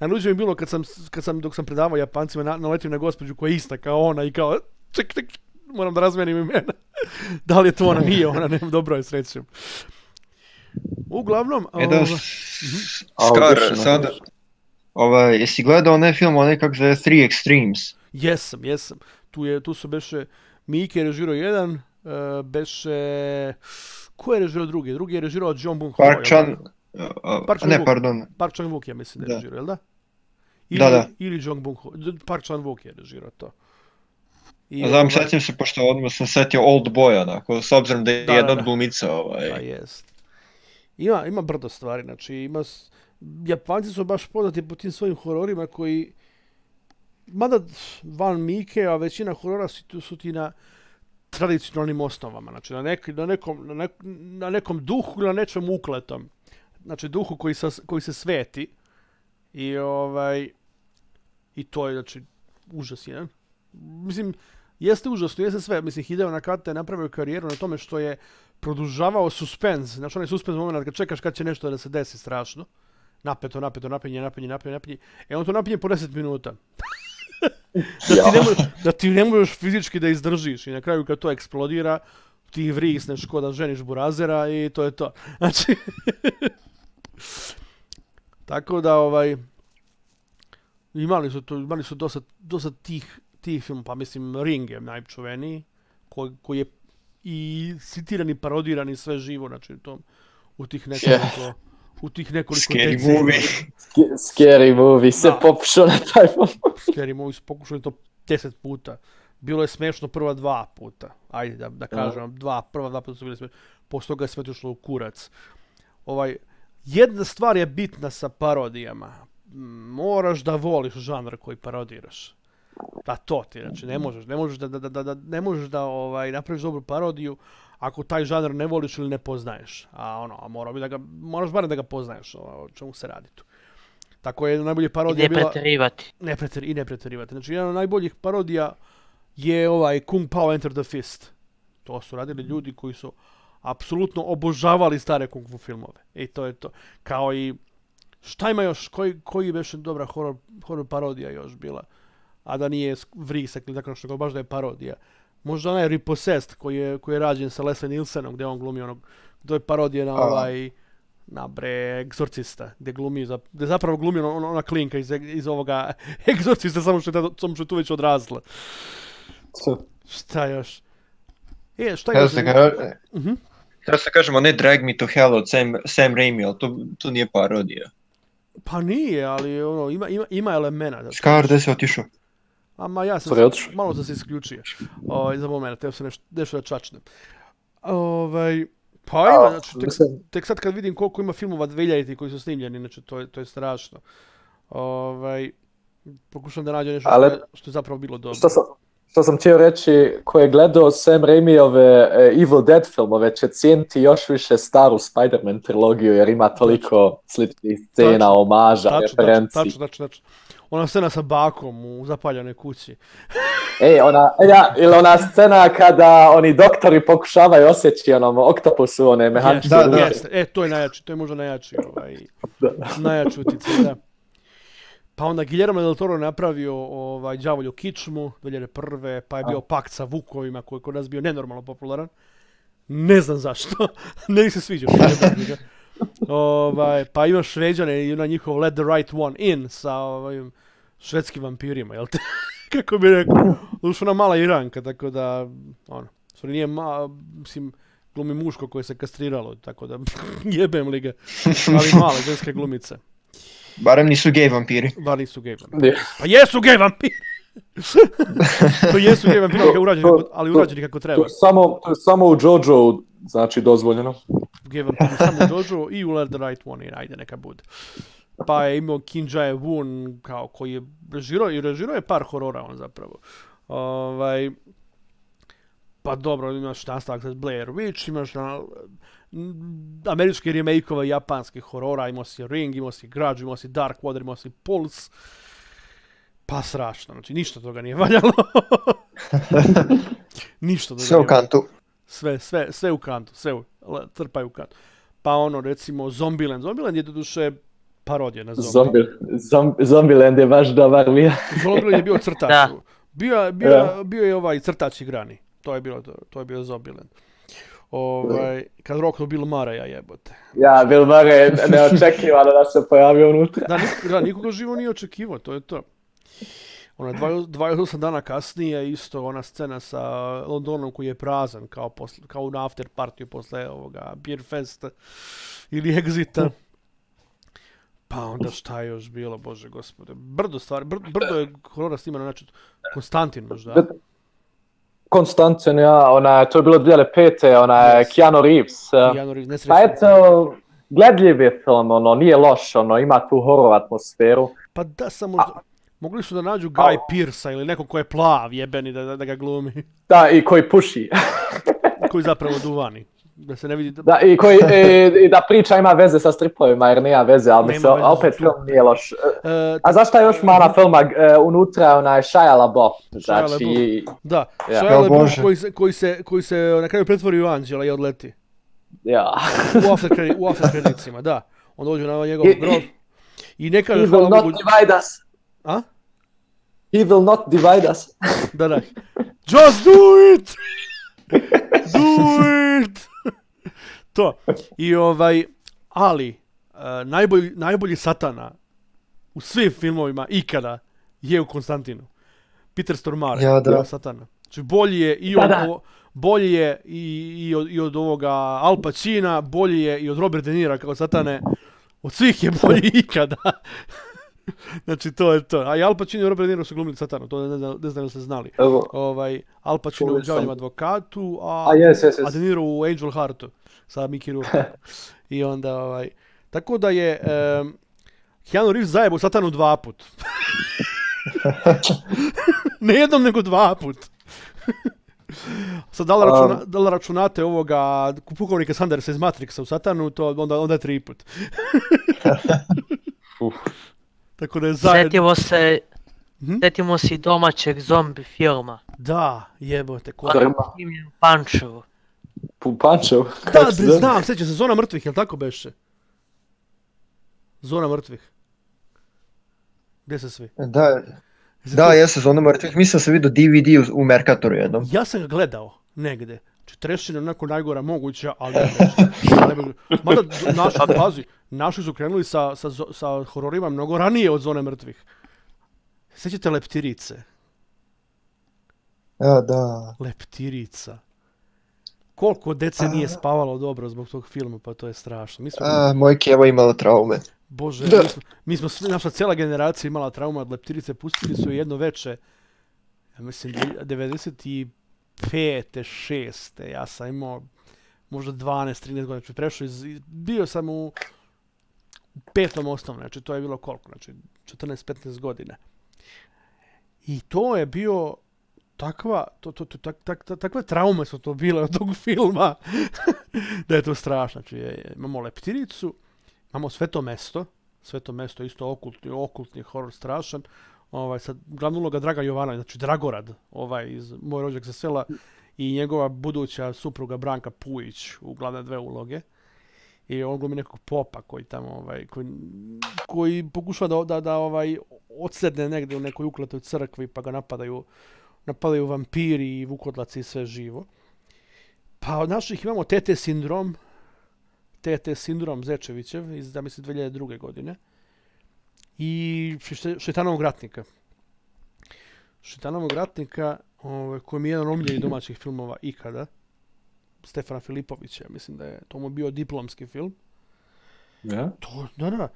S1: Najluđe mi je bilo kad sam, kad sam, dok sam predavao Japancima, na, naletim na gospođu koja je ista kao ona i kao, ček, ček, moram da razmenim imena. da li je to ona? Nije ona, nemam dobro je srećem. Uglavnom,
S3: E da,
S1: ovaj,
S3: Skar,
S2: odlično.
S3: sad, ovaj, jesi gledao onaj film, onaj kak zove Three Extremes?
S1: Jesam, jesam. Tu, je, tu su beše Mike je režirao jedan, uh, beše... Ko je režirao drugi? Drugi je režirao John Bung Ho.
S3: Park Chan,
S1: da? Park
S3: a, ne, pardon,
S1: Park Chan Wook ja mislim da je
S3: Da.
S1: režirao, jel da? Ili,
S3: Da, da.
S1: Ili John Bung Ho. Park Chan Wook je režirao to. I,
S3: znam,
S1: ovaj,
S3: setim se, pošto odmah sam setio Old Boy, onako, s obzirom da je
S1: Da, da,
S3: jedna
S1: da.
S3: od glumica,
S1: Pa
S3: ovaj,
S1: jest. Ima, ima brdo stvari, znači ima... Japanci su baš poznati po tim svojim hororima koji... Mada van Mike, a većina horora su, su ti na tradicionalnim osnovama, znači na, nek, na, nekom, na, nek, na nekom duhu ili na nečem ukletom. Znači duhu koji, sa, koji se sveti i ovaj i to je znači užas jedan. Mislim, jeste užasno, jeste sve. Mislim, Hideo Nakata je napravio karijeru na tome što je produžavao suspens. Znači, onaj suspens moment kad čekaš kad će nešto da se desi strašno. Napeto, napeto, napenje, napenje, napenje, napenje. E on to napenje po 10 minuta da, ti ne možeš, da ti ne možeš fizički da izdržiš i na kraju kad to eksplodira, ti vrisneš ko da ženiš burazera i to je to. Znači, tako da ovaj, imali su to, imali su dosta, dosta tih, tih film, pa mislim Ring je najčuveniji, koji, koji je i citiran i parodiran i sve živo, znači u tom, u tih nekoliko, u tih nekoliko
S3: Scary
S1: decenija.
S3: movie.
S2: Scary movie, se
S1: Da.
S2: popušao na taj film.
S1: Scary Movie su pokušali to 10 puta. Bilo je smešno prva dva puta. Ajde da, da kažem, dva, prva dva puta su bili smešni. Posle toga je sve otišlo u kurac. Ovaj, jedna stvar je bitna sa parodijama. Moraš da voliš žanr koji parodiraš. Pa to ti, znači ne možeš, ne možeš da, da, da, da ne možeš da ovaj napraviš dobru parodiju ako taj žanr ne voliš ili ne poznaješ. A ono, a mora bi da ga, moraš barem da ga poznaješ o, o čemu se radi tu. Tako je najbolje parodija
S4: I
S1: ne
S4: preterivati.
S1: Bila, ne preter, I ne preterivati. Znači, jedna od najboljih parodija je ovaj Kung Pao Enter the Fist. To su radili ljudi koji su apsolutno obožavali stare kung fu filmove. I to je to. Kao i šta ima još, koji, koji je dobra horror, horror parodija još bila? A da nije vrisak ili tako nešto, baš da je parodija. Uh, Možda onaj Repossessed koji je, koji je rađen sa Leslie Nielsenom, gdje on glumi onog, to je parodija na
S3: A.
S1: ovaj, na bre, egzorcista, gdje glumi, za, gdje zapravo glumi ona, ona klinka iz, iz ovoga egzorcista, samo što je, ta- samo što je tu već odrasla. Šta još? E, šta
S3: Ja
S1: još?
S3: se ka-
S1: Mhm.
S3: Ja se kažem, onaj Drag Me to Hell od Sam, Sam Raimi, ali to, to nije parodija.
S1: Pa nije, ali ono, ima, ima, ima elemena.
S3: Skar, gde si otišao?
S1: A ma ja sam,
S2: Sorry,
S1: malo sam se isključio. Ovaj, za moment, teo sam nešto, nešto da čačnem. Ovaj, pa ima, znači, tek, tek sad kad vidim koliko ima filmova 2000 koji su snimljeni, znači to je, to je strašno. Ovaj, pokušam da nađem nešto
S2: Ali-
S1: što, je, što je zapravo bilo dobro.
S2: Što sam, što sam htio reći, ko je gledao Sam Raimiove e, Evil Dead filmove, će cijeniti još više staru Spider-Man trilogiju, jer ima toliko sličnih scena,
S1: Tačno.
S2: omaža,
S1: Tačno,
S2: referenci.
S1: tačno, tačno, tačno. Ona scena sa bakom u zapaljanoj kući.
S2: Ej, ona, ja, ili ona scena kada oni doktori pokušavaju osjeći onom oktopusu, one mehanične
S3: Da, da.
S1: jeste. E, to je najjači, to je možda najjači, ovaj,
S2: Da.
S1: najjači utjecaj, da. Pa onda Guillermo del Toro napravio ovaj, Đavolju kičmu 2001. Pa je bio pakt sa Vukovima koji je kod nas bio nenormalno popularan. Ne znam zašto. ne se sviđa. Ovaj, pa ima Šveđane i na njihov Let the Right One In sa ovim švedskim vampirima, jel te? Kako bi rekao. Došla ona mala Iranka, tako da, ono, stvari nije ma, mislim, glumi muško koje se kastriralo, tako da jebem li ga. Ali male ženske glumice.
S3: Barem nisu gej vampiri.
S1: Bar nisu gej vampiri. Pa jesu gej vampiri! to jesu gej vampiri, ali urađeni kako, ali urađeni kako
S2: To
S1: treba.
S2: je samo, to je samo u Jojo, znači dozvoljeno.
S1: Gej vampiri samo u Dojo i u Let the Right One In, ajde neka bude. Pa je imao Kim Jae Woon kao koji je režirao i režirao je par horora on zapravo. Ovaj, pa dobro, imaš nastavak sa Blair Witch, imaš na, američke remake-ove japanskih horora, imao si Ring, imao si Grudge, imao si Dark Water, imao si Pulse. Pa strašno, znači ništa toga nije valjalo. ništa toga
S3: Sve u
S1: nije valjalo.
S3: kantu.
S1: Sve, sve, sve u kantu, sve u, trpaju kantu. Pa ono, recimo, Zombieland. Zombieland je doduše parodija na zombie.
S2: Zombi, zom, Zombieland je baš dobar bio.
S1: Zombieland je bio crtač.
S4: Da.
S1: Bio, je- bio,
S2: Da.
S1: bio je ovaj crtač igrani. To je bilo to, to je bio Zombieland. Ovaj, kad roknu Bill Murray, jebote.
S2: Ja, Bill Murray neočekivano da se pojavio unutra.
S1: Da, nik, da, nikoga živo nije očekivao, to je to. Ona 28 dana kasnije isto ona scena sa Londonom koji je prazan kao, posle, kao na after partiju posle ovoga Beer Festa ili Exita. Pa onda šta je još bilo, bože gospode. Brdo stvari, brdo, brdo je horora snimano, znači Konstantin možda.
S2: Konstantin, ja, ona, to je bilo 2005. Ona je
S1: Yes.
S2: Keanu Reeves. uh,
S1: Keanu Reeves, nesrećan.
S2: Pa eto, gledljiv je film, ono, nije loš, ono, ima tu horror atmosferu.
S1: Pa da, samo možda, mogli su da nađu Guy Pearce ili nekog ko je plav jebeni da, da, ga glumi.
S2: Da, i koji puši.
S1: koji zapravo duvani. Da se ne vidi da,
S2: Da, i, koji, i, i da priča ima veze sa stripovima, jer nema veze, ali
S1: Nema
S2: mislim,
S1: veze
S2: a opet film nije loš.
S1: E,
S2: A zašto je još mana filma e, unutra, onaj Shia LaBeouf,
S1: Shia
S2: znači,
S1: Da,
S2: Ja.
S1: Shia LaBeouf koji se, koji, se, koji se na kraju pretvori u anđela i odleti.
S2: ja.
S1: U after, kredi, u after kredicima, da. On dođe na njegov
S2: I-
S1: grob. I ne
S2: He
S1: kaže
S2: will
S1: hvala
S2: not divide us.
S1: A?
S2: He will not divide us.
S1: Da, da. Just do it! Do it! to. I ovaj, ali, uh, najbolji, najbolji satana u svim filmovima ikada je u Konstantinu. Peter Stormare,
S3: Ja, da.
S1: je satana. Znači bolji je i
S2: Da,
S1: od,
S2: da.
S1: bolji je i, i, od, i od ovoga Al Pacina, bolji je i od Robert De Nira kao satane. Od svih je bolji ikada. znači to je to. A i Al Pacino i Robert De Niro su glumili satanu, to ne, znam- ne znam da ste znali.
S2: Evo,
S1: Ovaj, Al Pacino u. Đavoljem advokatu, a,
S2: A, jes, jes, jes.
S1: a De Niro u Angel Heartu sa Mickey Rourke. I onda, ovaj, tako da je um, Keanu Reeves zajebo satanu dva put. ne jednom, nego dva put. Sad, da li, računa, da li računate ovoga pukovnika Sandersa iz Matrixa u Satanu, to onda, onda tri put.
S2: uf.
S1: Tako da je zajedno...
S4: Sjetimo se,
S1: Mhm.
S4: sjetimo se domaćeg zombi filma.
S1: Da, jebote, ko...
S4: Snimljen u Pančevu.
S2: U Pančevu.
S1: Da,
S2: se
S1: bre,
S2: zove?
S1: znam, sjeća se, Zona mrtvih, jel tako beše? Zona mrtvih. Gdje se svi?
S3: Da,
S1: Jesi
S3: da, ja sezona mrtvih, mislim da sam vidio DVD u, u Mercatoru jednom.
S1: Ja sam ga gledao negde. Trešina onako najgora moguća, ali ne. Mada naši, pazi, naši su krenuli sa, sa, sa hororima mnogo ranije od Zone mrtvih. Sjećate Leptirice?
S3: Ja, da.
S1: Leptirica. Koliko dece nije spavalo dobro zbog tog filma, pa to je strašno. Mi smo...
S3: A, moj kjevo imala traume.
S1: Bože,
S3: da.
S1: mi smo, mi smo svi, naša cijela generacija imala trauma od Leptirice. Pustili su jedno veče, ja mislim, 90 pete, šeste, ja sam imao možda 12, 13 godina, znači prešao iz, bio sam u petom osnovnom, znači to je bilo koliko, znači 14, 15 godina. I to je bio takva, to, to, to, tak, tak, tak, takve traume su to bile od tog filma, da je to strašno. Znači, je, imamo leptiricu, imamo sveto mesto, sveto mesto isto okultni, okultni horor strašan, Ovaj sad glavnu uloga Draga Jovanović, znači Dragorad, ovaj iz Moj rođak sa sela i njegova buduća supruga Branka Pujić u glavne dve uloge. I on glumi nekog popa koji tamo ovaj koji, koji pokušava da, da, da ovaj odsedne negde u nekoj ukletoj crkvi pa ga napadaju napadaju vampiri i vukodlaci i sve živo. Pa od naših imamo TT sindrom, TT sindrom Zečevićev iz, da mislim, 2002. godine. I Šetanovog ratnika. Šetanovog ratnika, ovaj, koji mi je jedan od omiljenih domaćih filmova ikada. Stefana Filipovića, mislim da je to mu bio diplomski film.
S2: Ja?
S1: To, da, da.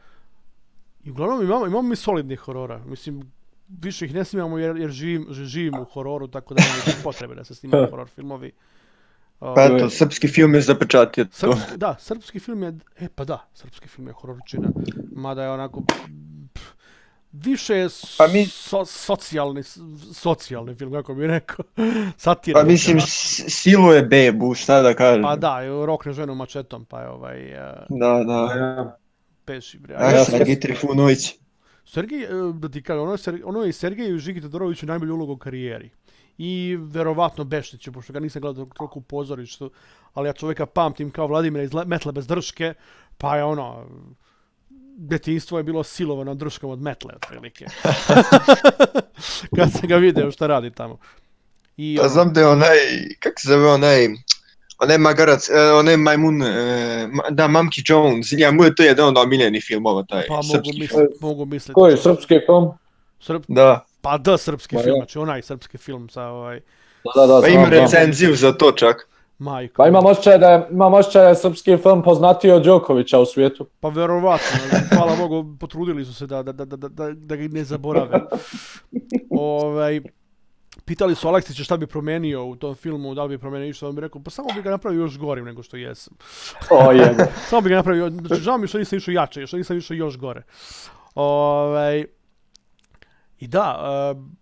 S1: I uglavnom imamo, imamo mi solidnih horora. Mislim, više ih ne snimamo jer, jer živim, živim u hororu, tako da nema više potrebe da se snimaju horor filmovi.
S3: Pa
S1: Ovaj,
S3: eto, srpski film je zapečatio to.
S1: Srpski, da, srpski film je, e pa da, srpski film je hororčina, mada je onako, više je
S3: Pa mi-
S1: so, socijalni, socijalni film, kako bih rekao, satira.
S3: Pa mislim, s- siluje bebu, šta da kažem.
S1: Pa da, je rokne ženu mačetom, pa je ovaj, uh,
S3: Da, da.
S2: Ja.
S1: peši bre.
S3: A
S2: ja
S1: ja,
S3: Sergij Trifunović.
S1: Sergej, e, da ti kažem, ono je, Ser- ono je i Sergej Žiki Todoroviću najbolju ulogu u karijeri. I verovatno Beštiću, pošto ga nisam gledao toliko u pozorištu, ali ja čovjeka pamtim kao Vladimira iz Metle bez drške, pa je ono, detinjstvo je bilo silovano drškom od metle, otprilike. Kad sam ga video šta radi tamo. I,
S3: Pa
S1: ono,
S3: znam da je onaj, kak se zove onaj, onaj magarac, e, onaj majmun, e, da, Mamki Jones, ja mu je to jedan od omiljenih filmova, taj
S1: pa mogu
S3: srpski film.
S1: misliti, mogu misliti.
S2: Koji, srpski film?
S1: Srp,
S3: Da,
S1: pa da, srpski
S2: Ma
S1: film, znači onaj srpski film sa ovaj,
S2: Da, da, da.
S3: pa ima recenziju za to čak.
S1: Majkom.
S2: Pa imam osjećaj da je, imam osjećaj da je srpski film poznatiji od Đokovića u svijetu.
S1: Pa verovatno, hvala Bogu, potrudili su se da, da, da, da, da, da ga ne zaborave. ovaj, pitali su Aleksića šta bi promenio u tom filmu, da li bi promenio išta, on bi rekao, pa samo bi ga napravio još gorim nego što jesam.
S2: O, jebe.
S1: Samo bi ga napravio, znači, žao mi što nisam išao jače, što nisam išao još gore. Ovaj, I da, uh,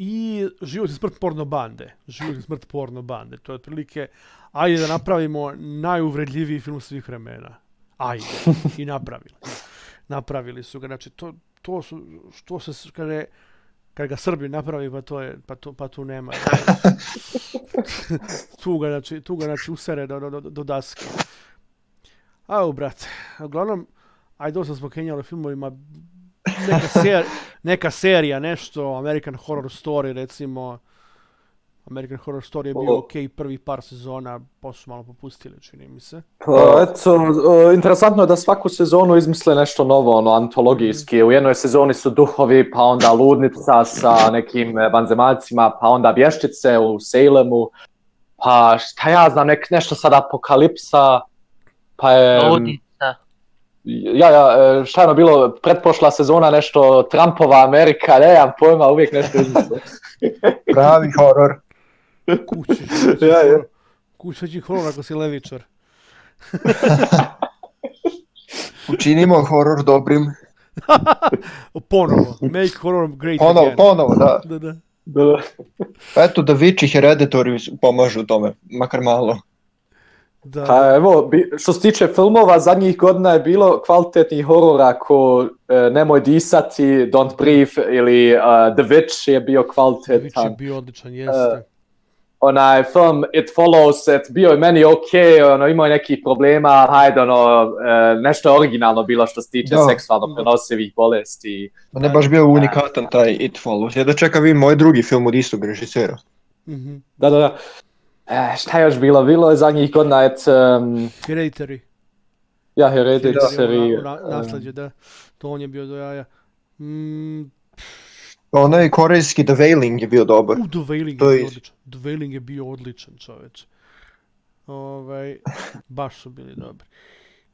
S1: i život i smrt porno bande. Život i smrt porno bande. To je otprilike, ajde da napravimo najuvredljiviji film svih vremena. Ajde. I napravili. Napravili su ga. Znači, to, to su, što se, kaže, kad ga Srbi napravi, pa to je, pa, to, pa tu nema. tu ga, znači, tu ga, znači, usere do, do, do, do daske. Au, brate. Uglavnom, ajde, dosta smo kenjali filmovima. Neka, ser, neka serija, nešto, American Horror Story, recimo. American Horror Story je bio
S2: O.
S1: ok prvi par sezona, posle su malo popustili, čini mi se.
S2: Pa, eto, o, interesantno je da svaku sezonu izmisle nešto novo, ono, antologijski. U jednoj sezoni su duhovi, pa onda ludnica sa nekim e, vanzemaljcima, pa onda vještice u Salemu, pa šta ja znam, nek, nešto sad apokalipsa, pa je...
S4: Ludnica.
S2: Ja, ja, e, šta je ono bilo, pretprošla sezona nešto Trumpova Amerika, ne, ja pojma, uvijek nešto izmisle.
S3: Pravi horor.
S1: Kući,
S2: Ja, ja.
S1: kući veći horor ako si levičar.
S3: Učinimo horor dobrim.
S1: Ponovo, make horror great
S3: Ponovo,
S1: again.
S3: ponovo, da.
S1: Da, da.
S2: Da.
S3: Eto da Witch i Hereditary pomažu u tome, makar malo.
S1: Da.
S2: Pa evo, bi, što se tiče filmova, zadnjih godina je bilo kvalitetnih horora ko e, Nemoj disati, Don't Breathe ili uh, The Witch je bio
S1: Vić je
S2: kvalitetan.
S1: bio odličan, jeste.
S2: Onaj film It Follows, it, bio je meni ok, ono, imao je nekih problema, hajde, ono, e, nešto je originalno bilo što se tiče
S3: Da.
S2: seksualno prenosivih bolesti.
S3: Ma ne baš bio unikatan taj It Follows. Ja da čekam vidim moj drugi film od istog režisera.
S1: Mhm.
S2: Da, da, da. E, šta je još bilo? Bilo je zadnjih godina, et, um,
S1: Hereditary.
S2: ja, Hereditary.
S1: Ono, na, da. To on je bio do jaja. Mm,
S3: Onaj korejski The Wailing je bio dobar.
S1: u, The Wailing
S3: To
S1: je
S3: je-
S1: bio odličan. The Wailing je bio odličan, čoveč. Ovaj, baš su bili dobri.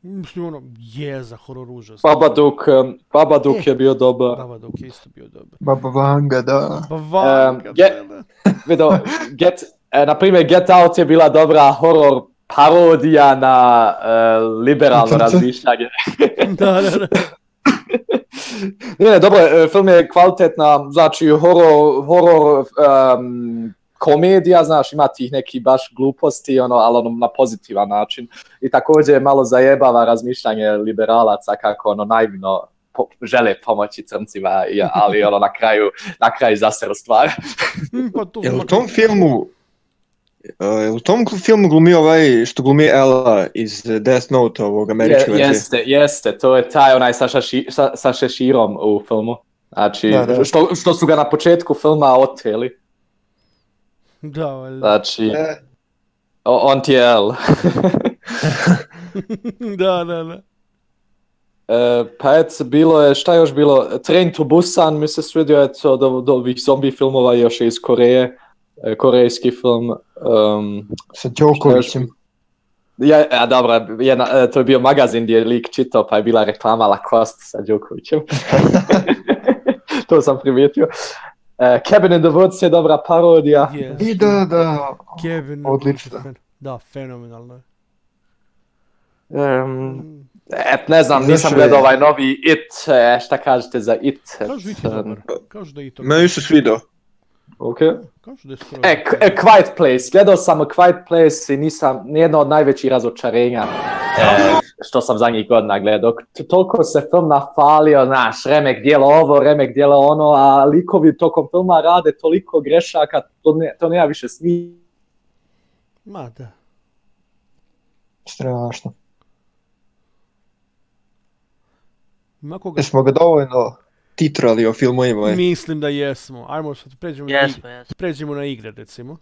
S1: Mislim, ono, jeza, horor užas.
S2: Babadook, um, Babadook
S1: E.
S2: je bio dobar.
S1: Babadook je isto bio dobar.
S3: Baba Vanga, da.
S1: Pa Vanga,
S2: Um, je-
S1: da, da.
S2: Vidio, Get, e, na primjer, Get Out je bila dobra horor parodija na e, liberalno razmišljanje.
S1: da, da, da.
S2: Ne, ne, dobro, je, e, film je kvalitetna, znači horor, horor um, komedija, znaš, ima tih neki baš gluposti, ono, ali ono na pozitivan način. I također malo zajebava razmišljanje liberalaca kako ono naivno po, žele pomoći crncima, ali ono na kraju, na kraju zaseru stvar.
S1: Hm, Pa tu,
S3: Jel u tom filmu... Uh, u tom filmu glumi ovaj što glumi Ella iz Death Note ovog američke
S2: Je,
S3: verzije?
S2: jeste, jeste, to je taj onaj sa, šaši, sa, sa šeširom u filmu. Znači,
S3: Da, da.
S2: Što, što su ga na početku filma oteli.
S1: Da, valjda.
S2: Znači,
S3: E,
S2: o- on ti je L.
S1: da, da, da.
S2: E, pa et, bilo je, šta je još bilo? Train to Busan mi se svidio, eto, do, do ovih zombi filmova još je iz Koreje. E, korejski film. Um,
S3: sa Đokovićem.
S2: ja, a dobro, jedna, e, to je bio magazin gdje je lik čitao, pa je bila reklama Lacoste sa Đokovićem. to sam primijetio. E, Cabin in the Woods je dobra parodija.
S1: Yes.
S3: I da, da.
S1: Kevin.
S3: Odlično.
S1: Da, fenomenalno je.
S2: Um, et, ne znam, nisam
S3: je-
S2: gledao ovaj novi It, šta kažete za It?
S1: Kažu i ti
S2: Et,
S1: dobar. Kažu da i to.
S3: Meni se svidio.
S2: Ok. E, K- e, Quiet Place, gledao sam A Quiet Place i nisam, nijedno od najvećih razočarenja e, što sam zadnjih godina gledao. T- Toliko se film nafalio, znaš, remek dijelo ovo, remek dijelo ono, a likovi tokom filma rade toliko grešaka, to, ne, to nema više smi.
S1: Ma da.
S3: Strašno.
S1: Ima koga...
S3: Jesmo ga dovoljno titrali o filmovima.
S1: Mislim da jesmo. Ajmo sad pređemo na,
S4: Jesmo,
S1: igre.
S4: jesmo.
S1: pređemo na igre, recimo.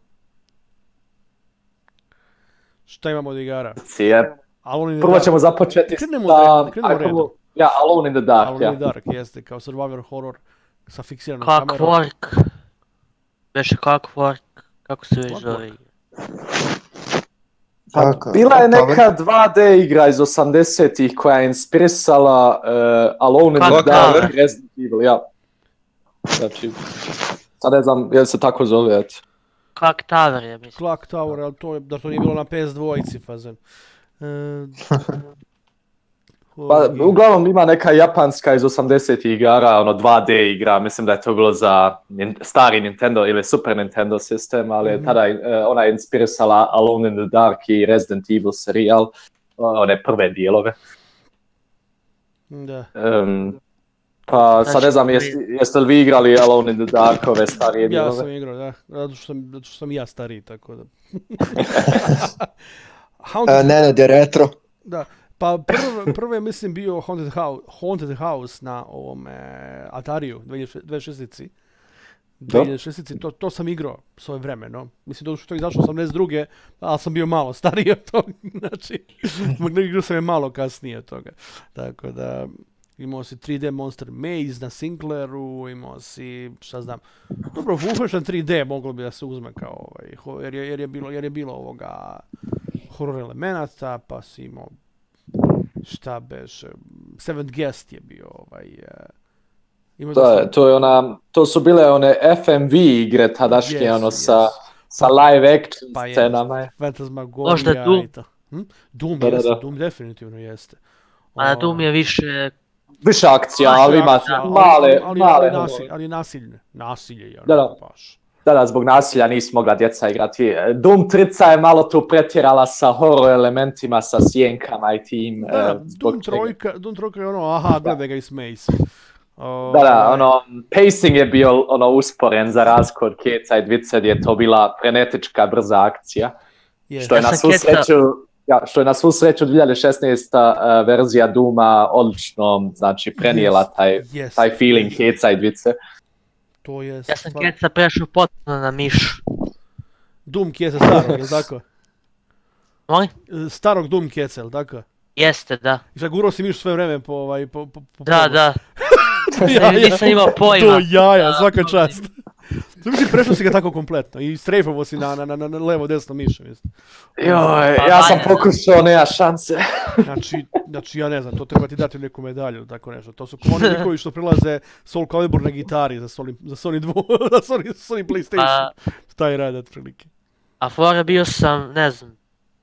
S1: Šta imamo od igara?
S2: Je.
S1: Alone in the
S2: Prvo ćemo započeti
S1: Krenemo
S2: sa...
S1: krenemo redom.
S2: Ja, Alone in the Dark,
S1: Alone
S2: ja.
S1: in the Dark jeste kao survivor horror sa fiksiranom kamerom.
S4: Clockwork. Beše Clockwork. Kako se već
S1: Clockwork.
S3: Tako,
S2: Bila je
S3: pa,
S2: neka 2D igra iz 80-ih koja je inspirisala uh, Alone in the
S4: Clock
S2: Dark
S4: Tower.
S2: Resident Evil, ja. Znači, sad ne znam, jel se tako zove, eto.
S4: Clock Tower je, mislim.
S1: Clock Tower, ali to je, da to nije bilo na PS2-ici fazen. E,
S2: Pa, uglavnom ima neka japanska iz 80-ih igara, ono 2D igra, mislim da je to bilo za stari Nintendo ili Super Nintendo sistem, ali je
S1: Mhm.
S2: tada uh, ona je inspirisala Alone in the Dark i Resident Evil serijal, one prve dijelove.
S1: Da.
S2: Um, pa sad
S4: Znači,
S2: ne znam, jeste, jeste li vi igrali Alone in the Dark, ove starije
S1: Ja
S2: dijelove?
S1: sam igrao, da. Zato što sam, zato što sam ja stariji, tako da. Haunted,
S3: A, Nenad je retro.
S1: da. Pa prvo, prvo je mislim bio Haunted House, Haunted House na ovom e, Atariju 2016.
S2: Da.
S1: 2016. To, to sam igrao svoje vremeno. Mislim da što to izašlo 82. Ali sam bio malo stariji od toga. Znači, igrao sam je malo kasnije od toga. Tako da, imao si 3D Monster Maze na Sinclairu, imao si, šta znam, dobro, Wolfenstein 3D moglo bi da se uzme kao ovaj, jer je, jer je bilo, jer je bilo ovoga horror elemenata, pa si imao šta beš, Seventh Guest je bio ovaj, eh, imao
S2: Da,
S1: dosta-
S2: to je ona, to su bile one FMV igre tadašnje,
S1: Yes,
S2: ono
S1: yes.
S2: sa, sa live action
S1: Pa je.
S2: scenama. je.
S1: Phantasmagoria
S4: Možda Doom.
S1: i to. Hm? Doom
S2: Da, da,
S1: jeste,
S2: da.
S1: Doom definitivno jeste.
S4: A
S1: Ovaj,
S4: Doom je više...
S2: Više akcija, ali ima
S1: akcija, ali-
S2: male,
S1: ali,
S2: male.
S1: ali, nasilje, ali nasilje, nasilje je
S2: Da, da.
S1: ono baš.
S2: Da, da, zbog nasilja nisu mogla djeca igrati. Doom 3 je malo tu pretjerala sa horror elementima, sa sjenkama i tim.
S1: Da,
S2: zbog
S1: Doom trojka, Doom trojka je ono, aha, gledaj ga i smej se.
S2: Da, da,
S1: Ovaj,
S2: ono, pacing je bio ono usporen za razliku od Keca i Dvice gdje je to bila frenetička brza akcija.
S1: je.
S2: Što je
S4: Ja
S2: na svu
S4: Keca-
S2: sreću, ja, što je na svu sreću 2016. uh, verzija Duma odlično, znači prenijela
S1: Jest,
S2: taj,
S1: jest,
S2: taj feeling. Keca i Dvice.
S1: To je
S4: Ja sam
S1: stvar-
S4: Keca prešao potpuno na miš.
S1: Doom Kjece starog, je tako?
S4: Molim?
S1: E, Starog Doom Kjece, je tako?
S4: Jeste, da.
S1: I sad gurao si miš sve vreme po ovaj, po, po, po
S4: Da,
S1: polu.
S4: da.
S1: Ja.
S4: Nisam imao
S1: To
S4: pojma.
S1: jaja, svaka čast. Znači, prešao si ga tako kompletno i strejfovo si na, na, na, na levo, desno miše, mislim.
S2: Joj,
S4: Pa
S2: ja sam pokušao, nema šanse.
S1: Znači, znači, ja ne znam, to treba ti dati neku medalju, tako nešto. To su oni likovi što prilaze Soul Calibur na gitari za Sony, za Sony 2, za Sony, Sony PlayStation.
S4: Pa,
S1: Taj rad, otprilike.
S4: a fora bio sam, ne znam,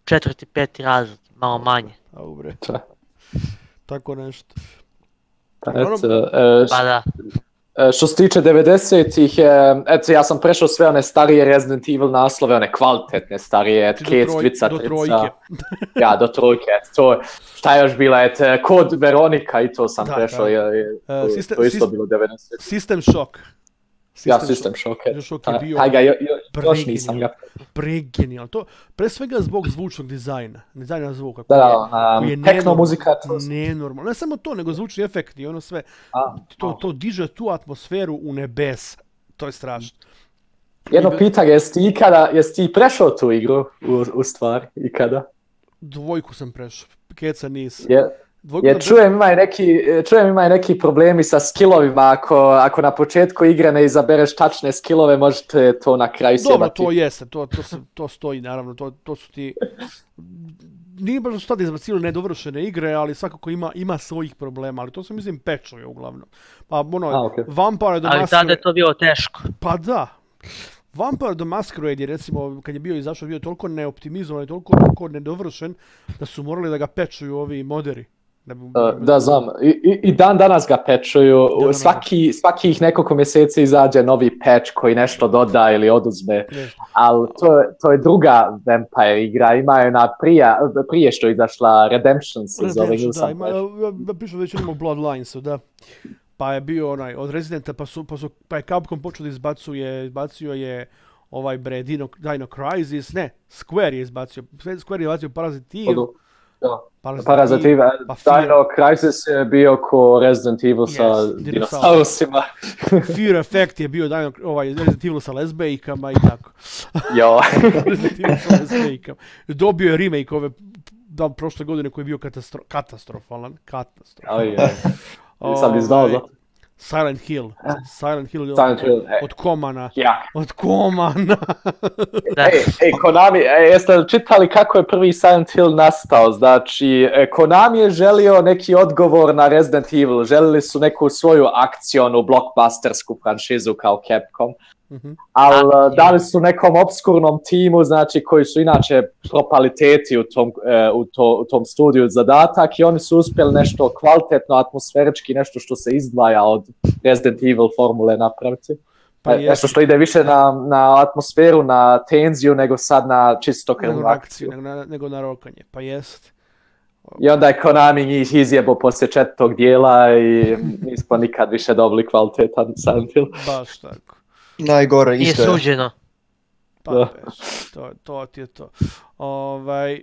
S4: četvrti, peti razred, malo manje.
S1: A ubre, tako nešto.
S2: Pa
S1: Ono-
S2: eto, e,
S4: Pa da,
S2: Što se tiče 90-ih, e, eto ja sam prešao sve one starije Resident Evil naslove, one kvalitetne starije,
S1: do,
S2: Kec,
S1: troj,
S2: Tvica,
S1: do trojke.
S2: Ja, do trojke, eto, to, šta je još bila, eto, kod Veronika i to sam
S1: Da,
S2: prešao,
S1: da.
S2: je, je,
S1: E,
S2: to,
S1: sistem-
S2: to isto bilo 90
S1: System Shock.
S2: Ja, System eto,
S1: Shock je
S2: ta-
S1: bio
S2: taj ga, jo, jo, još nisam ga,
S1: pregenijalno. To, pre svega zbog zvučnog dizajna. Dizajna zvuka.
S2: da,
S1: koji
S2: da, ona,
S1: koji je nenormal-
S2: muzika, to,
S1: Nenormalno. Ne samo to, nego zvučni efekti i ono sve.
S2: a,
S1: To, to diže tu atmosferu u nebes. To je strašno.
S2: jedno pitanje, jesi ti ikada, jesi ti prešao tu igru, u, u stvari, ikada?
S1: Dvojku sam prešao. Keca nis.
S2: Je,
S1: Dvojku
S2: Je, čujem ima i neki, čujem ima i neki problemi sa skillovima, ako, ako na početku igre ne izabereš tačne skillove, možete to na kraju
S1: Dobro,
S2: sjebati.
S1: to jeste, to, to, se, to stoji, naravno, to, to su ti... Nije baš da su tada izbacili nedovršene igre, ali svakako ima, ima svojih problema, ali to su, mislim, pečovi uglavnom. Pa, ono,
S2: A, okej.
S1: Vampire the
S4: ali tada
S1: Masquerade...
S4: je to bilo teško.
S1: Pa da. Vampire the Masquerade je, recimo, kad je bio izašao, bio toliko neoptimizovan i toliko, toliko nedovršen, da su morali da ga pečuju ovi moderi. Da, bi,
S2: Uh, Da, znam. I, i, dan danas ga pečuju.
S1: Da, da, da.
S2: Svaki, svakih nekoliko mjeseci izađe novi patch koji nešto doda ili oduzme. Ali to, to je druga Vampire igra. Ima je na prija, prije što je izašla Redemption se zove.
S1: Da, ima, ja, pišu već imamo Bloodlinesu, da. Pa je bio onaj, od Residenta, pa, su, pa, su, pa je Capcom počeo da izbacuje, izbacio je ovaj bre, Dino, Dino Crisis, ne, Square je izbacio, Square je izbacio Parasitive,
S2: Odu- da.
S1: Parasitive,
S2: Parazativa.
S1: pa Fear,
S2: Dino Crisis je bio ko Resident Evil sa
S1: Yes,
S2: dinosaurusima.
S1: Fear Effect je bio Dino, ovaj, Resident Evil sa lesbejkama i tako.
S2: Jo.
S1: Resident Evil sa lesbejkama. Dobio je remake ove, da, prošle godine koji je bio katastro, katastrofalan, katastrofalan.
S2: Aj, aj. Nisam ni znao
S1: Ovaj,
S2: za
S1: Silent Hill. Silent Hill,
S2: Silent Hill, e.
S1: od Komana.
S2: Ja.
S1: Od Komana.
S4: Da,
S2: Ej, ej, Konami, e, jeste li čitali kako je prvi Silent Hill nastao? Znači, e, Konami je želio neki odgovor na Resident Evil, želili su neku svoju akcionu, blockbustersku franšizu kao Capcom,
S1: Mhm.
S2: ali
S4: Akciju.
S2: dali su nekom obskurnom timu, znači, koji su inače propaliteti u tom, e, u, to, u tom studiju zadatak i oni su uspjeli nešto kvalitetno, atmosferički, nešto što se izdvaja od Resident Evil formule napraviti.
S1: Pa
S2: Pa
S1: je
S2: nešto što ide više na, na atmosferu, na tenziju, nego sad na čisto krvnu akciju,
S1: nego na, nego na rokanje. Pa jest.
S2: I onda je Konami njih izjebo poslije četvrtog dijela i nismo nikad više dobili kvalitetan Silent Hill.
S1: Baš tako.
S3: Najgore isto je.
S4: suđeno.
S1: Pa
S2: Da.
S1: to, to ti je to. Ovaj,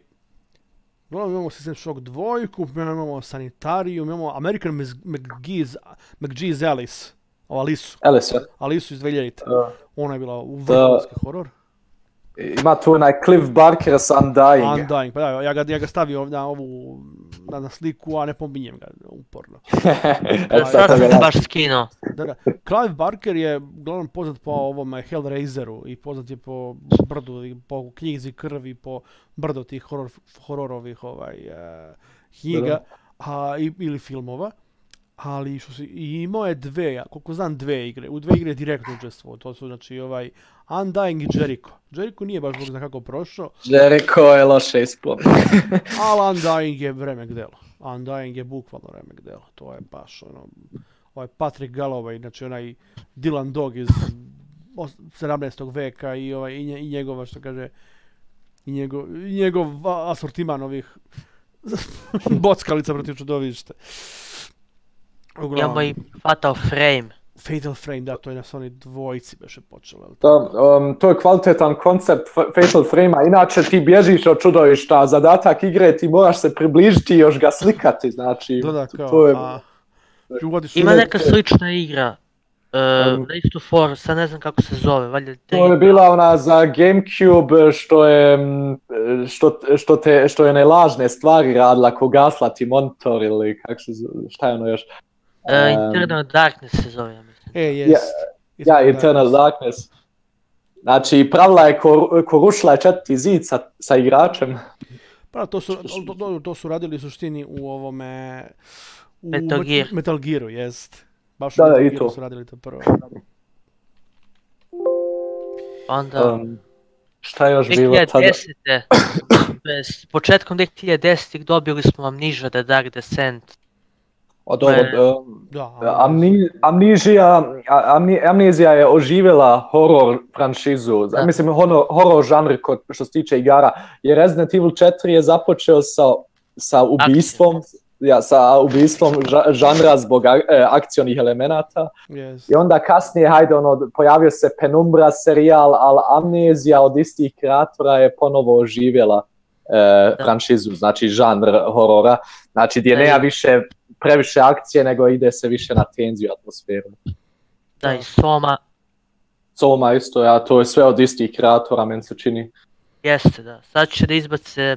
S1: Uglavnom imamo System Shock dvojku, imamo Sanitarium, imamo American McGee's, McGee's Alice. O Alisu.
S2: Alice,
S1: Alisu iz 2000.
S2: uh,
S1: Ona je bila u
S2: Da.
S1: vrhunski horor.
S2: Ima tu onaj Cliff Barker's Undying.
S1: Undying, pa da, ja ga, ja ga stavio ovdje na ovu, na, na sliku, a ne pominjem ga uporno.
S2: Eto,
S4: Sad
S2: sad
S4: sam
S2: toga
S4: se
S2: ja-
S4: baš skinuo.
S1: Da, da. Clive Barker je uglavnom poznat po ovom Hellraiseru i poznat je po brdu, i po knjizi krvi, po brdo tih horor, hororovih ovaj, uh, knjiga a, i, ili filmova. Ali što se, i imao je dve, ja koliko znam dve igre, u dve igre je direktno učestvovao, to su znači ovaj Undying i Jericho. Jericho nije baš bog zna kako prošao,
S2: Jericho je loše ispod.
S1: ali Undying je remek delo. Undying je bukvalno remek delo, to je baš ono, ovaj Patrick Galloway, znači onaj Dylan Dog iz os- 17. veka i ovaj i, nje, i njegova što kaže i njegov, i njegov asortiman ovih bockalica protiv čudovišta. Uglavnom,
S4: Imamo i Fatal Frame.
S1: Fatal Frame, da, to je na Sony dvojci beše počelo. jel
S2: To, um, to je kvalitetan koncept Fatal Frame-a, inače ti bježiš od čudovišta, zadatak igre ti moraš se približiti i još ga slikati, znači
S1: Da, da, kao,
S2: to je...
S1: a, uvodiš
S4: Ima neka slična igra. Uh, na istu foru, sad ne znam kako se zove, valjda te...
S2: To je bila ona za Gamecube što je, što, što, te, što je ne lažne stvari radila ko gasla ti monitor ili kako se zove, šta je ono još?
S4: Uh, Internal Darkness se zove, ja mislim.
S1: E, jest.
S2: Ja, Ja, Eternal Darkness. Znači, pravila je ko, ko rušila je četiri zid sa, sa igračem.
S1: Pa to su, to, to, to su radili u suštini u ovome... U
S4: Metal Gear.
S1: Metal Gearu, jest. Baš
S2: Da,
S1: u
S2: da,
S1: Metal
S2: i to.
S1: su radili to prvo.
S4: Onda,
S2: Um, šta je još bilo tada?
S4: 2010. bez, početkom 2010. dobili smo vam niže The Dark Descent.
S2: Od ovo,
S4: Ne.
S2: um,
S1: Da,
S2: Amni, amnizija, amni, amnezija je oživjela horor franšizu,
S4: Da.
S2: mislim horor, horor žanr kod, što se tiče igara, jer Resident Evil 4 je započeo sa, sa ubistvom, ja, sa ubistvom ža- žanra zbog a- e, akcionih elemenata
S1: jest.
S2: i onda kasnije, hajde, ono, pojavio se Penumbra serijal, ali amnezija od istih kreatora je ponovo oživjela e, franšizu, znači žanr horora, znači gdje nema više previše akcije, nego ide se više na tenziju atmosferu.
S4: Da, i Soma,
S2: Soma isto, ja, to je sve od istih kreatora, meni se čini.
S4: jeste da. Sad će da izbace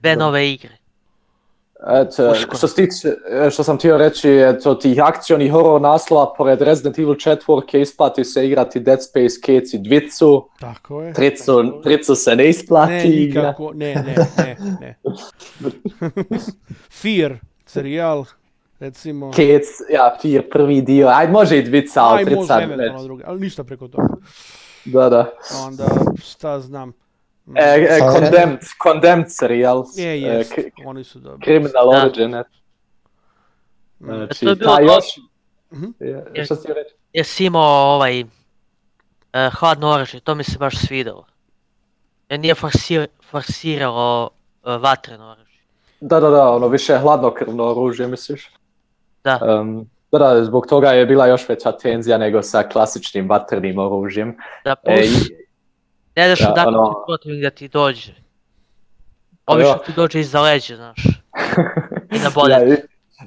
S4: dve
S2: Da.
S4: nove igre.
S2: Eto, što, se tiče, e, što sam htio reći, je to tih akcionih horror naslova, pored Resident Evil 4 isplati se igrati Dead Space Keci dvicu,
S1: Tako je.
S2: tricu, tricu se ne isplati
S1: Ne, nikako, ne, ne, ne, ne. Fear, serijal, recimo.
S2: Kec, ja, Fear, prvi dio, ajde može i dvica, ali
S1: Aj, može
S2: ne.
S1: eventualno drugi, ali ništa preko toga.
S2: Da, da.
S1: Onda, šta znam.
S2: E, e, condemned, condemned serijal,
S1: Je,
S2: e,
S1: jest,
S2: kri-
S1: oni su dobri.
S2: Criminal
S4: Da.
S2: Origin, e.
S1: Mm.
S2: Znači,
S4: To je bilo
S2: ta još...
S1: Mhm.
S2: Je, Što si reći?
S4: Jesi imao ovaj uh, hladno oružje, to mi se baš svidalo. Jer nije forsir, forsiralo uh, vatreno oružje.
S2: Da, da, da, ono više hladnokrvno oružje, misliš?
S4: Da,
S2: Um, da, da, zbog toga je bila još veća tenzija nego sa klasičnim vatrenim oružjem.
S4: da
S2: E,
S4: plus,
S2: i-
S4: ne daš
S2: da,
S4: odakle
S2: ono-
S4: ti protivnik da ti dođe. Obično ti dođe iza leđa, znaš. I na bolje.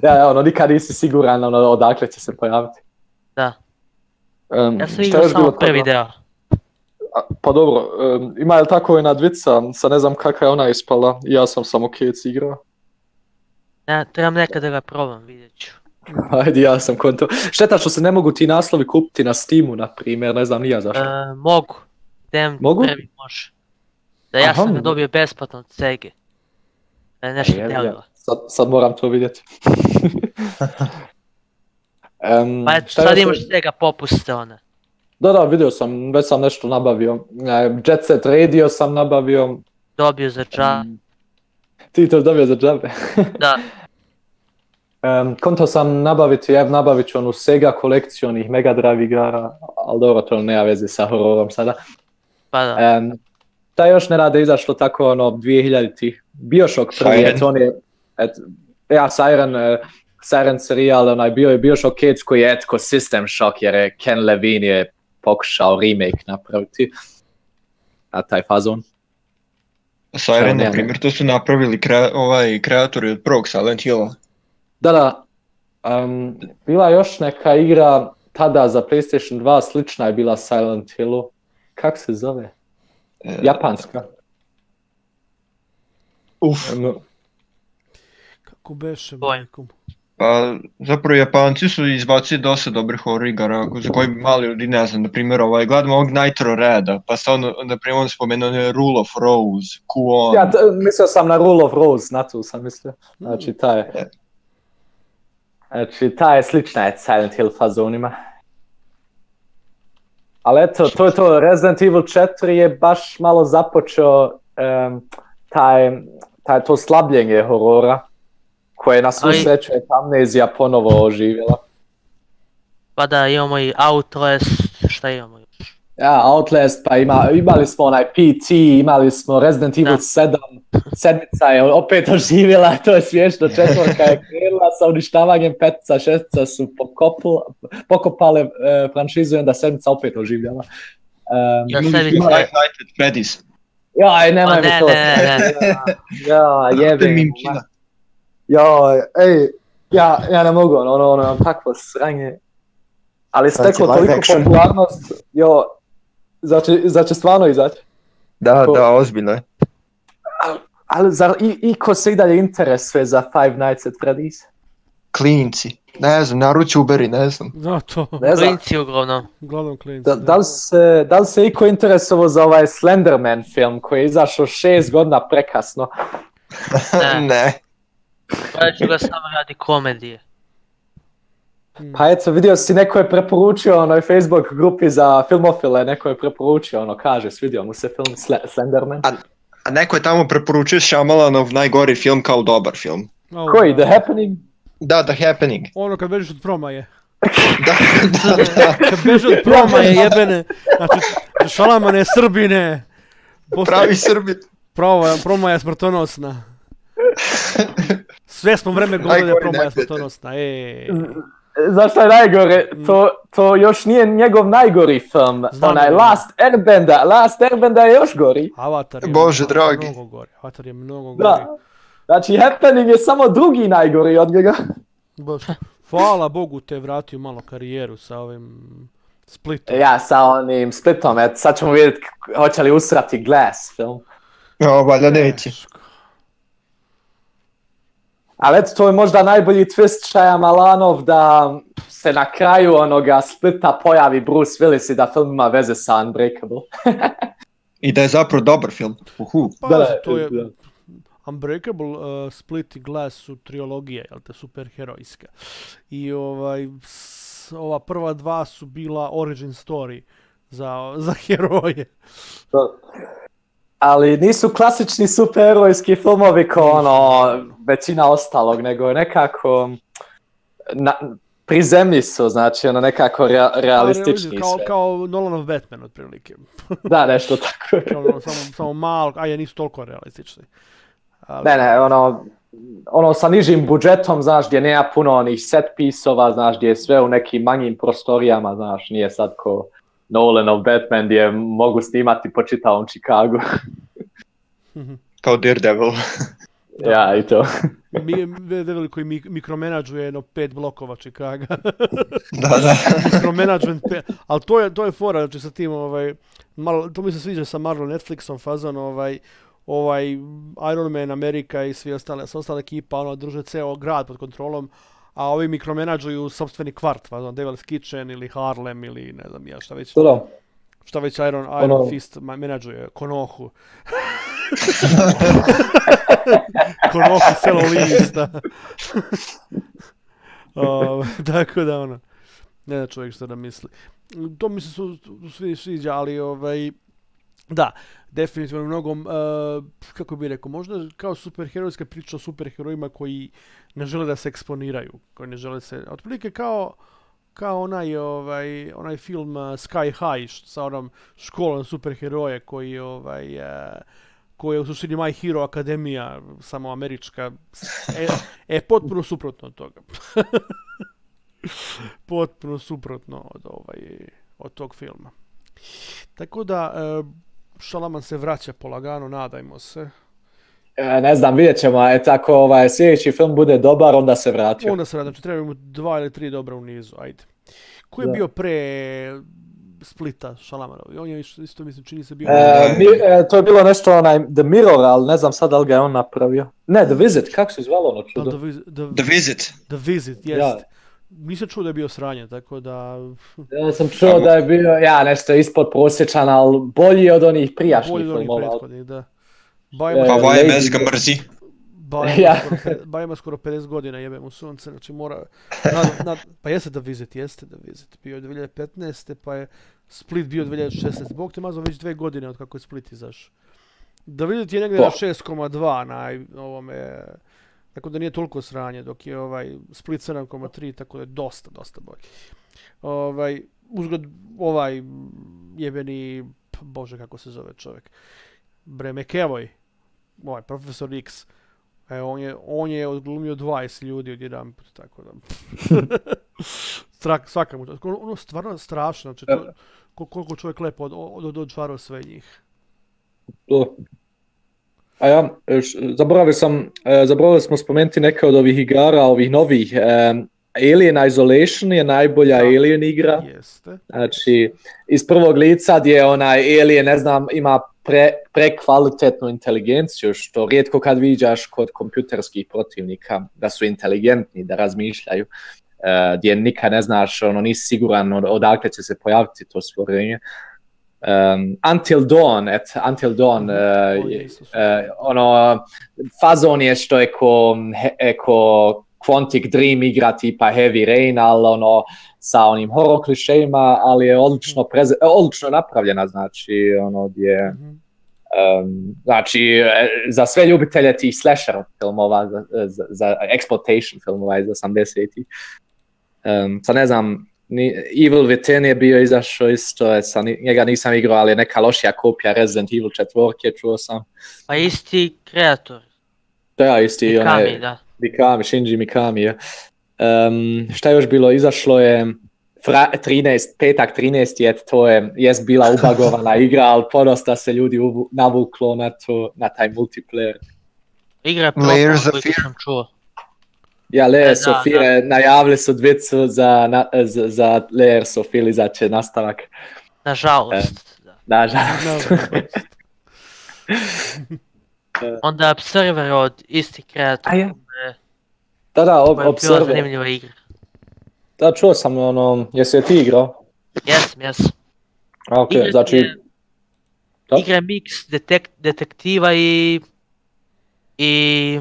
S2: ja, ja, ono, nikad nisi siguran ono, odakle će se pojaviti.
S4: Da.
S2: Um,
S4: Ja sam igrao samo prvi deo.
S2: A, Pa dobro, um, ima li tako jedna dvica, sad ne znam kakva je ona ispala, ja sam samo Kec igrao.
S4: Ja, trebam nekada da ga probam, vidjet ću.
S2: Ajde, ja sam konto. Šteta što se ne mogu ti naslovi kupiti na Steamu, na primjer, ne znam ni ja zašto.
S4: E, mogu. Dem
S2: Mogu?
S4: prvi može. Da ja
S2: Aha.
S4: sam ga dobio besplatno od Sege. Da je nešto
S2: ga.
S4: delilo.
S2: Sad, sad moram to vidjeti. um,
S4: Pa eto, sad imaš Sega popuste one.
S2: Da, da, vidio sam, već sam nešto nabavio. E, Jet Set Radio sam nabavio.
S4: Dobio za dža.
S2: Ti to dobio za džabe.
S4: Da,
S2: Um, konto sam nabaviti, ja nabavit ću onu Sega kolekciju onih Mega Drive igara, ali dobro, to nema veze sa hororom sada.
S4: Pa da.
S2: Um, šta još ne rade izašlo tako ono 2000-ih? Bioshock prvi,
S3: Siren.
S2: eto on je, et, ja Siren, uh, Siren serijal, onaj bio je Bioshock Cage koji je etko System Shock jer je Ken Levine je pokušao remake napraviti. A taj fazon.
S3: Siren, na primjer, to su napravili kre, ovaj kreatori od prvog Silent Hilla.
S2: Da, da. Um, bila još neka igra tada za PlayStation 2, slična je bila Silent Hillu. Kako se zove?
S3: E,
S2: Japanska.
S3: Uf,
S2: Um,
S1: Kako beše, majkom.
S3: pa zapravo Japanci su izbacili dosta dobrih horror igara za koji mali ljudi ne znam, na primjer ovaj, gledamo ovog Nitro Reda, pa se on, na primjer on spomenuo onaj Rule of Rose, Kuon,
S2: ja, t- mislio sam na Rule of Rose, na tu sam mislio. Znači, ta je... Znači, ta je slična je Silent Hill fazonima. Ali eto, to je to, Resident Evil 4 je baš malo započeo um, taj, taj, to slabljenje horora, koje na svu sreću je amnezija ponovo oživjela.
S4: Pa da, imamo i Outlast, šta imamo još?
S2: Ja, Outlast, pa ima, imali smo onaj PT, imali smo Resident Evil
S4: Da.
S2: 7, sedmica je opet oživjela, to je smiješno, četvorka je krenula sa uništavanjem, petica, šestica su pokopl, pokopale e, franšizu i onda sedmica opet oživljala. Um,
S4: Ja sebi-
S3: Nights at Freddy's.
S2: jaj, nemoj
S4: Pa
S2: mi
S4: ne,
S2: to.
S4: ne, ne,
S2: Ja,
S3: To je
S2: jebe. Joj, ej, ja, ja ne mogu, ono, ono, ono, takvo sranje. Ali
S3: će
S2: steklo toliko
S3: action.
S2: popularnost, jo, znači, znači stvarno izaći.
S3: Da,
S2: Ko-
S3: da, ozbiljno je.
S2: Ali zar i, i ko se i dalje interesuje za Five Nights at Freddy's?
S3: Klinci. Ne znam, naruči Uberi, ne znam.
S1: Da, to.
S2: Ne znam,
S4: Klinci uglavnom.
S1: Uglavnom klinci.
S2: da, da, li se, da li se iko interesovao za ovaj Slenderman film koji je izašao šest godina prekasno?
S4: Ne.
S3: ne.
S4: Ja ću ga samo radi komedije.
S2: Pa eto, vidio si, neko je preporučio onoj Facebook grupi za filmofile, neko je preporučio, ono, kaže, svidio mu se film Sle- Slenderman.
S3: A, a neko je tamo preporučio Shyamalanov najgori film kao dobar film.
S1: Ovo,
S2: Koji. The Happening?
S3: Da, The Happening.
S1: Ono kad bežiš od promaje.
S3: Da, da, da.
S1: Kad bežiš od promaje jebene. Znači, šalamane srbine. Postoje-
S3: Pravi Srbi.
S1: Prava, promaja je smrtonosna. Sve smo vreme govorili da je
S3: neprijatelj.
S1: smrtonosna. E,
S2: Znaš šta je najgore? To, to još nije njegov najgori film.
S1: Znam
S2: Onaj
S1: je.
S2: Last Airbender, Last Airbender je još gori.
S1: Avatar je
S3: Bože
S1: mnogo,
S3: dragi.
S1: mnogo gori. Avatar je mnogo gori.
S2: Da. Znači, Happening je samo drugi najgori od njega.
S1: Bože. Hvala Bogu te vratio malo karijeru sa ovim Splitom.
S2: Ja, sa onim Splitom, et, sad ćemo vidjeti hoće li usrati Glass film.
S3: No, valjda neće.
S2: Ali eto, to je možda najbolji twist Šaja Malanov da se na kraju onoga Splita pojavi Bruce Willis i da film ima veze sa Unbreakable.
S3: I da je zapravo dobar film. Uhu.
S1: Pa,
S2: Da,
S1: da, to je...
S2: da.
S1: Unbreakable, uh, Split i Glass su trilogije, jel te, superherojska. I ovaj, s, ova prva dva su bila origin story za, za heroje.
S2: Ali nisu klasični superherojski filmovi kao ono većina ostalog, nego nekako na, pri zemlji su, znači ono nekako rea, realistični
S1: kao,
S2: sve.
S1: kao Nolanov Batman, otprilike.
S2: Da, nešto tako.
S1: Kao ono, samo, samo malo, a je nisu toliko realistični. Ali,
S2: Ne, ne, ono, ono sa nižim budžetom, znaš, gdje nema puno onih set pisova, znaš, gdje je sve u nekim manjim prostorijama, znaš, nije sad ko Nolanov Batman gdje mogu snimati po čitavom Chicagu.
S3: Kao Daredevil.
S2: ja, i to.
S1: Mi, Daredevil koji mik, mikromenadžuje jedno pet blokova Chicaga.
S3: da, da.
S1: Mikromanagement, pe- ali to je, to je fora, znači sa tim, ovaj, malo, to mi se sviđa sa Marvel Netflixom, fazon, ovaj, ovaj Iron Man Amerika i svi ostale, sva ostala ekipa, ono, drže ceo grad pod kontrolom, a ovi mikromenadžuju sopstveni kvart, fazon, Devil's Kitchen ili Harlem ili ne znam ja šta već,
S2: da.
S1: šta već Iron, Iron
S2: Ono-
S1: Fist menadžuje, Konohu. Konohu selo lista. O, tako da ono, ne da čovjek što da misli. To mi se su, su svi sviđa, ali ovaj, da, definitivno mnogo, uh, kako bih rekao, možda kao superherojska priča o superherojima koji ne žele da se eksponiraju, koji ne žele se, otprilike kao, kao onaj, ovaj, onaj film uh, Sky High što, sa onom školom superheroje koji ovaj, uh, koji je u suštini My Hero Akademija, samo američka, e, e potpuno suprotno od toga. potpuno suprotno od, ovaj, od tog filma. Tako da, e, Šalaman se vraća polagano, nadajmo se.
S2: E, ne znam, vidjet ćemo, e, tako ovaj, sljedeći film bude dobar, onda se vratio.
S1: Onda se radi, znači treba mu dva ili tri dobra u nizu, ajde. Ko je
S2: Da.
S1: bio pre Splita Šalamanov? On je isto, isto mislim, čini se bio...
S2: E, mi, e, to je bilo nešto onaj The Mirror, ali ne znam sad da li ga je on napravio. Ne, The Visit, kako se zvalo ono
S1: Da,
S2: čudo?
S1: the, Vis- the,
S3: The Visit.
S1: the Visit, jest.
S2: Ja.
S1: Nisam čuo da je bio sranje, tako da...
S2: Ja sam čuo da je bio, ja, nešto ispod prosječan, ali bolji od onih prijašnjih
S1: Bolje od onih
S2: filmova.
S1: prethodnih, da. Bajma,
S2: E,
S3: Pa
S2: Lady
S3: YMS ga mrzi.
S1: Bajma,
S2: Ja.
S1: skoro, Bajma skoro 50 godina jebe mu sunce, znači mora... Nad, nad, pa jeste da Visit, jeste da Visit. Bio je 2015. pa je Split bio 2016. Bog te mazao već dve godine od kako je Split izašao. Da Visit je negdje na
S2: Pa.
S1: 6,2 na ovome... Tako da nije toliko sranje, dok je ovaj Split 7,3, tako da je dosta, dosta bolji. Ovaj, uzgled, ovaj jebeni, bože kako se zove čovjek, Bre McEvoy, ovaj profesor X, e, on je, on je odglumio 20 ljudi odjedan put, tako da... Strak, svaka mu, ono, ono stvarno strašno, znači to, kol- koliko čovjek lepo od, od, od, odšvarao sve njih.
S2: To. A ja, e, zaboravio sam, e, zaboravili smo spomenuti neke od ovih igara, ovih novih. E, Alien Isolation je najbolja
S1: Da.
S2: Alien igra.
S1: Jeste.
S2: Znači, iz prvog lica gdje onaj alien, ne znam, ima pre, prekvalitetnu inteligenciju, što rijetko kad viđaš kod kompjuterskih protivnika, da su inteligentni, da razmišljaju, gdje nikad ne znaš, ono, nisi siguran od- odakle će se pojaviti to stvorenje. Um, Until Dawn, et, Until Dawn, uh,
S1: je- isto super.
S2: E, ono, fazon je što je ko, he- ko Quantic Dream igra tipa Heavy Rain, ali ono, sa onim horror klišejima, ali je odlično, preze, e, odlično napravljena, znači, ono, gdje,
S1: Mhm.
S2: um, znači, e, za sve ljubitelje tih slasher filmova, za, za, za exploitation filmova iz 80-ih. Um, sad ne znam, ni, Evil Within je bio izašao isto, e, sa, njega nisam igrao, ali je neka lošija kopija Resident Evil 4, čuo sam.
S4: Pa isti kreator.
S2: Da, isti onaj-
S4: Mikami, da.
S2: Mikami, Shinji Mikami. je. Um, šta je još bilo? Izašlo je fra, 13, petak 13 je, to je, jest bila ubagovana igra, ali podosta se ljudi uvu, navuklo na, to, na taj multiplayer.
S4: Igra je
S3: Layers of
S4: koliko sam čuo.
S2: Ja,
S4: E,
S2: Lair
S4: da,
S2: Sofire, najavili su dvicu za, na, za, za Lair Sofili za će nastavak.
S4: Nažalost. Da.
S2: Nažalost.
S4: Onda Observer od isti kreator.
S2: A je? da, da, ob,
S4: Koja je
S2: Observer.
S4: zanimljiva igra.
S2: Da, čuo sam, ono, jesi je ti igrao?
S4: Jesam, jesam.
S2: A, ok,
S4: Igra
S2: znači,
S4: je-
S2: Da?
S4: Igra je miks detek, detektiva i i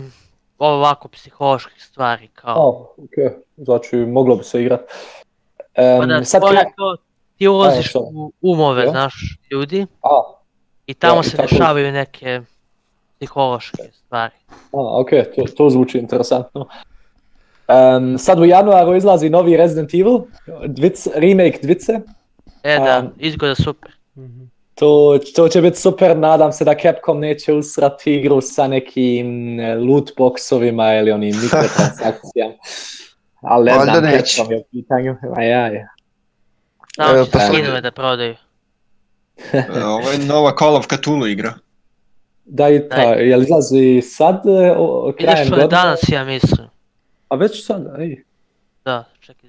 S4: ovako psiholoških stvari kao.
S2: o, ok, znači, moglo bi se igrat.
S4: Pa
S2: Um,
S4: da,
S2: sad
S4: fora je
S2: kre-
S4: to, ti ulaziš u umove,
S2: Ja?
S4: znaš, ljudi
S2: A,
S4: i tamo
S2: Ja, i
S4: se
S2: tako-
S4: dešavaju neke psihološke stvari.
S2: A, ok, to, to zvuči interesantno. Um, sad u januaru izlazi novi Resident Evil, dvic, remake Dvice.
S4: E da,
S2: A-
S4: izgleda super.
S1: Mhm.
S2: To, to će biti super, nadam se da Capcom neće usrati igru sa nekim e, loot boxovima ili onim mikrotransakcijama. Ali ne znam,
S3: neće.
S2: Capcom je u pitanju. Ja je.
S3: Evo,
S4: će
S3: pa
S4: skinove da prodaju.
S3: E, Ovo je nova Call of Cthulhu igra.
S2: Da i ta,
S4: Daj.
S2: jel izlazi sad e, o- krajem
S4: Izašlo je
S2: godine?
S4: danas, ja mislim.
S2: A već sad, ej.
S4: Da, čekaj.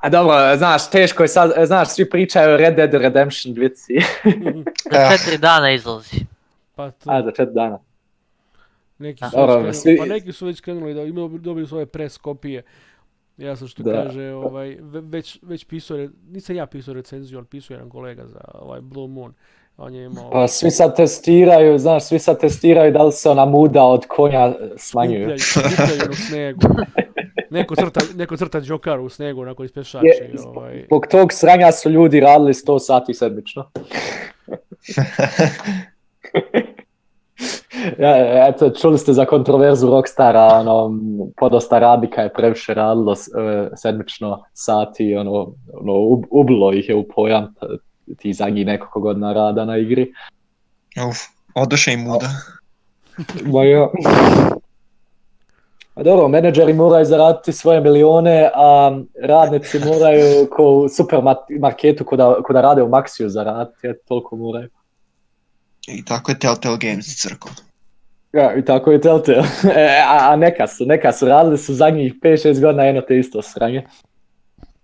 S2: A dobro, znaš, teško je sad, znaš, svi pričaju o Red Dead Redemption dvici.
S4: Za četiri dana izlazi.
S1: Pa to,
S2: A, za četiri dana.
S1: neki su,
S2: Dobro,
S1: krenuli,
S2: svi-
S1: pa neki su već krenuli da imaju dobili svoje pres kopije. Ja sam što
S2: Da.
S1: kaže, ovaj, ve- već, već pisao, nisam ja pisao recenziju, ali pisao jedan kolega za ovaj Blue Moon. On je imao...
S2: Pa svi sad testiraju, znaš, svi sad testiraju da li se ona muda od konja smanjuju.
S1: skupljaju, skupljaju u snegu. Neko crta, neko crta džokaru u snegu, onako ispešači.
S2: Je,
S1: ovaj.
S2: Zbog tog sranja su ljudi radili 100 sati sedmično. ja, eto, čuli ste za kontroverzu Rockstara, ono, podosta radnika je previše radilo e, sedmično sati, ono, ono ub- ubilo ih je u pojam ti zadnjih nekoliko godina rada na igri.
S3: Uf, odoše i muda.
S2: Ma ja. A dobro, menadžeri moraju zaraditi svoje milione, a radnici moraju ko u supermarketu ko da, ko da rade u Maxiju zaraditi, eto, toliko moraju.
S3: I tako je Telltale Games crkao.
S2: Ja, i tako je Telltale. E, a, a neka su, neka su, radili su zadnjih 5-6 godina jedno te isto sranje.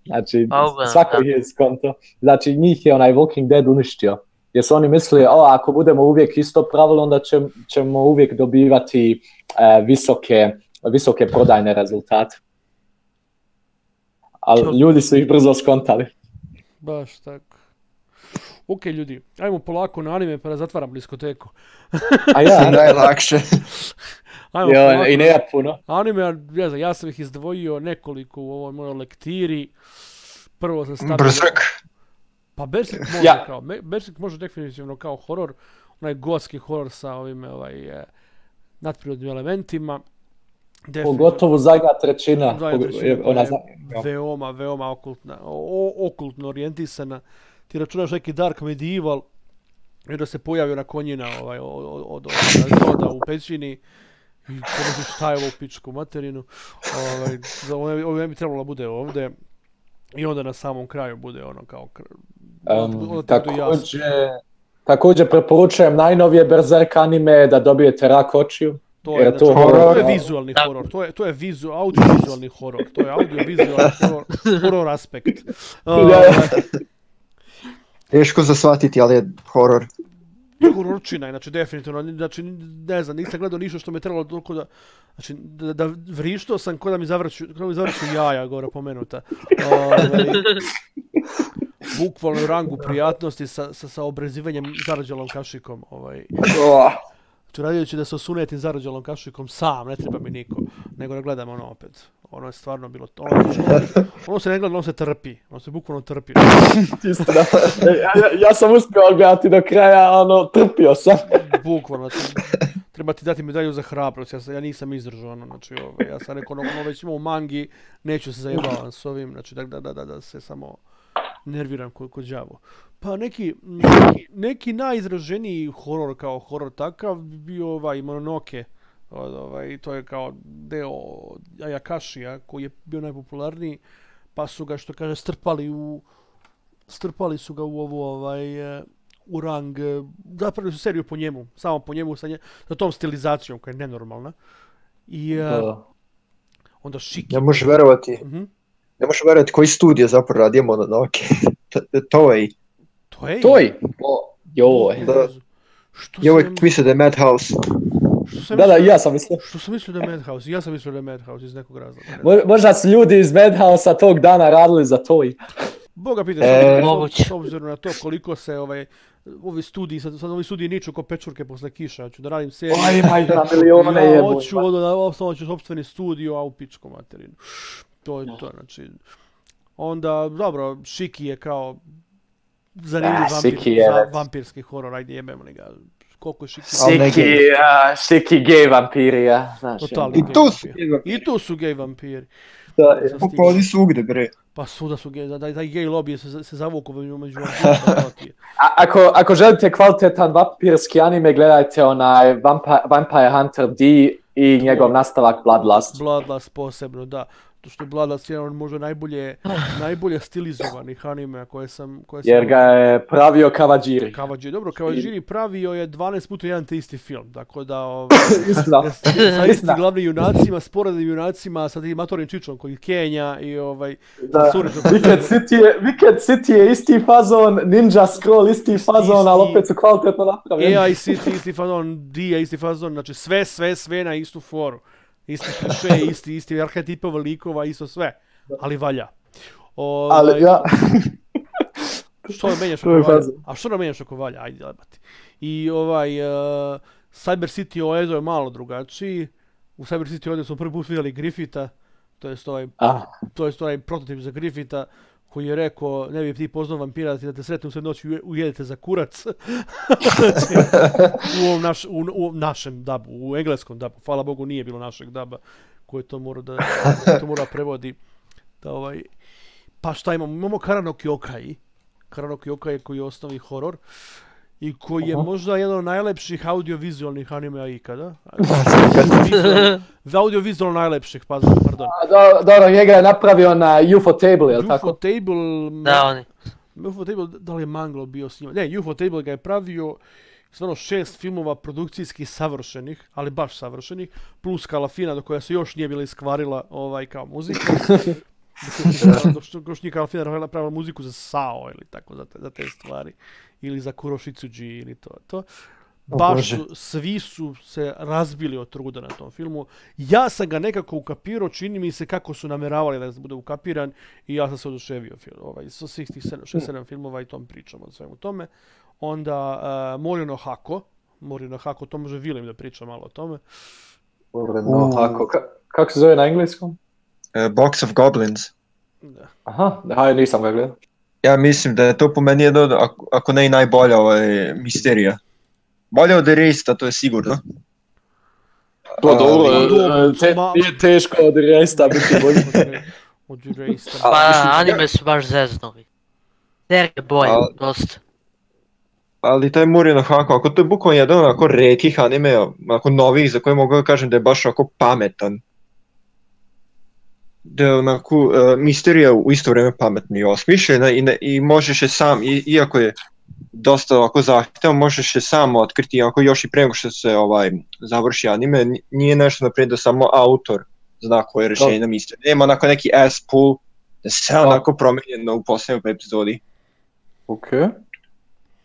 S2: Znači,
S4: uglavnom,
S2: svako
S4: da.
S2: je skonto. Znači, njih je onaj Walking Dead uništio. Jer su oni mislili, o, ako budemo uvijek isto pravilo, onda će, ćemo uvijek dobivati e, visoke, visoke prodajne rezultate. Ali ljudi su ih brzo skontali.
S1: Baš tako. Ok, ljudi, ajmo polako na anime pa da zatvaram diskoteku.
S2: A ja,
S3: Najlakše.
S1: Ajmo
S2: jo,
S1: polako
S2: i ne ja puno.
S1: Anime, ne znam, ja sam ih izdvojio nekoliko u ovoj mojoj lektiri. Prvo sam stavio...
S3: Brzrk.
S1: Pa Berserk može
S2: Ja.
S1: kao, Berserk može definitivno kao horor, onaj gotski horor sa ovim ovaj, e, nadprirodnim elementima. Definitivno-
S2: Pogotovo zadnja trećina.
S1: Zadnja
S2: ona
S1: je veoma, veoma okultna, o, okultno orijentisana. Ti računaš neki dark medieval i da se pojavi na konjina ovaj, od, od, od, u pećini i pomisliš šta je ovo u pičku materinu. Ovaj, za ovo, ovo ne bi trebalo da bude ovde. I onda na samom kraju bude ono kao... kr-
S2: Um,
S1: onda
S2: također, također preporučujem najnovije Berserk anime da dobijete rak očiju.
S1: To je,
S2: Je
S1: znači,
S2: to
S1: to,
S3: horor?
S1: je vizualni
S4: Da.
S1: horor, to je, to je vizu, audiovizualni horor, to je audiovizualni horor, horor aspekt. Uh,
S3: Teško za shvatiti, ali je horor.
S1: hororčina znači definitivno, znači ne znam, nisam gledao ništa što me trebalo toliko da, znači da, da vrištao sam ko da mi zavrću, ko da mi zavrću jaja, gore pomenuta. Ovaj, bukvalno u rangu prijatnosti sa, sa, sa obrezivanjem zarađalom kašikom. Ovaj. Tu da se osunetim zarađalom kašikom sam, ne treba mi niko, nego da gledam ono opet. Ono je stvarno bilo to. Ono, ono se ne gleda, ono se trpi. Ono se bukvalno trpi.
S2: Istina. Ja, ja, ja sam uspio gledati do kraja, ono, trpio sam.
S1: Bukvalno. Treba ti dati medalju za hrabrost. Ja, ja nisam izdržao ono, znači, ovaj, ja sam rekao, ono, ono već imao u mangi, neću se zajebavam s ovim, znači, da, da, da, da, da se samo nerviram ko, ko đavo. Pa neki, neki, neki najizraženiji horor kao horor takav bi bio ovaj Mononoke. Od, ovaj, to je kao deo Ayakashija koji je bio najpopularniji, pa su ga što kaže strpali u strpali su ga u ovu ovaj e, u rang, e, zapravo su seriju po njemu, samo po njemu sa, nje, sa tom stilizacijom koja je nenormalna. I e,
S2: Da.
S1: onda Shiki.
S3: Ne možeš verovati,
S1: Mhm.
S3: Ne možeš verovati koji studio zapravo radi Mononoke. to je.
S1: To je.
S2: Toj! O, joj.
S3: Da.
S1: Što
S3: Ja uvijek
S1: sam,
S3: mislio da je Madhouse.
S1: što sam
S2: Da, da, ja sam mislio.
S1: Što sam mislio da je Madhouse? Ja sam mislio da je Madhouse iz nekog razloga.
S2: Mo- Možda su ljudi iz Madhouse-a tog dana radili za Toj.
S1: Boga pita,
S3: E,
S1: s- obzirom na to koliko se ovaj, ovi studiji, sad, sad ovi studiji niču ko pečurke posle kiša, ja ću da radim seriju.
S2: Oj, ima ih na milione
S1: ja hoću, ono, da osnovno ću sopstveni studio, a u pičku materinu. To je to, znači. Onda, dobro, Šiki je kao zanimljiv
S2: Ah,
S1: vampir,
S2: Shiki je,
S1: za, vampirski horor, ajde jebemo li ga. Koliko je Šiki?
S3: Ali ne
S2: Siki,
S3: gej.
S2: a, Siki gej vampirija, znaš.
S1: Totalni
S3: I tu su
S1: vampir. I tu su gej vampiri.
S2: Da,
S1: Sa
S3: Pa oni su ugde, bre.
S1: Pa svuda su gej, da, da, taj gej lobby se, se zavukao među je.
S2: A, ako, ako želite kvalitetan vampirski anime, gledajte onaj Vampire, Vampire Hunter D i njegov nastavak Bloodlust.
S1: Bloodlust posebno, da. To što je Bloodlust jedan od možda najbolje, najbolje stilizovanih anime koje sam... Koje sam
S2: Jer ga je pravio Kawajiri.
S1: Kavađi, dobro, Kavađiri pravio je 12 puta jedan te isti film, tako da... Ovaj,
S2: Istina.
S1: sa istim glavnim junacima, sporednim junacima, sa tim matorim čičom koji Kenja i ovaj...
S2: Da. Wicked City, je, Wicked City je isti fazon, Ninja Scroll isti fazon, ali opet su kvalitetno napravljeni.
S1: AI City, isti fazon, Dia, isti fazon, znači sve, sve, sve na istu foru. Isti kliše, isti, isti arhetipova likova, isto sve. Ali valja. Ovaj,
S2: Ali ja,
S1: Što nam menjaš
S2: je
S1: ako valja? A što nam menjaš ako valja? Ajde, jebati. I ovaj, uh, Cyber City Oezo je malo drugačiji. U Cyber City Oezo smo prvi put vidjeli Griffitha, to jest ovaj, to jest onaj prototip za Griffitha, koji je rekao, ne bi ti poznao vampira da te sretne u sve noći uje- ujedete za kurac. Znači, u, ovom naš, u, u našem dabu, u engleskom dabu. Hvala Bogu nije bilo našeg daba koji to mora da, to mora prevodi. Da, ovaj, pa šta imamo? Imamo Karano Kyokai. Karano Kyokai koji je osnovi horor i koji je
S2: Aha.
S1: možda jedan od najlepših audiovizualnih animea ikada. Vizual- Audiovizualno najlepših, pa pardon.
S2: a, do, dobro, njega je napravio na UFO Table, je li
S1: UFO
S2: tako?
S1: Table,
S4: Da, oni.
S1: UFO Table, da li je Manglo bio s njima? Ne, UFO Table ga je pravio stvarno šest filmova produkcijski savršenih, ali baš savršenih, plus Kalafina do koja se još nije bila iskvarila ovaj kao muzika. Dok što još nije Kalafina pravila, pravila muziku za Sao ili tako, za te, za te stvari. Ili za Kuroshitsuji ili to. to. Baš su, svi su se razbili od truda na tom filmu. Ja sam ga nekako ukapirao, čini mi se kako su nameravali da bude ukapiran i ja sam se oduševio film, ovaj, sa svih tih 6-7 filmova i tom pričam o svemu tome. Onda uh, Morino Hako, Morino Hako, to može Vilim da priča malo o tome.
S2: No, tako, ka, kako se zove na engleskom?
S3: E, Box of Goblins.
S1: Da.
S2: Aha, da, nisam ga gledao.
S3: Ja mislim da je to po meni jedno, ako, ako ne i najbolja ovaj, misterija. Bolja od Eraseda, to je sigurno.
S2: To dobro,
S1: dobro,
S2: e, te,
S1: ma-
S2: nije teško od Resta biti bolji.
S1: Od Eraseda.
S3: A,
S4: Pa, anime su baš zeznovi. Serije bolje,
S3: A-
S4: dosta.
S3: Ali taj Murino Hako, ako to je bukvalno jedan onako redkih anime, onako novih, za koje mogu da kažem da je baš onako pametan. Da je onako, uh, misterija u isto vrijeme pametna i osmišljena i, ne, i možeš je sam, i, iako je dosta ovako zahtjeva, možeš je samo otkriti ako još i pre nego što se ovaj završi anime, nije nešto naprijed da samo autor zna koje rješenje nam isto. Nema onako neki S pool, da se sve onako promijenjeno u posljednjoj epizodi.
S2: Ok.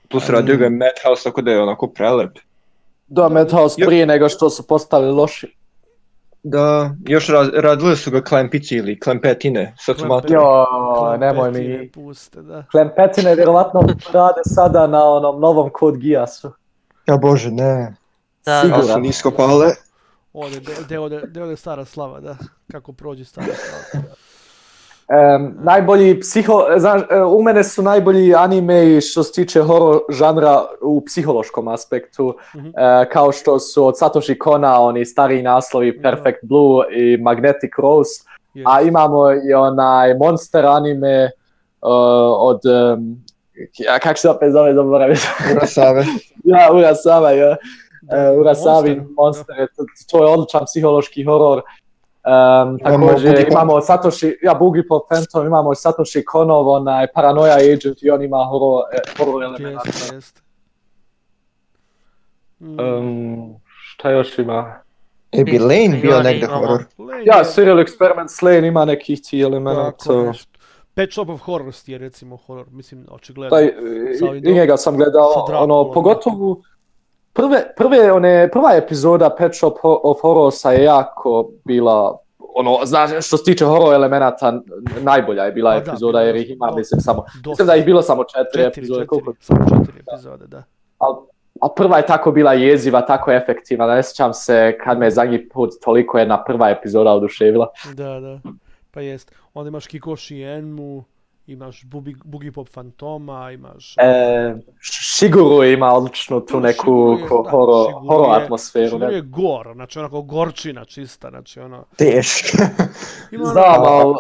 S3: Plus radio ga je Madhouse, tako da je onako prelep.
S2: Da, Madhouse prije nego što su postali loši.
S3: Da, još ra- radile su ga klempici ili klempetine, su malo...
S1: Klempet-
S2: Jo, nemoj mi.
S1: Puste, da.
S2: Klempetine vjerovatno rade sada na onom novom Code Geassu.
S3: Ja bože, ne.
S4: Da,
S3: Ali su
S2: Siguran.
S3: nisko pale.
S1: Ode, de, de, ode, de ode stara slava, da. Kako prođe stara slava.
S2: Em, najbolji psiho... Znaš, e, u mene su najbolji anime što se tiče horror žanra u psihološkom aspektu,
S1: Mhm.
S2: e, kao što su od Satoshi Kona oni stariji naslovi. Perfect Blue i Magnetic Rose,
S1: Yes.
S2: a imamo i onaj monster anime e, od... Um, ja, kak se opet zove, zaboravim.
S3: Urasave.
S2: ja, Urasawa, ja. Uh, Urasavi
S1: Monster,
S2: Monster, je- to, to je odličan psihološki horor. Um, također
S3: Pop.
S2: imamo Satoshi, ja Boogie Pop Phantom, imamo Satoshi Konov, onaj Paranoia Agent i on ima horror, eh, horror element.
S1: Jest, jest. Mm,
S2: Um, šta još ima?
S3: E bi Lane bio negde horor.
S1: Lane
S2: Ja, Serial Experiment Slane ima nekih ti elemenata.
S1: Pet Shop of Horrors je recimo horror, mislim, očigledno.
S2: Taj, i, njega sam gledao, ono, pogotovo prve, prve, one, prva epizoda Pet Shop Ho- of Horrorsa je jako bila, ono, znaš, što se tiče horror elemenata, najbolja je bila
S1: Pa da,
S2: epizoda,
S1: bila
S2: jer
S1: je
S2: ih ima,
S1: dosta.
S2: mislim, samo,
S1: Dosta.
S2: mislim da ih bilo samo četiri,
S1: četiri,
S2: epizode,
S1: četiri,
S2: koliko,
S1: samo četiri epizode, da.
S2: ali a prva je tako bila jeziva, tako efektivna, ne sjećam se kad me zadnji put toliko jedna prva epizoda oduševila.
S1: Da, da. Pa jest. Onda imaš Kikoshi Enmu, imaš Bubi, Boogie Pop Fantoma, imaš...
S2: E, Shiguru ima odličnu tu neku ko-
S1: da, je-
S2: atmosferu.
S1: Shiguru je gor, znači onako gorčina čista, znači ono...
S3: Teško.
S1: Ima ono-
S2: Znam, ali,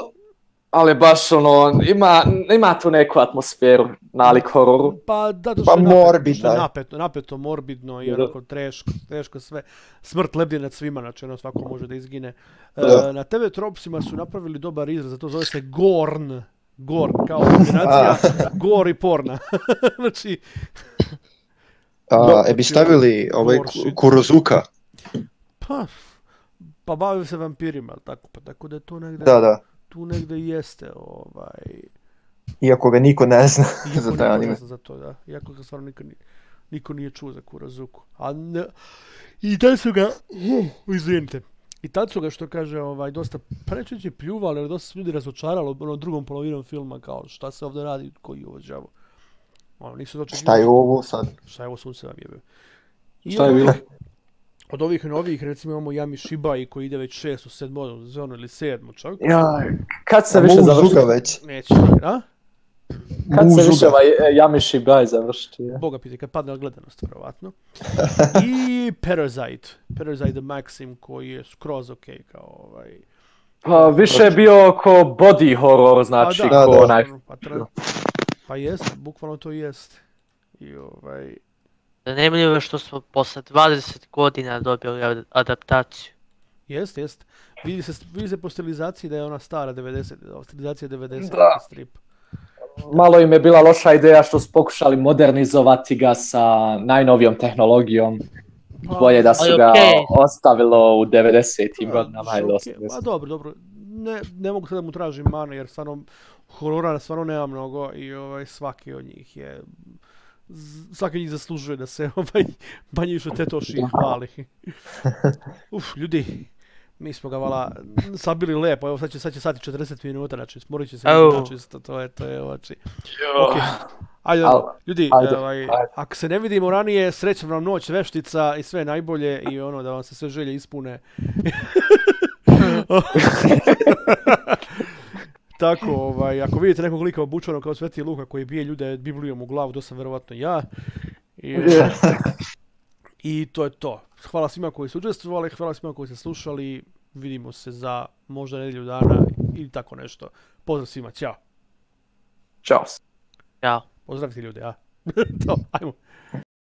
S2: ali baš ono, ima, ima tu neku atmosferu nalik hororu.
S1: Pa da, to
S3: Pa
S1: je
S3: morbidno
S1: je. napeto, napeto, morbidno i onako teško, teško sve. Smrt lebdi nad svima, znači ono svako može da izgine. E,
S3: Da.
S1: na TV Tropsima su napravili dobar izraz, zato zove se Gorn. Gorn, kao kombinacija gor i porna. znači,
S3: A, e bi stavili ovaj Kurozuka.
S1: pa, pa bavim se vampirima, tako, pa tako da je to negde,
S3: Da, da.
S1: tu negde jeste, ovaj,
S3: Iako ga niko ne zna
S1: Iako
S3: za taj anime.
S1: zna za to, da. Iako ga stvarno niko, ni- niko nije čuo za Kurazuku. A ne, I tad su ga, uh, izvinite, i tad su ga, što kaže, ovaj, dosta, reći pljuvali, ali dosta su ljudi razočaralo onom drugom polovinom filma, kao šta se ovdje radi, koji je ovo đavo. Ono, nisu to
S3: Šta je ovo sad?
S1: Šta je ovo sunce vam jebe. I
S2: Šta je bilo?
S1: Od ovih novih, recimo imamo Yami Shibai koji ide već šestu, sedmu sezonu ili sedmu čak.
S2: Ja, kad se više završiti?
S3: već.
S1: Neće, a?
S2: Kad se
S3: Muzuga.
S2: više ovaj e, Yamishi Bai završiti? je?
S1: Boga piti, kad padne gledanost, verovatno. I Parasite. Parasite the Maxim, koji je skroz ok, kao ovaj...
S2: Pa više je bio ko body horror, znači
S1: A
S3: da,
S2: ko
S3: da.
S2: onaj...
S1: Pa, tra... pa jest, bukvalno to jest. I ovaj...
S4: Zanimljivo je što smo posle 20 godina dobili ad- adaptaciju.
S1: Jest, jest. Vidi se, vidi se po stilizaciji da je ona stara 90, ova stilizacija 90
S2: Da.
S1: strip.
S2: Malo im je bila loša ideja što su pokušali modernizovati ga sa najnovijom tehnologijom. Bolje da su ga
S4: okej.
S2: ostavilo u 90-im
S1: A,
S2: godinama ili
S1: je.
S2: 80.
S1: Pa dobro, dobro. Ne, ne mogu sad da mu tražim mane, jer stvarno horora stvarno nema mnogo i ovaj, svaki od njih je svaki od njih zaslužuje da se ovaj manje više tetoši hvali. Uf, ljudi, mi smo ga vala sabili lepo, evo sad će, sad će sati 40 minuta, znači smorit će se znači, isto, to je, to je, znači. Okay. Ajde,
S2: Al-
S1: ljudi,
S2: ajde,
S1: ovaj,
S2: ajde.
S1: ako se ne vidimo ranije, srećna vam noć veštica i sve najbolje i ono da vam se sve želje ispune. Tako, ovaj, ako vidite nekog lika obučenog kao Sveti Luka koji bije ljude Biblijom u glavu, to sam verovatno ja. I, I to je to. Hvala svima koji su učestvovali, hvala svima koji ste slušali. Vidimo se za možda nedjelju dana ili tako nešto. Pozdrav svima, ćao.
S2: Ćao.
S4: Ćao.
S1: Pozdravite ljude, a? to, ajmo.